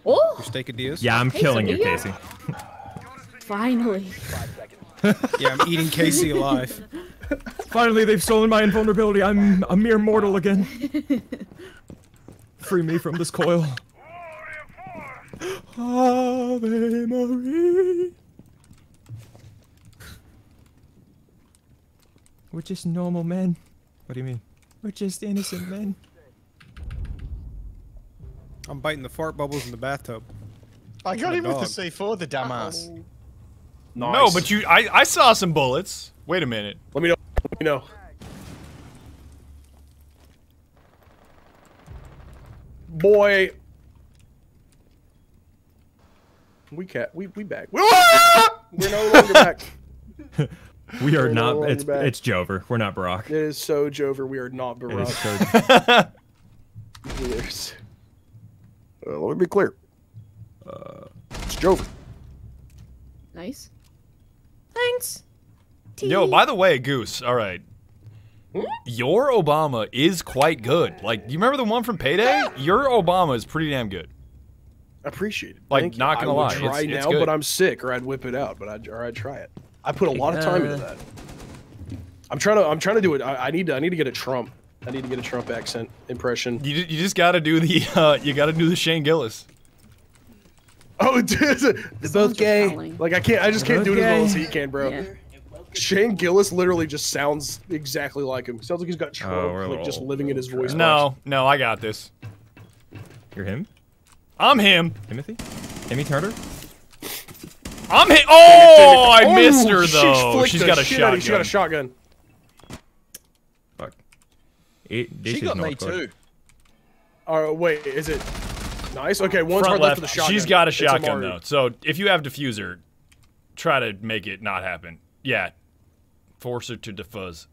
10 seconds. Oh, Your steakadillas? Yeah, I'm killing you, Casey. finally. Yeah, I'm eating Casey alive. Finally, they've stolen my invulnerability. I'm a mere mortal again. Free me from this coil. Ave Maria. We're just normal men. What do you mean? We're just innocent men. I'm biting the fart bubbles in the bathtub. I got My him with the. C4, the dumbass. No, but you. I I saw some bullets. Wait a minute. Let me know. Let me know. Boy. We cat. We we back. We're no longer back. We are We're not. longer It's back. it's Joever. We're not Barack. It is so Joever. We are not It is Barack. so. There's- Uh, let me be clear. Uh, it's Joever. Nice. Thanks. Yo, by the way, Goose. All right. Your Obama is quite good. Like, you remember the one from Payday? Your Obama is pretty damn good. I appreciate it. Like, Thank not gonna I would lie, try it's- it's now, good. but I'm sick, or I'd whip it out. But I'd, or I'd try it. I put a lot of time into Uh, that. I'm trying to. I'm trying to do it. I, I need to. I need to get a Trump. I need to get a Trump accent impression. You, you just got to do the uh, you got to do the Shane Gillis. Oh, dude, they're both gay. Like I can't. I just They're can't do both it as well as he can, bro. Yeah. Shane Gillis literally just sounds exactly like him. Sounds like he's got Oh, Trump we're like just living in his voice. box. No, no, I got this. You're him. I'm him. Timothy. Timmy Turner. I'm him. Oh, I Oh, missed her though. flicked She's the got a shit out of. She got a shotgun. shotgun. Fuck. It, this She is got me good. too. Oh wait, is it nice? Okay, one's Front hard left left. for the shotgun. She's got a It's shotgun Amaru. though. So if you have diffuser, try to make it not happen. Yeah, force her to defuzz.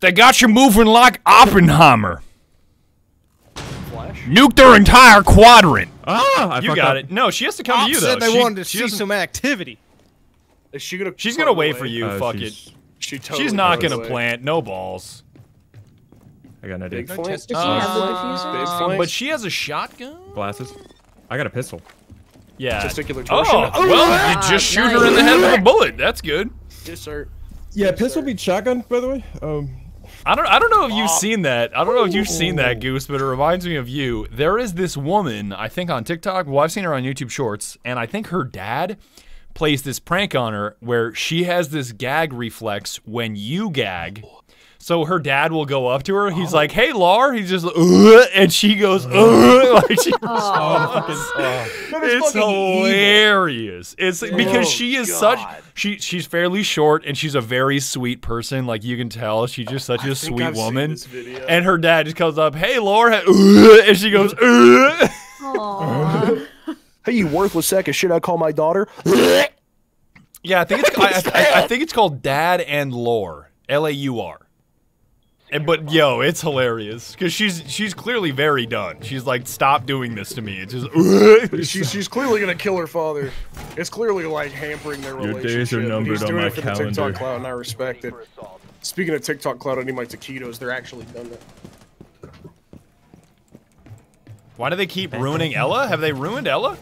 They got you moving like Oppenheimer. Flash. Nuke their entire quadrant. Ah, I you got up. it. No, she has to come Op to you though. said they She- wanted to she see doesn't- some activity. Is she gonna? She's gonna wait away? for you. Uh, Fuck she's- it. She totally She's not gonna away. plant. No balls. I got an idea. Big flank. Does she have the diffuser? But she has a shotgun. Glasses. I got a pistol. Yeah. Testicular torsion. Oh, well, you just shoot her in the head with a bullet. That's good. Yes, sir. Yeah, pistol beat shotgun. By the way. Um. I don't I don't know if you've seen that. I don't know if you've seen that goose, but it reminds me of you. There is this woman, I think on TikTok. Well, I've seen her on YouTube Shorts, and I think her dad plays this prank on her where she has this gag reflex when you gag. So her dad will go up to her. He's oh. like, "Hey, Lar." He's just, "Ugh," and she goes, "Ugh," like she. it's oh. hilarious. It's oh, because she is such she she's fairly short and she's a very sweet person. Like you can tell, she's just such a think sweet I've seen woman. this video. And her dad just comes up, "Hey, Laura," "Ugh," and she goes, "Ugh." Hey, you worthless sack of shit! I call my daughter. "Yeah, I think it's I, I, I think it's called Dad and Lore, L A U R." And but yo, it's hilarious because she's she's clearly very done. She's like, "Stop doing this to me." It's just. She's she's clearly gonna kill her father. It's clearly like hampering their Your relationship. days are numbered He's on doing my it for the calendar. TikTok cloud, and I respect it. Speaking of TikTok cloud, I need my taquitos. They're actually done that. Why do they keep ruining Ella? Have they ruined Ella?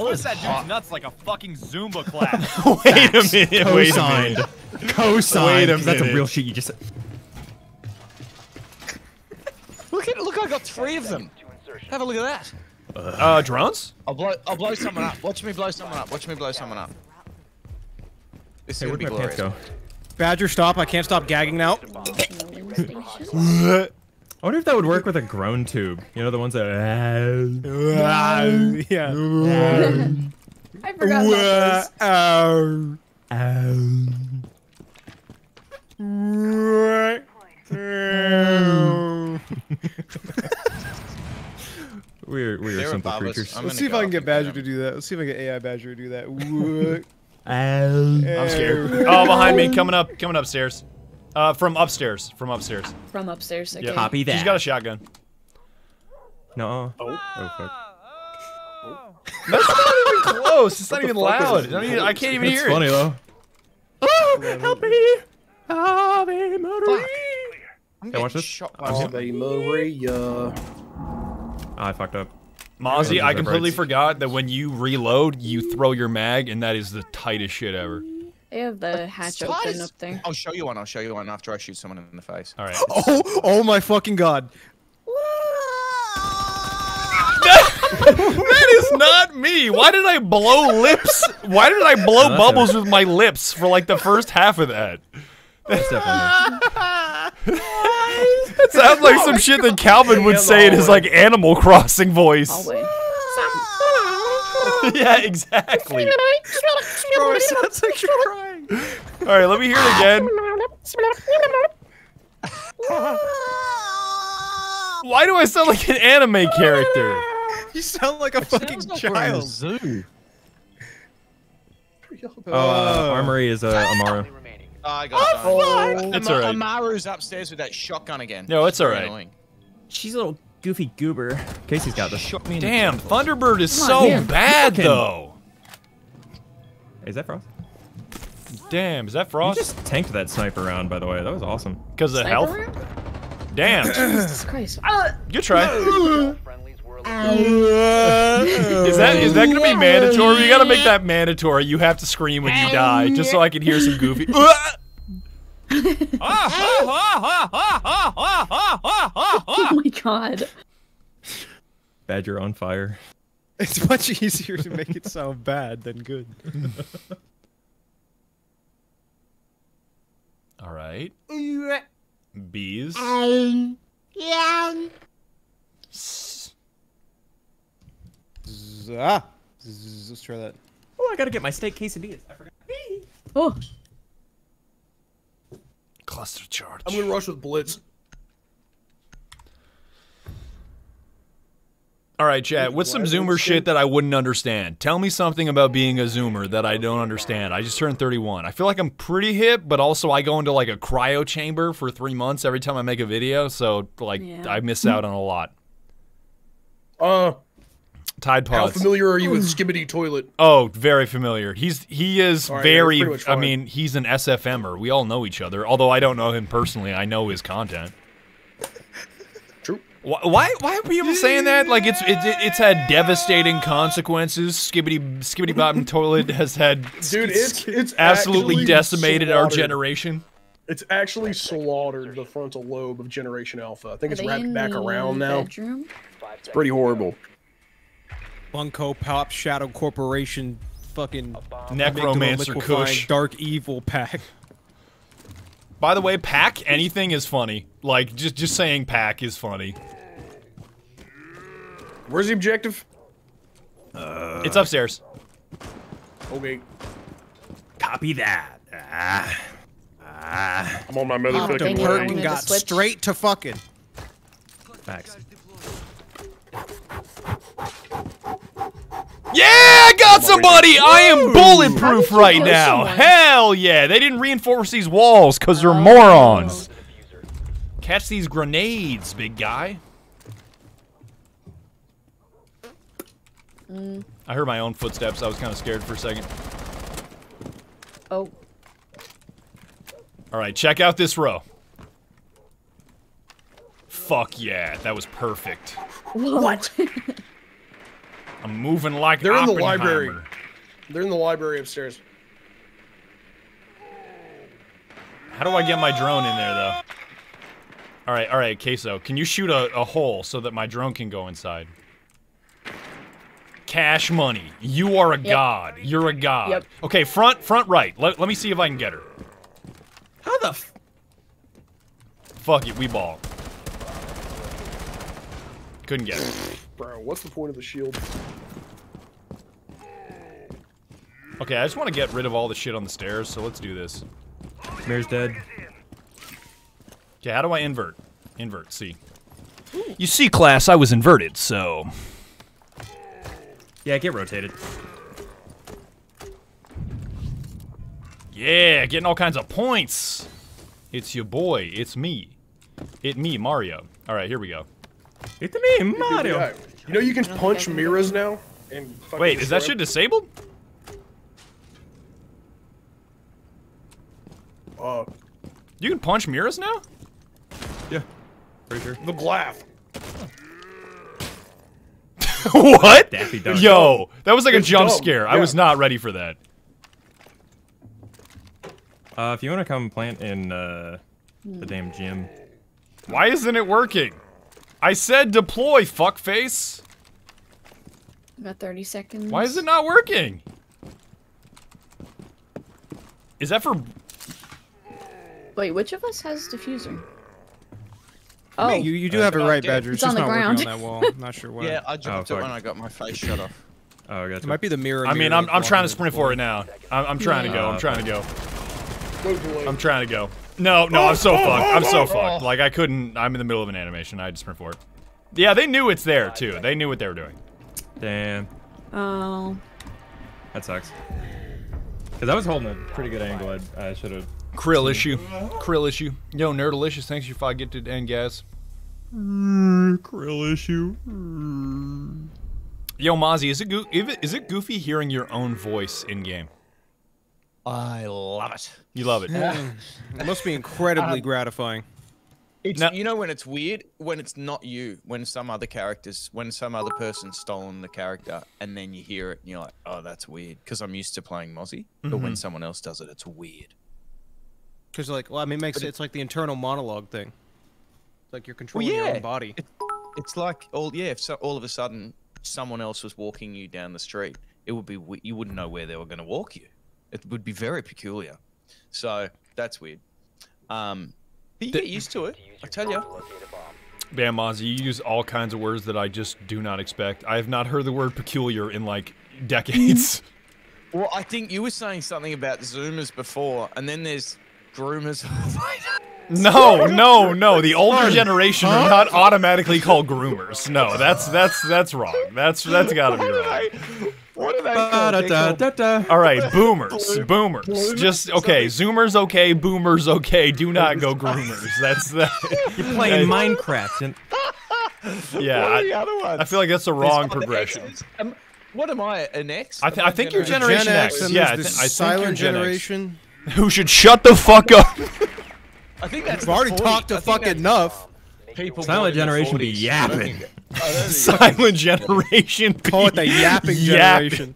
Twist that dude's nuts like a fucking Zumba class. wait a minute. Wait a Co-signed. Co-signed. Wait a 'cause That's a real shit. You just. Look at look! I got three of them. Have a look at that. Uh, drones? I'll blow. I'll blow someone up. Watch me blow someone up. Watch me blow someone up. This is Hey, gonna where'd be my pants glorious. go? Badger, stop! I can't stop gagging now. I wonder if that would work with a groan tube. You know the ones that. yeah. I forgot about this. We're we're simple creatures. I'm Let's see if I can get Badger to do that. Let's see if I can get AI Badger to do that. I'm scared. Oh, behind me, coming up, coming upstairs. Uh, from upstairs, from upstairs. From upstairs. Okay. Yeah. Copy She's that. got a shotgun. No. Oh. Oh fuck. That's not even close. It's not even the fuck is loud. I, don't even- I can't even It's hear funny it. though. Oh, help me! Ave Maria. I'm Hey, watch this. shot by Ave Maria. Oh, I fucked up. Mozzie, I completely brights. forgot that when you reload, you throw your mag, and that is the tightest shit ever. They have the hatch open Spiders. up there. I'll show you one. I'll show you one after I shoot someone in the face. All right. oh, oh my fucking god! that is not me. Why did I blow lips? Why did I blow No, that's bubbles with my lips for like the first half of that? That's definitely. That sounds like some shit that Calvin would say in his like Animal Crossing voice. Hallway. yeah, exactly. Bro, it sounds like you're crying. All right, let me hear it again. Why do I sound like an anime character? You sound like a fucking Sounds like we're in a child. zoo. Uh, Armory is uh, Amaru. Oh, I got oh, It's all right. Amaru's upstairs with that shotgun again. No, it's all Very right. annoying. She's a little goofy goober. Casey's got this. Shot me in the Damn, chest. Thunderbird is Come so on, bad Fucking- though. Is that Frost? Damn, is that You Frost? just tanked that sniper round, by the way. That was awesome. Because of Sniper health? round? Damn. Jesus Christ. Ah! Good try. is that is that gonna be mandatory? You gotta make that mandatory. You have to scream when you die, just so I can hear some goofy. Oh my god. Badger on fire. It's much easier to make it sound bad than good. All right. Bees. Z- ah, Z- let's try that. Oh, I gotta get my steak quesadillas. I forgot. Oh. Cluster charge. I'm gonna rush with Blitz. All right, chat. What's some Zoomer shit that I wouldn't understand? Tell me something about being a Zoomer that I don't understand. I just turned 31. I feel like I'm pretty hip, but also I go into like a cryo chamber for three months every time I make a video, so like Yeah. I miss out on a lot. Uh, Tide how familiar are you with Skibidi Toilet? Oh, very familiar. He's he is All right, yeah, very. I mean, he's an SFMer. We all know each other. Although I don't know him personally, I know his content. True. Why? Why, why are people saying that? Like it's it, it's had devastating consequences. Skibidi Skibidi Bottom Toilet has had Dude, it's it's absolutely actually decimated our generation. It's actually slaughtered the frontal lobe of Generation Alpha. I think Are it's they wrapped back around now. Bedroom? It's pretty horrible. Bunko Pop Shadow Corporation fucking Necromancer liquefying Kush. Dark Evil pack. By the way, pack anything is funny. Like just just saying pack is funny. Where's the objective? it's upstairs. Okay. Copy that. Ah. Ah. I'm on my Oh, motherfucking dang it, I way. wanted to got straight to fucking. Facts. Yeah, I got somebody. I am bulletproof right now. Hell yeah. They didn't reinforce these walls because they're morons. Catch these grenades, big guy. Mm. I heard my own footsteps. I was kind of scared for a second. Oh. All right, check out this row. Fuck yeah, that was perfect. What? I'm moving like They're in the library. They're in the library upstairs. How do I get my drone in there, though? All right, all right, Queso. Can you shoot a, a hole so that my drone can go inside? Cash money. You are a Yep. god. You're a god. Yep. Okay, front, front right. Let, let me see if I can get her. How the f- Fuck it, we ball. Couldn't get her. Bro, what's the point of the shield? Okay, I just want to get rid of all the shit on the stairs, so let's do this. Mirror's dead. Okay, how do I invert? Invert, C. You see, class, I was inverted, so... Yeah, get rotated. Yeah, getting all kinds of points. It's your boy. It's me. It me, Mario. All right, here we go. It's me, Mario. Yeah. You know you can punch mirrors now? And Wait, is that shit disabled? them? Uh, You can punch mirrors now? Yeah, pretty sure. the glass. what? Daffy Duck. Yo, that was like a jump dumb, scare. I was not ready for that. Uh, if you want to come plant in uh, the damn gym, Why isn't it working? I said deploy, fuckface. About 30 seconds. Why is it not working? Is that for Wait, which of us has diffuser? Oh, you you do have it right, Badger. It's It's, on just the not ground. working on that wall. I'm not sure why. Yeah, I dropped it oh, fuck. when I got my face shut off. oh, I got It might be the mirror. I mean, mirror I'm, I'm trying to sprint for it now. I'm, I'm trying to go. I'm trying to go. Go below. I'm trying to go. No, no, I'm so oh, oh, fucked. I'm so oh, fucked. Like, I couldn't. I'm in the middle of an animation. I had to sprint for it. Yeah, they knew it's there, too. They knew what they were doing. Damn, Oh. that sucks. Because I was holding a pretty good angle. I, I should have. Krill issue. Krill issue. Yo, Nerdalicious, thanks you if I get to end gas. Krill issue. Yo, Mozzie, is it, goo- if it is it goofy hearing your own voice in game? I love it. You love it. It must be incredibly gratifying. It's, Now- you know when it's weird when it's not you, when some other characters, when some other person's stolen the character, and then you hear it and you're like, oh, that's weird, because I'm used to playing Mozzie. But when Mhm. someone else does it, it's weird. Because like, well, I mean, it makes it- it's like the internal monologue thing. It's like you're Well, controlling your own body. it- it's like all yeah. If so, all of a sudden someone else was walking you down the street, it would be you wouldn't know where they were going to walk you. It would be very peculiar. So that's weird. Um, but you get used to it. I tell you. Bam Mozzie, you use all kinds of words that I just do not expect. I have not heard the word peculiar in like decades. Well, I think you were saying something about Zoomers before, and then there's groomers. No, no, no. The older generation are not automatically called groomers. No, that's that's that's wrong. That's that's got to be wrong. What are they Ba-da-da-da-da. All right, boomers, boomers. Just okay. Zoomers okay, boomers okay. Do not go groomers. That's that. You're playing Minecraft and Yeah, What are the I, other ones? I feel like that's the wrong other progression. X's. Um, what am I? An X? I, th- I think you're Gen Generation X, X. and Yeah, I, th- the I think silent you're X. generation. Who should shut the fuck up? I think that's. We've already 40 talked I to fuck enough. People Silent born in generation be yapping. I don't think- I don't think- Silent generation. Call it the yapping Yapping. generation.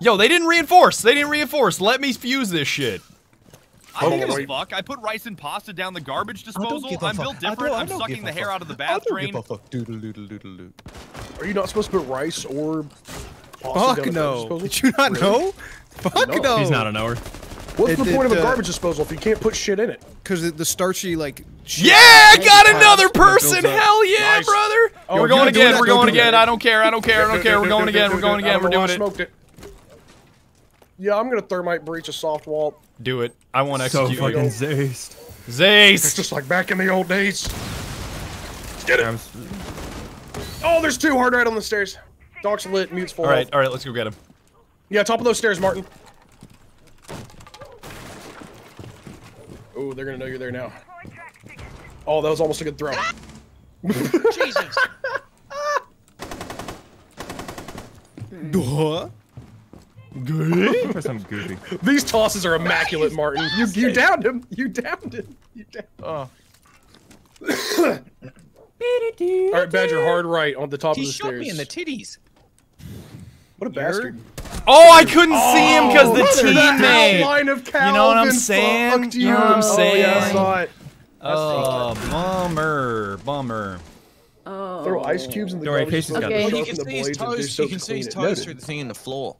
Yo, they didn't reinforce. They didn't reinforce. Let me fuse this shit. I don't give Oh, a fuck. I put rice and pasta down the garbage disposal. give a I'm fuck. built different. I I'm sucking the hair out of the I don't drain. give a fuck. Doodle doodle doodle doo. Are you not supposed to put rice or pasta Fuck down a no. garbage disposal? Did you not Really? know? Fuck No. no. he's not a knower. What's It- the point it, of a uh, garbage disposal if you can't put shit in it? Because the starchy like. Yeah, I got another when it builds person. Hell yeah, Nice. brother. Oh, we're going again. We're going again. I don't care. I don't care. I don't care. We're going again. We're going again. We're doing it. Smoked it. Yeah, I'm gonna thermite breach a soft wall. Do it. I want to So fucking you. zazed. It's just like back in the old days. Get it. Oh, there's two hard right on the stairs. Doc's lit, mute's full. Alright, alright, Let's go get him. Yeah, top of those stairs, Martin. Oh, they're gonna know you're there now. Oh, that was almost a good throw. Jesus. Duh. For some goofy. These tosses are immaculate, Martin. You you downed him. You downed him. You downed. Him. Oh. All right, Badger, hard right on the top He of the stairs. He shot stairs. me in the titties. What a bastard! Oh, I couldn't see him because the Oh, the teammate. outline of You know what I'm saying? fucked You know what I'm saying? Oh, yeah, I saw it. Oh, bummer, bummer. Oh. Throw ice cubes in the Don't worry, garbage Casey's got Okay. this. You can see his blades and do toes. so You can see his toes Noted. through the thing in the floor.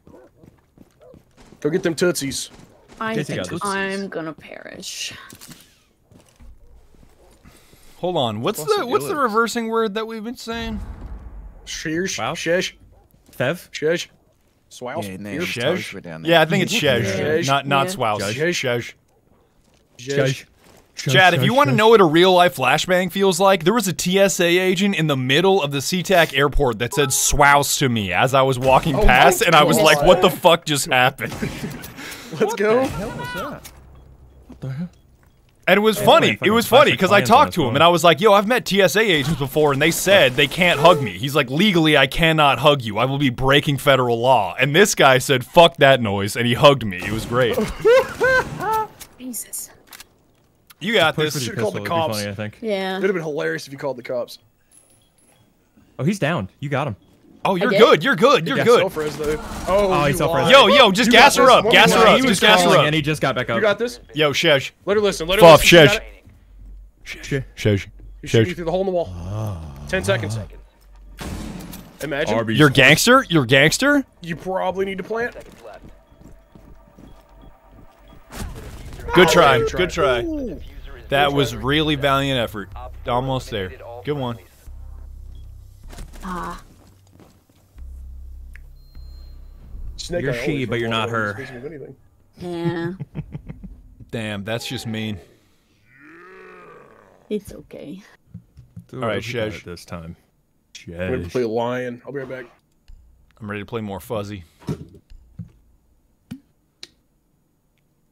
Go get them tootsies. I Casey think got this. I'm gonna perish. Hold on. What's What's the it what's the reversing word that we've been saying? Sheesh. Wow. Shish. Fev? Shish. Swouse. Yeah, no, Here. his toes Shesh? were down there. Yeah, I think it's Yeah. Not not Yeah. Swouse. Shesh. Shesh. Shish. Chad, if you want to know what a real life flashbang feels like, there was a TSA agent in the middle of the SeaTac airport that said "swouse" to me as I was walking Oh past, my and I was like, "What the fuck just happened?" Let's go. And it was Yeah, funny. It was funny because I talked to him and I was like, "Yo, I've met TSA agents before, and they said they can't hug me." He's like, "Legally, I cannot hug you. I will be breaking federal law." And this guy said, "Fuck that noise," and he hugged me. It was great. Jesus. You got this. with your Should've called the cops. funny, I think. Yeah. It'd have been hilarious if you called the cops. Oh, he's down. You got him. Oh, you're good. You're good. You're Yeah, good. Self-res though. Oh, Oh, he's self-res. lied. Yo, yo, just You gas her up. Gas her up. He was Just gas her up. and he just got back up. You got this. Yo, Shesh. Let her listen. Let her Fuff, listen. She Shesh. got it. Shesh. He's shooting you Shesh. through the hole in the wall. Ten seconds. Imagine. Arby's. You're gangster. You're gangster. You probably need to plant. Good try. Good try. Good try. Ooh. That was really valiant effort. Almost there. Good one. Ah. Snake you're she, but you're not her. Yeah. Damn, that's just mean. It's okay. All right, Shesh. This time. Shesh. I'm ready to play Lion. I'll be right back. I'm ready to play more Fuzzy.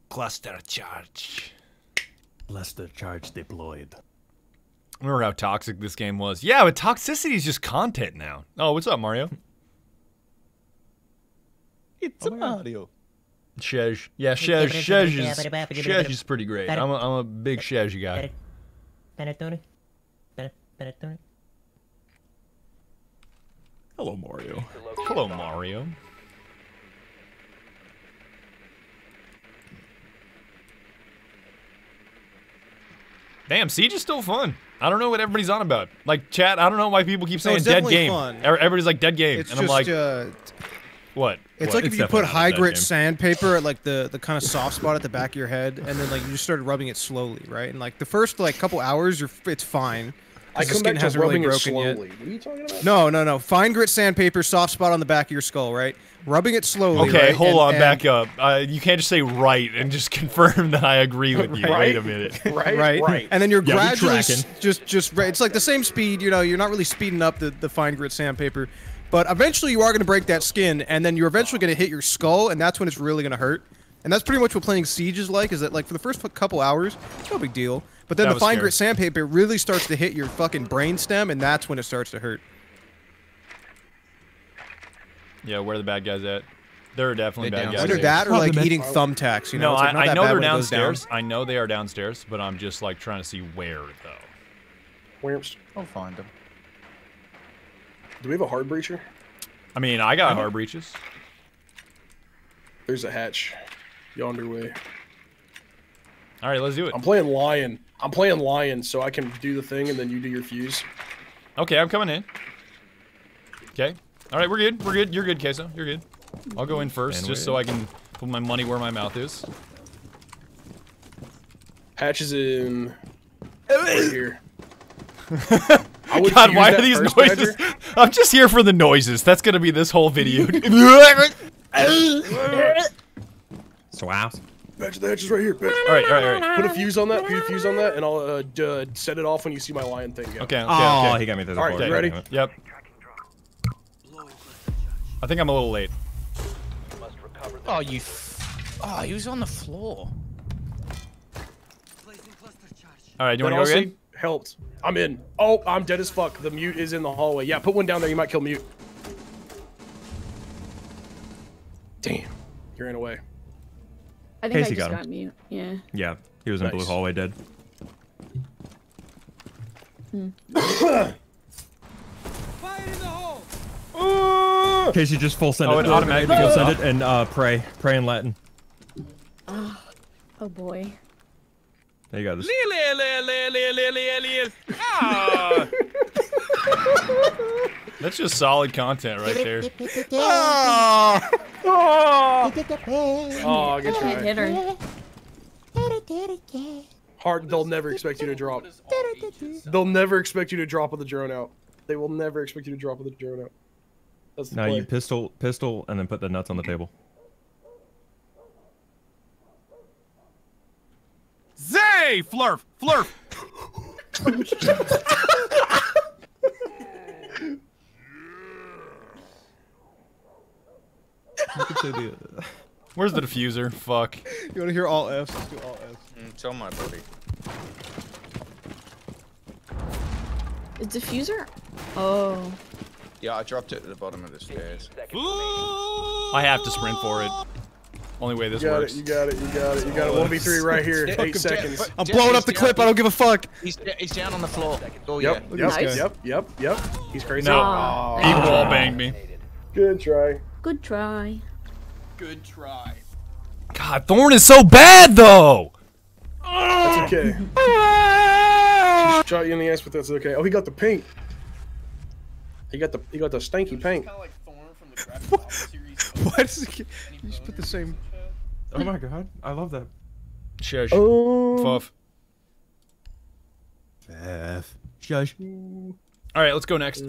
Cluster charge. Cluster charge deployed. Remember how toxic this game was? Yeah, but toxicity is just content now. Oh, what's up, Mario? It's a Mario. Shej. Yeah, Shej. Shej is, Shej is pretty great. I'm a, I'm a big Shej guy. Hello, Mario. Hello, Mario. Damn, Siege is still fun. I don't know what everybody's on about. Like, chat, I don't know why people keep No, saying it's dead definitely game. fun. Everybody's like, dead game. It's and I'm like, uh, what? It's What? like if you put high grit sandpaper at like the the kind of soft spot at the back of your head, and then like you just started rubbing it slowly, right? And like the first like couple hours, you're it's fine. 'cause I come skin back to hasn't really rubbing it broken yet. slowly. What are you talking about? No, no, no. Fine grit sandpaper, soft spot on the back of your skull, right? Rubbing it slowly. Okay, right? hold And- on, and- back up. Uh, you can't just say right and just confirm that I agree with you. Wait a minute. right? Right. right. And then you're Yeah, gradually just just right. It's like the same speed. You know, you're not really speeding up the the fine grit sandpaper, but eventually you are going to break that skin, and then you're eventually going to hit your skull, and that's when it's really going to hurt. And that's pretty much what playing Siege is like. Is that like for the first couple hours, it's no big deal. But then That the fine scary. grit sandpaper really starts to hit your fucking brain stem, and that's when it starts to hurt. Yeah, where are the bad guys at? There are definitely They're bad guys. downstairs. Either that or, like, eating thumbtacks, you know? No, like, I, I know they're when it goes down. downstairs. I know they are downstairs, but I'm just like trying to see where though. Wimps. I'll find them. Do we have a hard breacher? I mean, I got hard breaches. There's a hatch yonder way. All right, let's do it. I'm playing lion. I'm playing lion, so I can do the thing and then you do your fuse. Okay, I'm coming in. Okay. All right, we're good. We're good. You're good, Queso. You're good. I'll go in first, And just so I can put my money where my mouth is. Hatch is in right here. I would God, why are these noises? Badger. I'm just here for the noises. That's gonna be this whole video. Swap. Badger, the hatch is right here. Badger. All right, all right, all right. Put a fuse on that. Put a fuse on that, and I'll uh, uh, set it off when you see my lion thing. Go. Okay, okay, Oh, okay. he got me through the All right, floor. you ready? Yep. I think I'm a little late. Oh, you. F- oh, he was on the floor. All right, do you want to go honestly again? Helped. I'm in. Oh, I'm dead as fuck. The mute is in the hallway. Yeah, put one down there. You might kill mute. Damn, you ran away. I think Casey I just got got, him. mute. Yeah. Yeah, he was in blue hallway dead. Hmm. Casey, just full send Oh, it. it automatically full send it and uh, pray, pray in Latin. Oh, oh boy. There you go. This, Ah! That's just solid content right there. Oh, oh, good Can't hit her. Hard. They'll never expect you to drop. They'll never expect you to drop with the drone out. They will never expect you to drop with the drone out. That's the now play. you pistol, pistol, and then put the nuts on the table. Zay! Flurf! Flurf! Where's the diffuser? Fuck. You want to hear all Fs? Let's do all Fs. Mm, It's on my body. The diffuser? Oh. Yeah, I dropped it at the bottom of the stairs. I have to sprint for it. Only way You this got works. it. You got it. You got it. You got it. One v three right here. Eight fucking seconds. damn. I'm blowing up the down. clip. I don't give a fuck. He's, he's down on the floor. Oh, Yep. yeah. Yep. Nice. Yep. Yep. Yep. He's crazy. No. Ah, He nice. wall banged me. Good try. Good try. Good try. God, Thorn is so bad though. That's okay. Shot you in the ass, but that's okay. Oh, he got the pink. He got the he got the stanky pink. Kind of like Thorn from the Graphic Novel series. What is it? You just put the same. Oh my god, I love that. Shush. Oh. Fuff. F. Shush. All right, let's go next.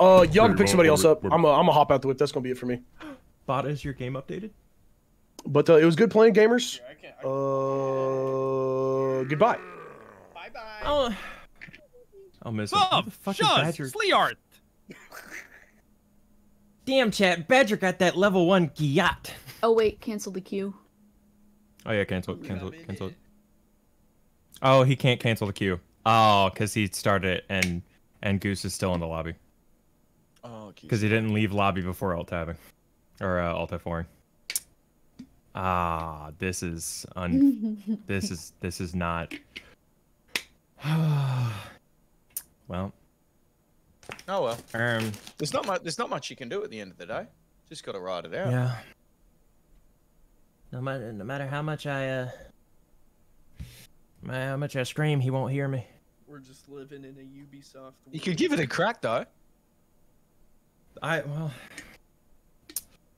Uh, y'all can pick somebody else up. I'm a, I'm a hop out the whip. That's gonna be it for me. Bot, is your game updated? But uh, it was good playing, gamers. Uh, goodbye. Bye bye. Oh. I'll miss it. Who Bob! the fuck is Shuz! Sleart! Damn, chat. Badger got that level one yacht. Oh wait, cancel the queue. Oh yeah, cancel it, cancel it, cancel it. Oh, he can't cancel the queue. Oh, because he started it and and Goose is still in the lobby. Oh, Because he didn't leave lobby before alt tabbing or uh, alt F4ing. Ah, this is un. this is this is not. well, Oh well. um, There's not much. There's not much you can do at the end of the day. Just got to ride it out. Yeah. No matter, no matter how much I, uh, how much I scream, he won't hear me. We're just living in a Ubisoft. You could give it a crack though. I well.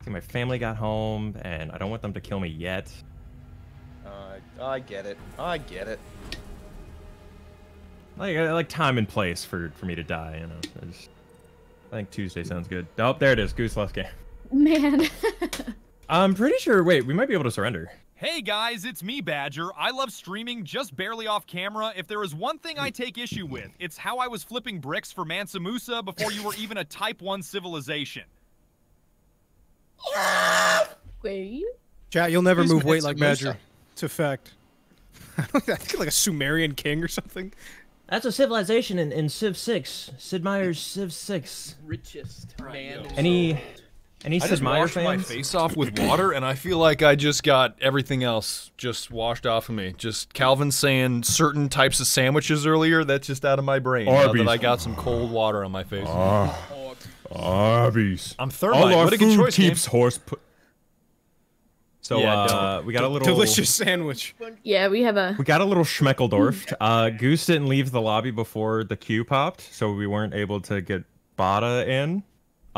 See, my family got home, and I don't want them to kill me yet. Uh, I get it. I get it. Like, I like time and place for for me to die. You know, I, just, I think Tuesday sounds good. Oh, there it is. Goose last game. Man. I'm pretty sure. Wait, we might be able to surrender. Hey guys, it's me, Badger. I love streaming just barely off camera. If there is one thing I hmm. take issue with, it's how I was flipping bricks for Mansa Musa before you were even a Type 1 civilization. Wait. Chat, you'll never Who's move weight like Musa? Badger. It's a fact. I think like a Sumerian king or something. That's a civilization in, in Civ 6. Sid Meier's Civ 6. Richest man. in Any, the any I Sid just Meier washed my face off with water, and I feel like I just got everything else just washed off of me. Just Calvin saying certain types of sandwiches earlier. That's just out of my brain. Now Arby's. that I got some cold water on my face. Ah, Arby's. I'm thermite. All our What a good food choice, game. keeps horse. Pu- So Yeah, uh, we got a little Delicious sandwich. Yeah, we have a. We got a little schmeckeldorf. Uh, Goose didn't leave the lobby before the queue popped, so we weren't able to get Bada in.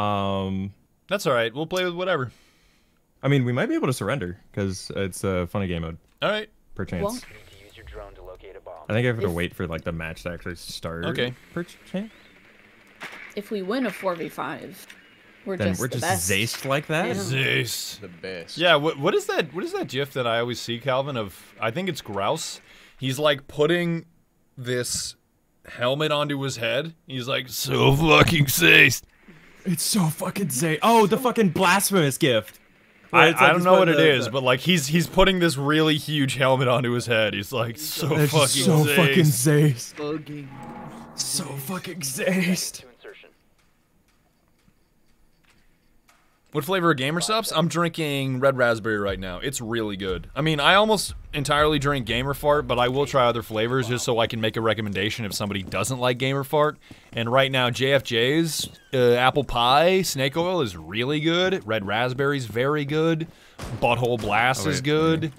Um, That's all right. We'll play with whatever. I mean, we might be able to surrender because it's a funny game mode. All right. Perchance. Well- Need to use your drone to locate a bomb. I think I have to If- wait for like the match to actually start. Okay. Perchance. If we win a 4v5, we're Then just we're the just best. zaced like that. Yeah. Zace. The best. Yeah. What what is that? What is that GIF that I always see, Calvin? Of I think it's Grouse. He's like putting this helmet onto his head. He's like so fucking zaced. It's so fucking zay. Oh, the fucking blasphemous gift. I, like I don't know what putting it the- is, the- but like he's he's putting this really huge helmet onto his head. He's like so fucking just so zaced. fucking zazed. So fucking zazed. To insertion. What flavor of Gamer Supps? I'm drinking red raspberry right now. It's really good. I mean, I almost entirely drink Gamer Fart, but I will try other flavors just so I can make a recommendation if somebody doesn't like Gamer Fart. And right now, JFJ's uh, apple pie snake oil is really good. Red raspberry's very good. Butthole Blast Oh, is good.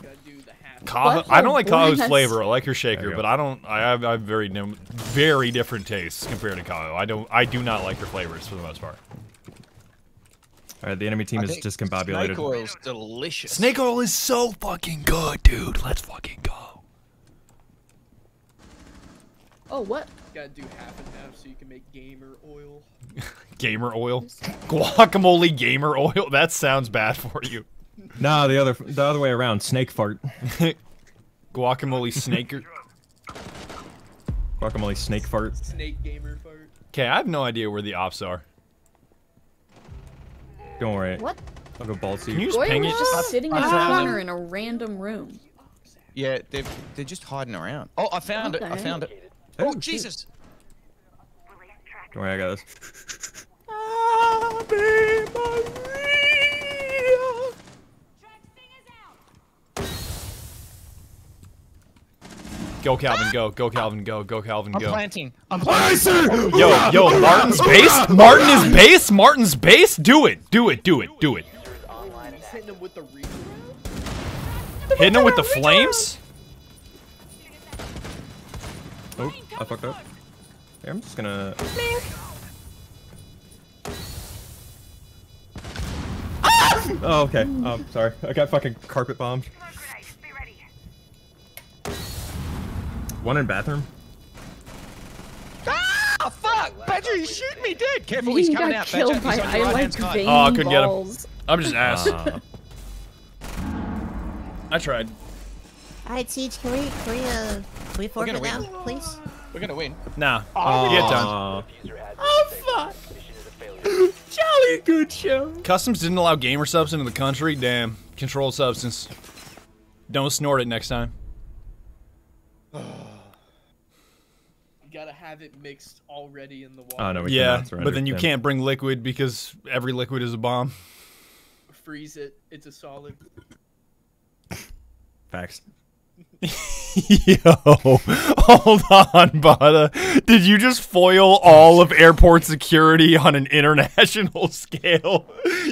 Kaho, I don't like Kaho's Blast. flavor. I like her shaker, but. I don't. I have, I have very very different tastes compared to Kaho. I don't. I do not like her flavors for the most part. All right, the enemy team I is think discombobulated. Snake oil's delicious. Snake oil is so fucking good, dude. Let's fucking go. Oh, what? Gotta do half and half so you can make gamer oil. Gamer oil, guacamole gamer oil. That sounds bad for you. nah, the other the other way around. Snake fart. Guacamole snaker. Guacamole snake fart. Snake gamer fart. Okay, I have no idea where the ops are. Don't worry. What? I'll go ball Can you just Goy ping it? just sitting in a I found corner in a random room. Yeah, they're they're just hiding around. Oh, I found it. I found it. Oh, oh Jesus! Don't worry, I got this. Go Calvin, go. Go Calvin, go. Go Calvin, go. I'm go. planting. I'm planting. Yo, yo, Martin's base? Martin is base? Martin's base? Do it. Do it. Do it. Do it. Hitting him with the Hitting him with the flames? Oh, I fucked up. Here, I'm just gonna. Oh, okay. Um, sorry. I got fucking carpet bombed. One in bathroom. Ah, fuck! Badger, he's shooting me dead. Careful, He he's coming got out. killed Badger. by I like right-hand vein Oh, I couldn't get him. balls. I'm just ass. Uh, I tried. Alright, Siege, can we, can we, uh, can we forfeit gonna now, please? We're gonna win. Nah. Oh. Get done. Oh, fuck! jolly good show. Customs didn't allow gamer supps into the country. Damn. Controlled substance. Don't snort it next time. You gotta have it mixed already in the water. Oh, no, we yeah, cannot surrender but then you can't bring liquid because every liquid is a bomb. Freeze it. It's a solid. Facts. Yo, hold on, Bada. Did you just foil all of airport security on an international scale?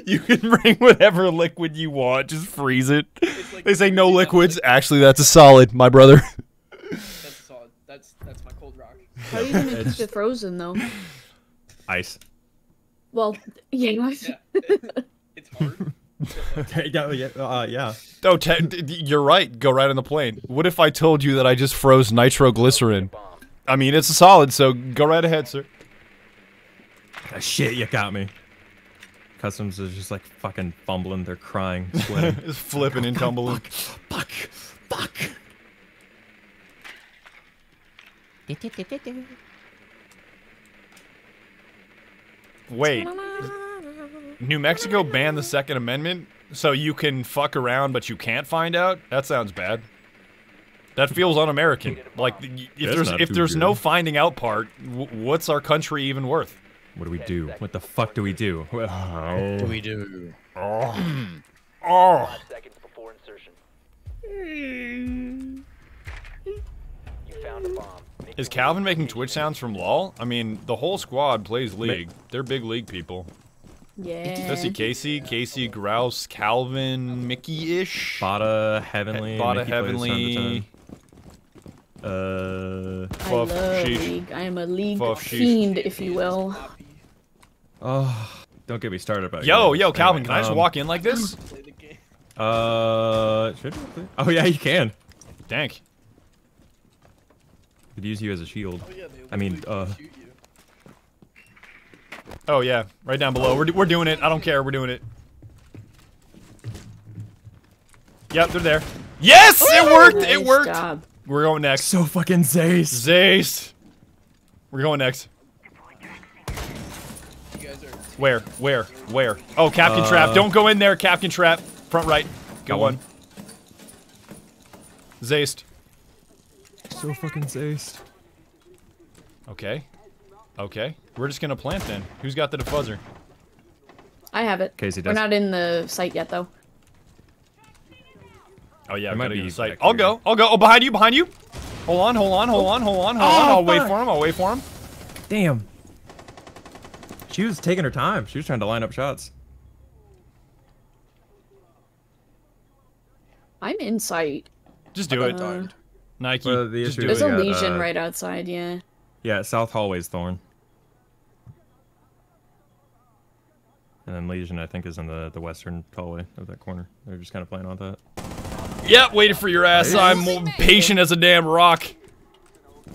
You can bring whatever liquid you want, just freeze it. they say no liquids. Actually, that's a solid, my brother. That's a solid. That's that's my cold rock. How are you gonna It's- keep it frozen though? Ice. Well, yeah. It's hard. yeah, yeah, uh, yeah. Oh, te- d- d- you're right. Go right on the plane. What if I told you that I just froze nitroglycerin? I mean, it's a solid, so go right ahead, sir. Ah, shit, you got me. Customs is just like fucking fumbling. They're crying, sweating. Just flipping and tumbling. Fuck, fuck. Wait. New Mexico banned the Second Amendment, so you can fuck around, but you can't find out. That sounds bad. That feels un-American. Like, if That's there's if there's good. no finding out part, what's our country even worth? What do we do? What the fuck do we do? What do we do? Oh. Five seconds before insertion. Oh. Is Calvin making Twitch sounds from LOL? I mean, the whole squad plays League. They're big League people. Yeah. Let's see, Casey, Casey, Grouse, Calvin, Mickey-ish. Bada Heavenly. Bada Mickey plays time to Heavenly. time. Uh. I love sheesh. League. I am a League Fuff, sheesh. fiend, if you will. Oh, don't get me started about Yo, you. yo, Calvin, Anyway, can I just um, walk in like this? Uh, should we? Oh yeah, you can. Dank. Could use you as a shield. I mean, uh. Oh yeah, right down below. We're, we're doing it. I don't care. We're doing it. Yep, they're there. Yes, it worked. it worked. job. We're going next. So fucking Zace. Zace. We're going next. Where? Where? Where? Oh, Kapkan Uh, Trap. Don't go in there, Kapkan Trap. Front right. Go Got one. one. Zaced. So fucking Zace. Okay. Okay. We're just gonna plant then. Who's got the defuzzer? I have it. Casey We're not in the site yet, though. Oh yeah, I might gotta be get the site. I'll go. I'll go. Oh, behind you, behind you. Hold on, hold on, hold on, hold on, hold on. Oh, I'll wait for him. I'll wait for him. Damn. She was taking her time. She was trying to line up shots. I'm in sight. Just do it. Uh, Nike. Well, the just issue There's a got, Legion uh, right outside, yeah. Yeah, South Hallway's Thorn. And then Legion, I think, is in the, the western hallway of that corner. They're just kind of playing on that. Yep, waiting for your ass. I'm more patient as a damn rock.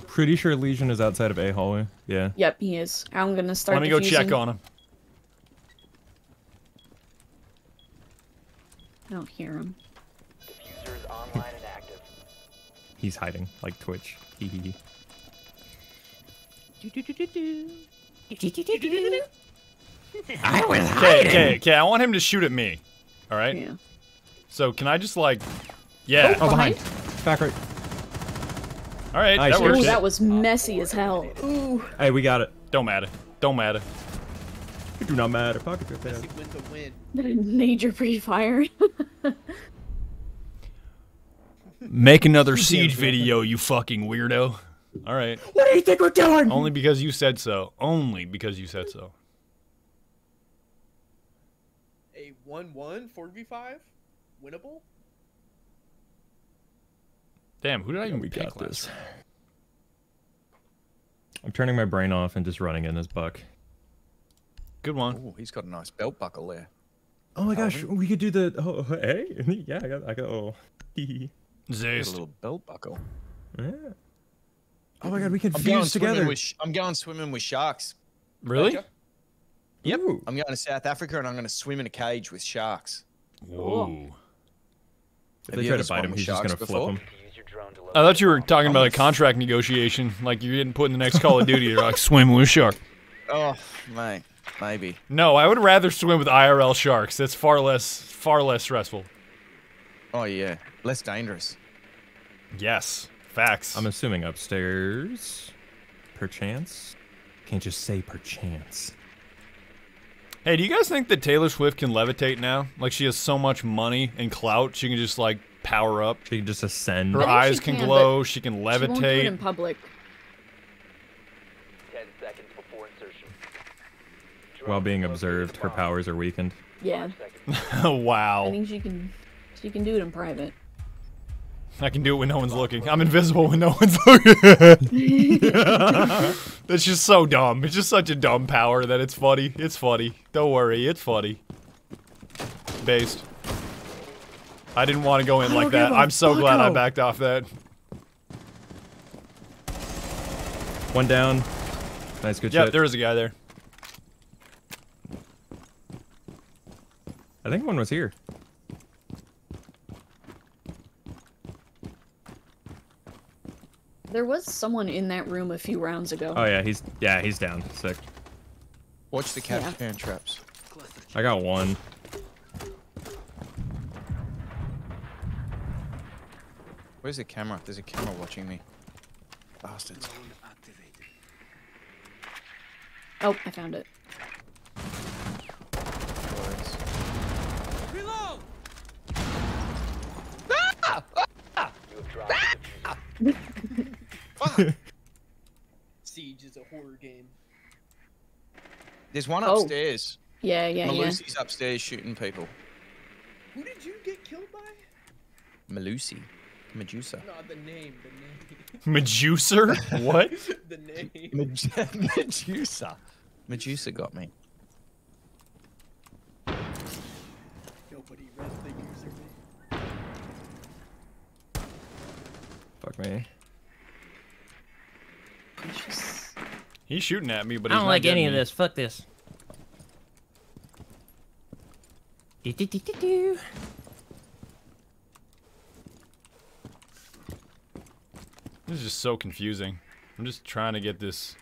Pretty sure Legion is outside of A hallway. Yeah. Yep, he is. I'm gonna start Let me go check on him. I don't hear him. He's hiding, like Twitch. Hee hee hee. I was hiding. okay, okay. I want him to shoot at me. All right. Yeah. So can I just like, yeah. Oh, behind. Back right. All right, Nice, that you're Ooh, that was messy as hell. Ooh. Hey, we got it. Don't matter. Don't matter. We do not matter. Pocket your Messy win. Major pre-fire. Make another siege video, you fucking weirdo. All right. What do you think we're doing? Only because you said so. Only because you said so. A 1-1 4v5? Winnable? Damn, who did I even We pick got this. round? I'm turning my brain off and just running in this Buck. Good one. Oh, he's got a nice belt buckle there. Oh my gosh, we could do the. Oh, hey, yeah, I got, I got. Oh, hee Got a little belt buckle. yeah. Oh my god, we can I'm fuse together. with. I'm going swimming with sharks. Really? Yep. Ooh. I'm going to South Africa and I'm going to swim in a cage with sharks. Whoa. If Have they try to bite him, he's just gonna flip him. Use your drone to I thought you were talking about a contract negotiation, like you're getting put in the next Call of Duty. You're like swim with a shark. Oh, mate. maybe. No, I would rather swim with IRL sharks. That's far less, far less stressful. Oh yeah, less dangerous. Yes, facts. I'm assuming upstairs. Perchance. Can't just say perchance. Hey, do you guys think that Taylor Swift can levitate now? Like she has so much money and clout, she can just like power up. She can just ascend. Her eyes she can, can, glow. She can She won't do it in levitate. public. Ten seconds before insertion. While being observed, her powers are weakened. Yeah. Wow. I think she can. She can do it in private. I can do it when no one's looking. I'm invisible when no one's looking. That's just so dumb. It's just such a dumb power that it's funny. It's funny. Don't worry, it's funny. Based. I didn't want to go in I like that. give a I'm so glad I backed off that. One down. Nice, good Yep, shit. there is a guy there. I think one was here. There was someone in that room a few rounds ago. Oh yeah, he's yeah he's down. Sick. Watch the cat Yeah. pan traps. I got one. Where's the camera? There's a camera watching me. Bastards. Oh, I found it. Siege is a horror game. There's one Oh. upstairs. Yeah, yeah, yeah. Melusi's upstairs shooting people. Who did you get killed by? Melusi. Medusa. No, the name, the name. Meduser? What? the name. Med- Medusa. Medusa got me. Nobody read the username. Fuck me. He's shooting at me, but I he's don't not like any getting of me. this. Fuck this. Do-do-do-do-do. This is just so confusing. I'm just trying to get this.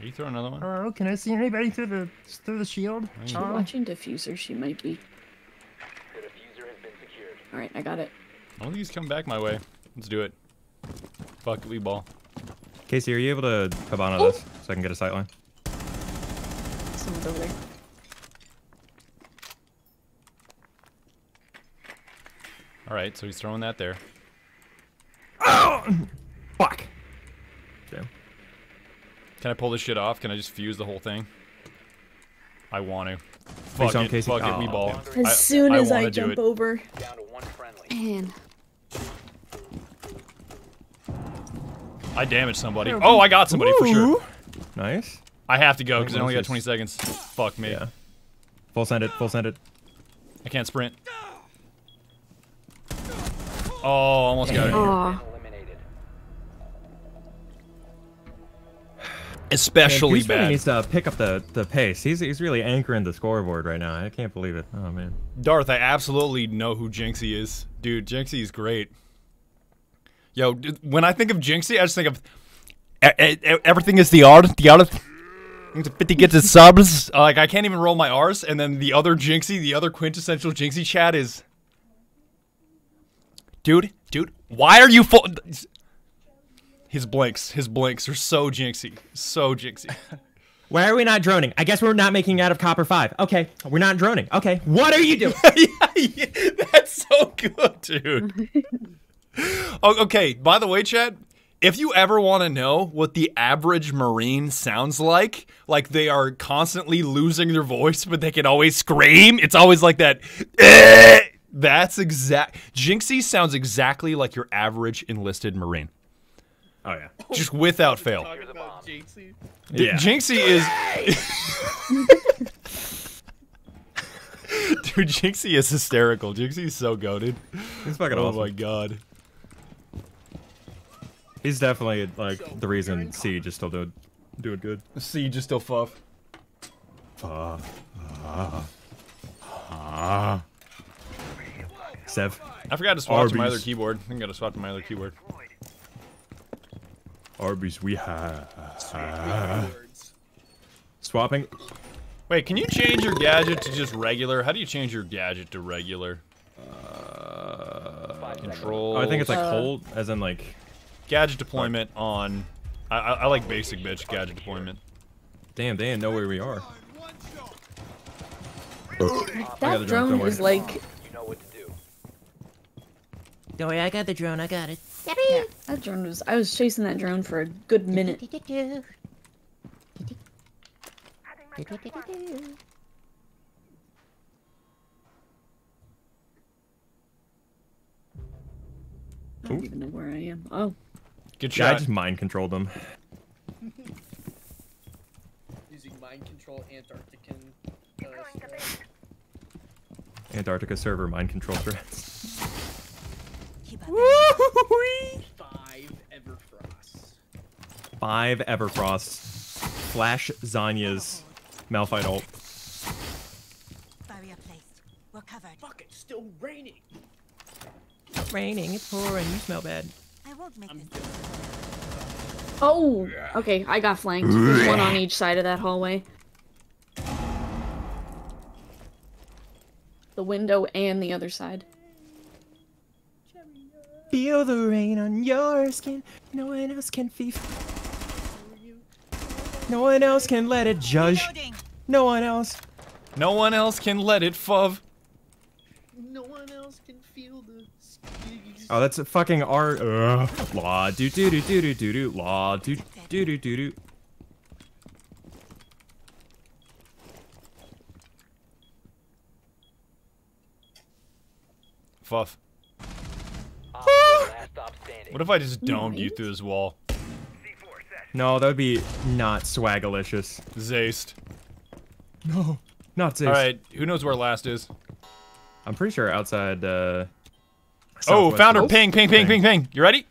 Are you throwing another one? Hello, can I see anybody through the through the shield? She's Uh-huh. Watching diffuser. She might be. The diffuser has been secured. All right, I got it. I don't think he's coming back my way. Let's do it. Fuck it, we ball. Casey, are you able to Cabana Oh. this so I can get a sightline? Someone's over there. All right, so he's throwing that there. Oh! Fuck. Okay. Can I pull this shit off? Can I just fuse the whole thing? I want to. Fuck it, Casey. fuck it, we Aw. Oh, ball. As I- soon as I, wanna jump over. Down to one friendly. Man. I damaged somebody. Oh, I got somebody for sure. Nice. I have to go because I only got 20 seconds. Fuck me. Yeah. Full send it. Full send it. I can't sprint. Oh, almost got it. Aw. Especially yeah, Goose really needs to pick up the, the pace. He's, he's really anchoring the scoreboard right now. I can't believe it. Oh, man. Darth, I absolutely know who Jynxzi is. Dude, Jynxzi is great. Yo, d- when I think of Jynxzi, I just think of e- e- e- everything is the art, the art. 50 gets his subs. Uh, Like I can't even roll my R's, and then the other Jynxzi, the other quintessential Jynxzi chat is, dude, dude, why are you full? His blinks, his blinks are so Jynxzi, so Jynxzi. Why are we not droning? I guess we're not making out of copper five. Okay, we're not droning. Okay, what are you doing? That's so good, dude. oh, okay, by the way, Chad, if you ever want to know what the average Marine sounds like, like they are constantly losing their voice, but they can always scream, it's always like that. "Eh." That's exact. Jynxzi sounds exactly like your average enlisted Marine. Oh, yeah. Just without fail. Jynxzi. Yeah. Jynxzi is. Dude, Jynxzi is hysterical. Jynxzi is so goaded. He's fucking oh awesome. my god. He's definitely, like, the reason Siege is still doing, doing good. Siege is still fuff. Fuff. Ah. Ah. Sev. I forgot to swap to my other keyboard. I gotta swap to my other keyboard. Arby's we have. Swear swapping. Wait, can you change your gadget to just regular? How do you change your gadget to regular? Uh, control. Oh, I think it's like Uh, hold, as in like. Gadget deployment on. I, I, I like basic bitch gadget deployment. Damn, they didn't know where we are. I got That drone, drone is like. You know what to do. Don't worry, I got the drone. I got it. Yeah, that drone was. I was chasing that drone for a good minute. I don't Ooh. even know where I am. Oh, Good Yeah, I just mind controlled them. Using mind control Antarctican. Uh. Antarctica server mind control threats. Five Everfrosts. Five Everfrosts. Flash Zanya's Malphite ult. Barrier placed. We're covered. Fuck, it's still raining. Raining, it's pouring. You smell bad. I won't make this. oh. Okay, I got flanked. There's one on each side of that hallway. The window and the other side. Feel the rain on your skin. No one else can feel. No one else can let it judge. No one else. No one else can let it fuv. No one else can feel the squeeze. Oh, that's a fucking art. Uh, law do do do do do do do. Law do do do do do. Fuff. Op four, last stop standing. What if I just domed you through this wall? No, that would be not swagalicious. Zaced. No, not Zace. All right, who knows where last is? I'm pretty sure outside. Uh, Oh, southwest found her. west. Ping, ping, ping, ping, ping. You ready?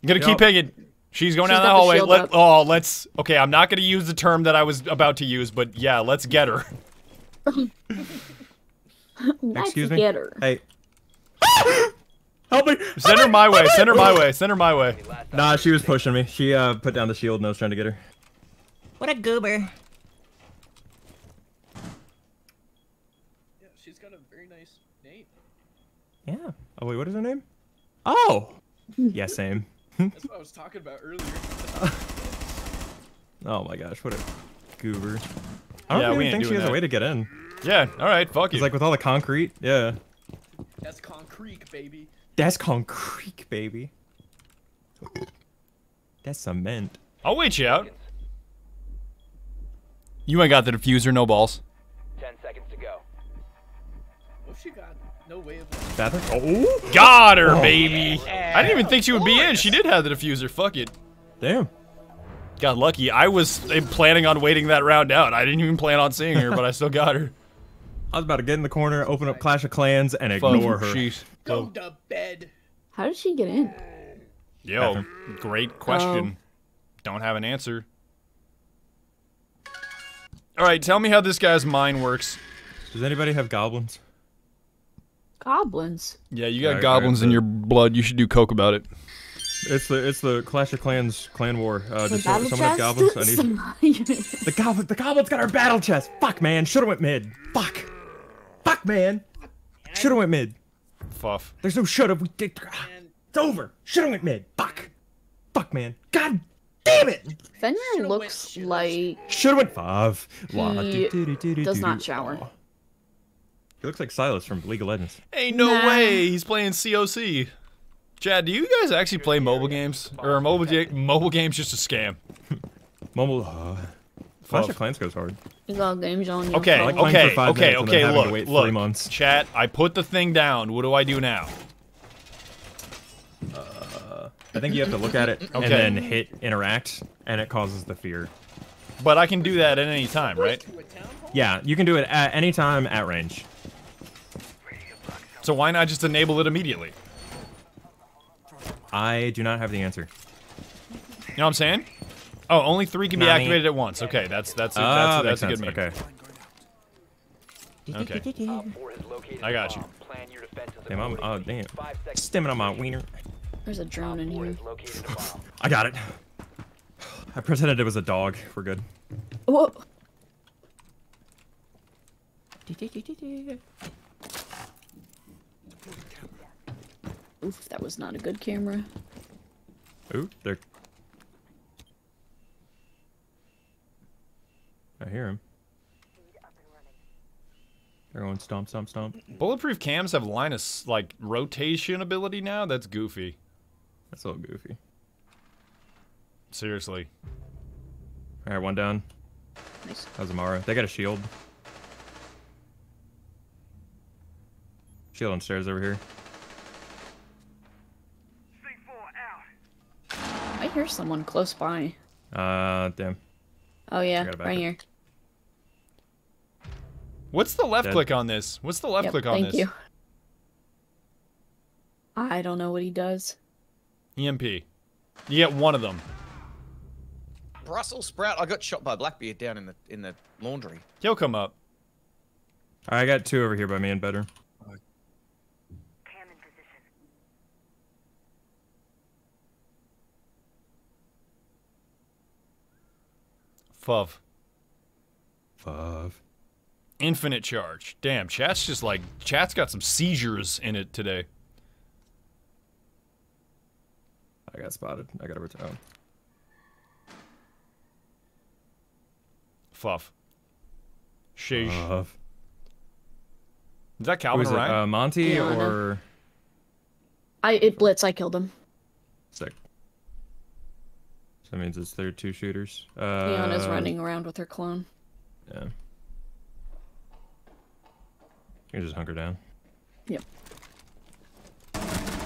You gotta keep Yup. pinging. She's going She's down the hallway. Let, oh, let's. Okay, I'm not gonna use the term that I was about to use, but yeah, let's get her. Let's Excuse me. get her. Hey. Help me! Send her my way. Send her my way. Send her my way. Nah, she was pushing me. She uh put down the shield and I was trying to get her. What a goober. Yeah, she's got a very nice name. Yeah. Oh wait, what is her name? Oh. Yeah, same. That's what I was talking about earlier. Oh my gosh, what a goober. I don't Yeah, even think she doing has a way to get in. Yeah. All right. Fuck It's you. like with all the concrete. Yeah. That's concrete, baby. That's concrete, baby. That's cement. I'll wait you out. You ain't got the diffuser, no balls. Ten seconds to go. What she got no way of. Bathroom? Oh. Got her, Oh. baby. I didn't even think she would be in. She did have the diffuser. Fuck it. Damn. Got lucky. I was uh, planning on waiting that round out. I didn't even plan on seeing her, but I still got her. I was about to get in the corner, open up Clash of Clans, and Fuck, ignore her. sheesh. Go Go. to bed. How did she get in? Yo, great question. Don't have an answer. All right, tell me how this guy's mind works. Does anybody have goblins? Goblins. Yeah, you got Alright, goblins alright, in so- your blood. You should do coke about it. It's the it's the Clash of Clans clan war. Uh, The does some- battle someone have goblins? I need chest? the goblin. The goblin's got our battle chest. Fuck man, should have went mid. Fuck. Fuck man. Should have went mid. Fuff. There's no should have. We did. It's over. Should have went mid. Fuck. Fuck man. God damn it. Fenrir looks like Should have went five. He do, do, do, do, does not do. shower. Aw. He looks like Sylas from League of Legends. Ain't no Nah. way he's playing COC. Chad, do you guys actually play mobile games, or are mobile ga- mobile games just a scam? Mobile. Uh, Clash of Clans goes hard. you got games on your Okay, like okay, for five okay, minutes okay. having to Look, three look, months. chat. I put the thing down. What do I do now? Uh, I think you have to look at it Okay. and then hit interact, and it causes the fear. But I can do that at any time, right? Yeah, you can do it at any time at range. So why not just enable it immediately? I do not have the answer. You know what I'm saying? Oh, only three can be Nani. activated at once. Okay, that's that's a, Ah, that's, that's a good sense. meme. Okay. Okay. Op four has located I a got you. bomb. Plan your defenses Damn, I'm, oh damn. Five. Stimming on my wiener. There's a drone in here. has located a bomb. I got it. I pretended it was a dog. We're good. Whoa. Oof, that was not a good camera. Ooh, they're. I hear him. They're going stomp, stomp, stomp. Bulletproof cams have line of like rotation ability now. That's goofy. That's a little goofy. Seriously. All right, one down. Nice. How's Amaru? They got a shield. Shield on stairs over here. Hear someone close by. Uh, damn. Oh yeah, right here. What's the left Dead. click on this? What's the left Yep, click on thank this? you. I don't know what he does. EMP. You get one of them. Brussels sprout. I got shot by Blackbeard down in the in the laundry. He'll come up. I got two over here by me and better. Fuv. Fuv. Infinite charge. Damn, chat's just like chat's got some seizures in it today. I got spotted. I got to return. Fuff. Sheesh. Fuv. Is that Who Calvin is it? Ryan? Uh, Monty Yeah, I or I it blitz. I killed him. sick? So that means it's their two shooters. Uh, Iana's running around with her clone. Yeah. You can just hunker down. Yep.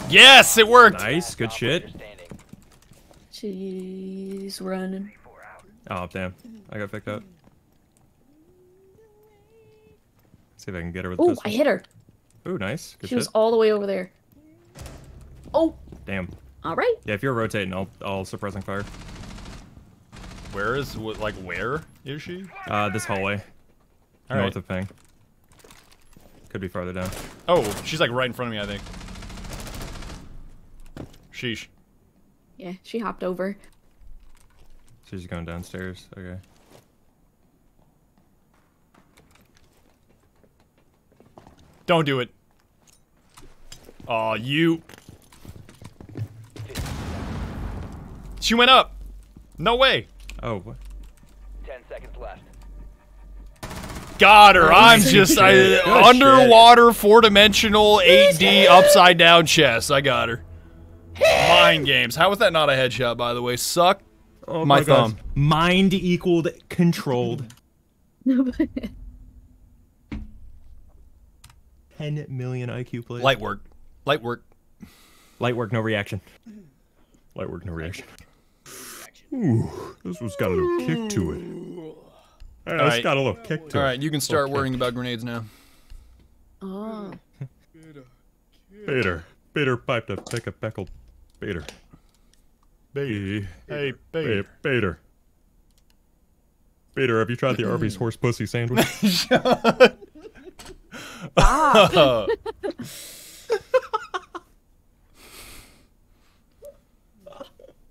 Yes, it worked. Nice, good shit. She's running. Oh damn, I got picked up. See if I can get her with. Oh, this I hit her. Ooh, nice. Good She shit. was all the way over there. Oh, Damn. all right. Yeah, if you're rotating, I'll I'll suppressing fire. Where is what like where is she? Uh, this hallway. All north right. of Ping. Could be farther down. Oh, she's like right in front of me, I think. Sheesh. Yeah, she hopped over. She's going downstairs. Okay. Don't do it. Aw, you. She went up. No way. Oh, what? Ten seconds left. Got her. I'm just I, shit. Underwater, four dimensional, 8D, upside down chess. I got her. Mind games. How was that not a headshot, by the way? Suck Oh my, my gosh. thumb. Mind equaled controlled. 10 million IQ players. Light work. Light work. Light work, no reaction. Light work, no reaction. Ooh, this one's got a little kick to it. Yeah, All it's right. got a little kick to All it. right, you can start Okay. worrying about grenades now. Oh. Bader. Bader piped a pick a peckled Bader. Bader. Hey, Bader. Bader. Bader, have you tried the Arby's horse pussy sandwich? Stop.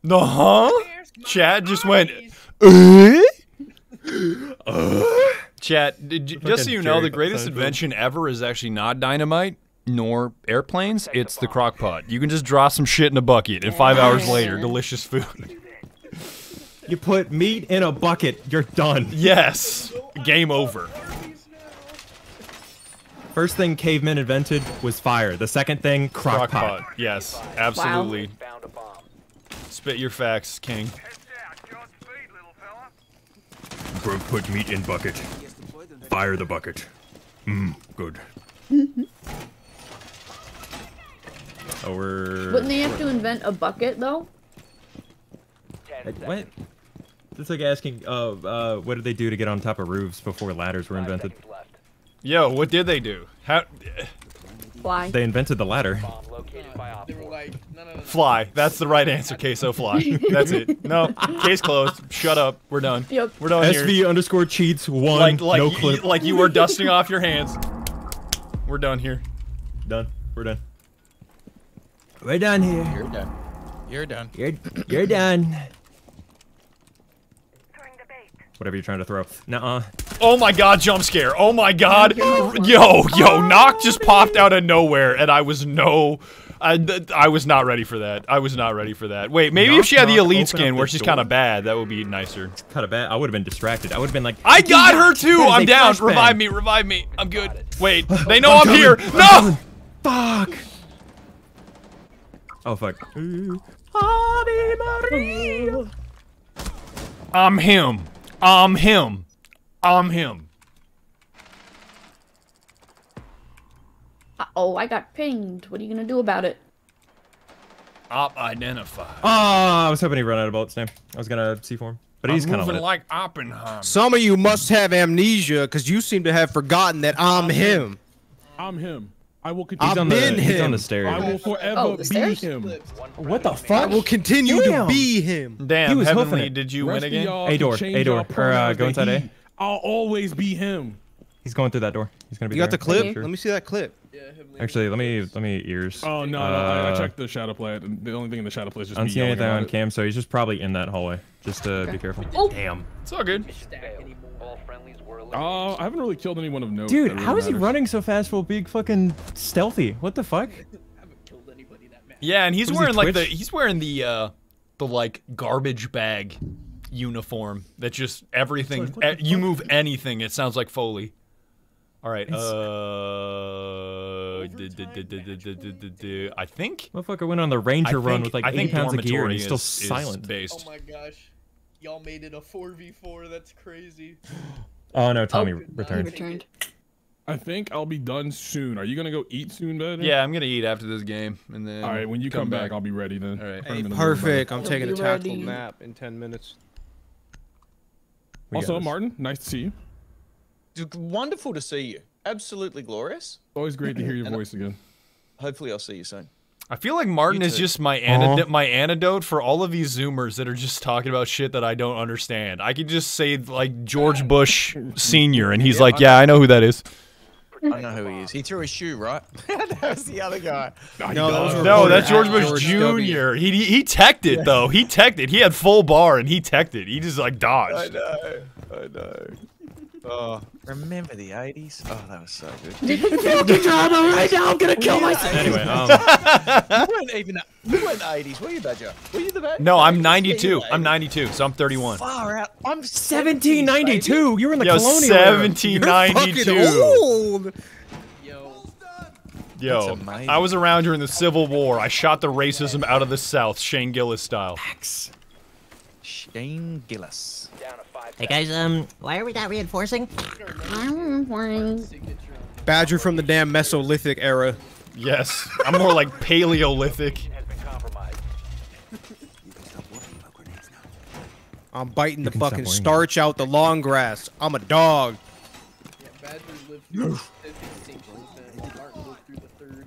No, huh? Chad just went. "Uh?" Chat, did you, just so you know, the greatest invention ever is actually not dynamite nor airplanes. It's the crock pot. You can just drop some shit in a bucket, and five hours later, delicious food. You put meat in a bucket, you're done. Yes. Game over. First thing cavemen invented was fire. The second thing, crock, pot. Yes, absolutely. Spit your facts, King. Bro, put meat in bucket. Fire the bucket. Mmm, good. Oh, we're. Wouldn't they have to invent a bucket though? Like, what? It's like asking, uh, uh, what did they do to get on top of roofs before ladders were invented? Yo, what did they do? How? Fly. They invented the ladder. Like, no, no, no. Fly. That's the right answer, Queso. Fly. That's it. No, case closed. Shut up. We're done. Yep. We're done here. SV underscore cheats one. like like no you, clip. like you were dusting off your hands. We're done here. Done. We're done. We're done here. You're done. You're done. You're you're done. Whatever you're trying to throw. Nuh-uh. Oh my god, jump scare. Oh my god. Yo, yo, knock just popped out of nowhere and I was no I, I was not ready for that. I was not ready for that. Wait, maybe if she had the elite skin where she's kind of bad, that would be nicer. Kind of bad. I would have been distracted. I would have been like, I got her too. I'm down. Revive me. Revive me. I'm good. Wait, they know I'm I'm, here. coming. No. I'm Fuck. Oh fuck. I'm him. I'm him. I'm him. Uh oh, I got pinged. What are you gonna do about it? Op identified. Oh, I was hoping he'd run out of bullets. Damn. I was gonna see for him, but he's I'm kind of moving like Oppenheimer. Some of you must have amnesia because you seem to have forgotten that I'm him. I'm him. I will I've continue. on the- been he's him. on the stairs. I will forever Oh, be stairs? him. What the fuck? I fuck? will continue Damn. to be him. Damn, He was hoofing Heavenly, did you Rest win of again? y'all A door, A door. y'all Or, uh, pronouns go to inside A. he. I'll always be him. He's going through that door. He's gonna be. You got the clip? Sure. Let me see that clip. Actually, let me let me ears. Oh no, no I, I Uh, checked the shadow play. and The only thing in the shadow play is just I don't me see yelling anything on it. cam, so he's just probably in that hallway. Just to be careful. Oh. Damn. It's all good. Oh, uh, I haven't really killed anyone of note. Dude, really how is matters. he running so fast while being fucking stealthy? What the fuck? yeah, and he's what, wearing he like the he's wearing the uh the like garbage bag uniform that just everything like, you move anything it sounds like Foley. All right. Uh, I think. Motherfucker went on the Ranger think, run with like I eight pounds of gear and he's still is, silent. Is based. Oh my gosh, y'all made it a four v four. That's crazy. Oh no, Tommy He returned. returned. I think I'll be done soon. Are you gonna go eat soon, Badger? Yeah, I'm gonna eat after this game and then All right, when you come, back, I'll be ready then. All right. Put him in the Perfect. middle. I'm taking a tactical ready. nap in 10 minutes. We Also. Martin, nice to see you. Dude, Wonderful to see you. Absolutely glorious. Always great to hear your And- voice again. Hopefully, I'll see you soon. I feel like Martin is just my antidote, my antidote for all of these Zoomers that are just talking about shit that I don't understand. I could just say like George Bush Senior, and he's Yeah, like, "Yeah, I know who that is." I know who he is. He threw his shoe, right? that was the other guy. No, that was No, that's George Bush George W. Jr. He he, he teched it though. He teched it. He had full bar and he teched it. He just like dodged. I know. I know. Oh, remember the 80s? Oh, that was so good. Fucking drama right now. I'm gonna kill myself. Anyway, um, you weren't even. You weren't the 80s, were you, Badger? Were you the Badger? No, I'm 92. I'm 92, so I'm 31. Far out. I'm 1792. You were in the Yo, colonial era. 1792. old. Yo, I was around during the Civil War. I shot the racism out of the South, Shane Gillis style. Shane Gillis. Hey guys, um, why are we not reinforcing? Badger from the damn Mesolithic era. Yes, I'm more like Paleolithic. I'm biting the fucking starch out the long grass. I'm a dog. Yeah, Badger lived through the second event. Martin lived through the third.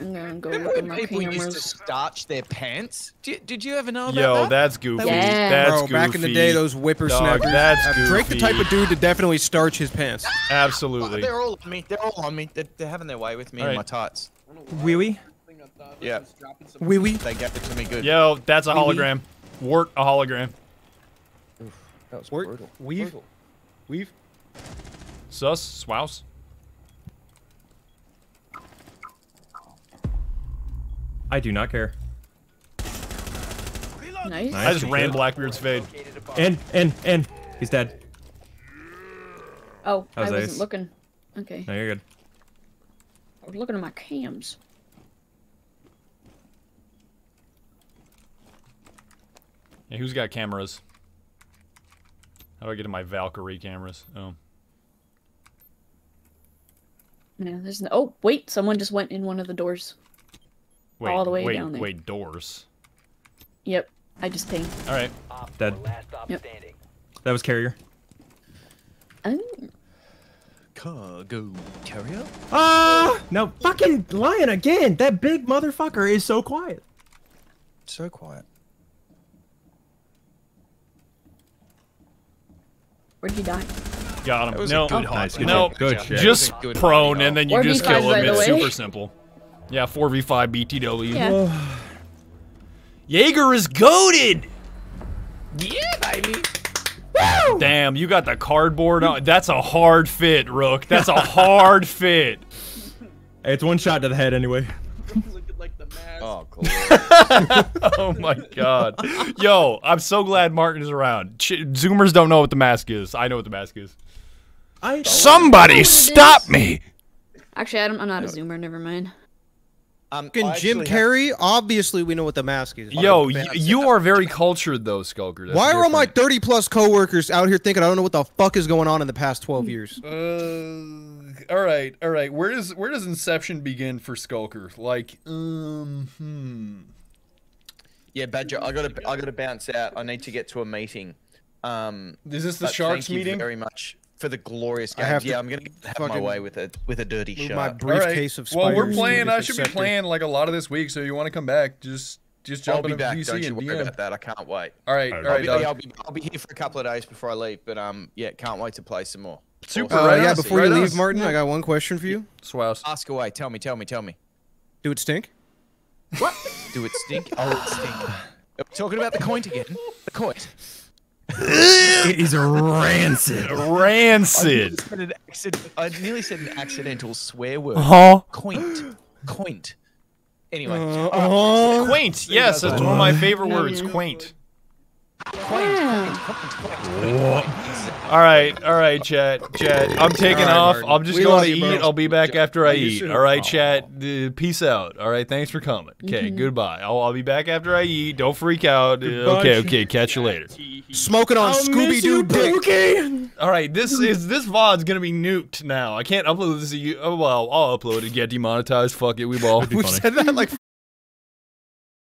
I'm gonna go Remember look at when my people used to starch their pants? Did, did you ever know about Yo, that? that's goofy. Yeah. That's Bro, goofy. back in the day, those whippersnappers. Dog, that's uh, Drake, the type of dude to definitely starch his pants. Absolutely. They're all on me. They're all on me. They're, they're having their way with me All and right. my tights. Wee wee. Thing I thought Yeah. was Wee wee. They gave it to me good. Yo, that's a Wee wee. hologram. Wart a hologram. That was brutal. Weave. Weave. Sus, swouse. I do not care. Nice. I just Nice. ran Blackbeard's fade. And, in, in. He's dead. Oh, That I was wasn't ace. looking. Okay. No, you're good. I was looking at my cams. Yeah, who's got cameras? How do I get to my Valkyrie cameras? Oh. Yeah, there's no. Oh, wait! Someone just went in one of the doors. Wait, All the way wait, down there. wait, doors. Yep, I just pinged. All right. Dead. Yep. That was carrier. Oh, Cargo carrier? Ah! no, fucking lying again. That big motherfucker is so quiet. So quiet. where'd he die? Got him. No, good Nice, good no, shit. Good shit. just That was a good prone, and then you Or just kill him. It's super simple. Yeah, 4v5 BTW. Yeah. Jaeger is goaded. Yeah, baby. Damn, you got the cardboard on. That's a hard fit, Rook. That's a hard fit. Hey, it's one shot to the head anyway. Oh, cool. oh my god. Yo, I'm so glad Martin is around. Ch- Zoomers don't know what the mask is. I know what the mask is. I Somebody stop me. Actually, I don't, I'm not a zoomer. Never mind. Um, Fucking Jim Carrey. Obviously, we know what the mask is. Yo, you are very cultured though, Skulker. That's Why are all my 30 plus coworkers out here thinking I don't know what the fuck is going on in the past 12 years? Uh, all right, all right. Where does where does Inception begin for Skulker? Like, um, hmm. Yeah, Badger, I gotta I gotta bounce out. I need to get to a meeting. Um, Is this the but Sharks thank you meeting? Very much for the glorious I games. to yeah, I'm gonna have my way with a with a dirty move shark. my briefcase of spiders. Well, we're spiders to a playing. I should be playing like a lot of this week. So you want to come back? Just just jump I'll be into back. VC Don't you and worry DM. about that. I can't wait. All right, all I'll be. I'll be I'll be here for a couple of days before I leave. But um, yeah, can't wait to play some more. Super. Uh, right yeah, before right you on. leave, Martin, I got one question for you. Swouse. Ask away. Tell me. Tell me. Tell me. Do it stink? What? Do it stink? Oh, it stink. Are we talking about the coin again? The coin. It is rancid. I Rancid. nearly said an accident- I nearly said an accidental swear word. Huh? Quaint. Quaint. Anyway. Uh, uh, Quaint. Yes, that's one of my favorite words. Quaint. All right, all right, chat, chat. I'm taking All right, off. Martin. I'm just We going to you, eat. bro. I'll be back after I you eat. soon. All right, chat. Uh, peace out. All right, thanks for coming. Okay, Mm-hmm. goodbye. I'll, I'll be back after I eat. Don't freak out. Uh, Goodbye, okay, okay. Catch you later. Smoking on Scooby Doo dick. All right, this is this VOD's gonna be nuked now. I can't upload this. To you. Oh well, I'll upload it. Get demonetized. Fuck it. We ball. We've said that like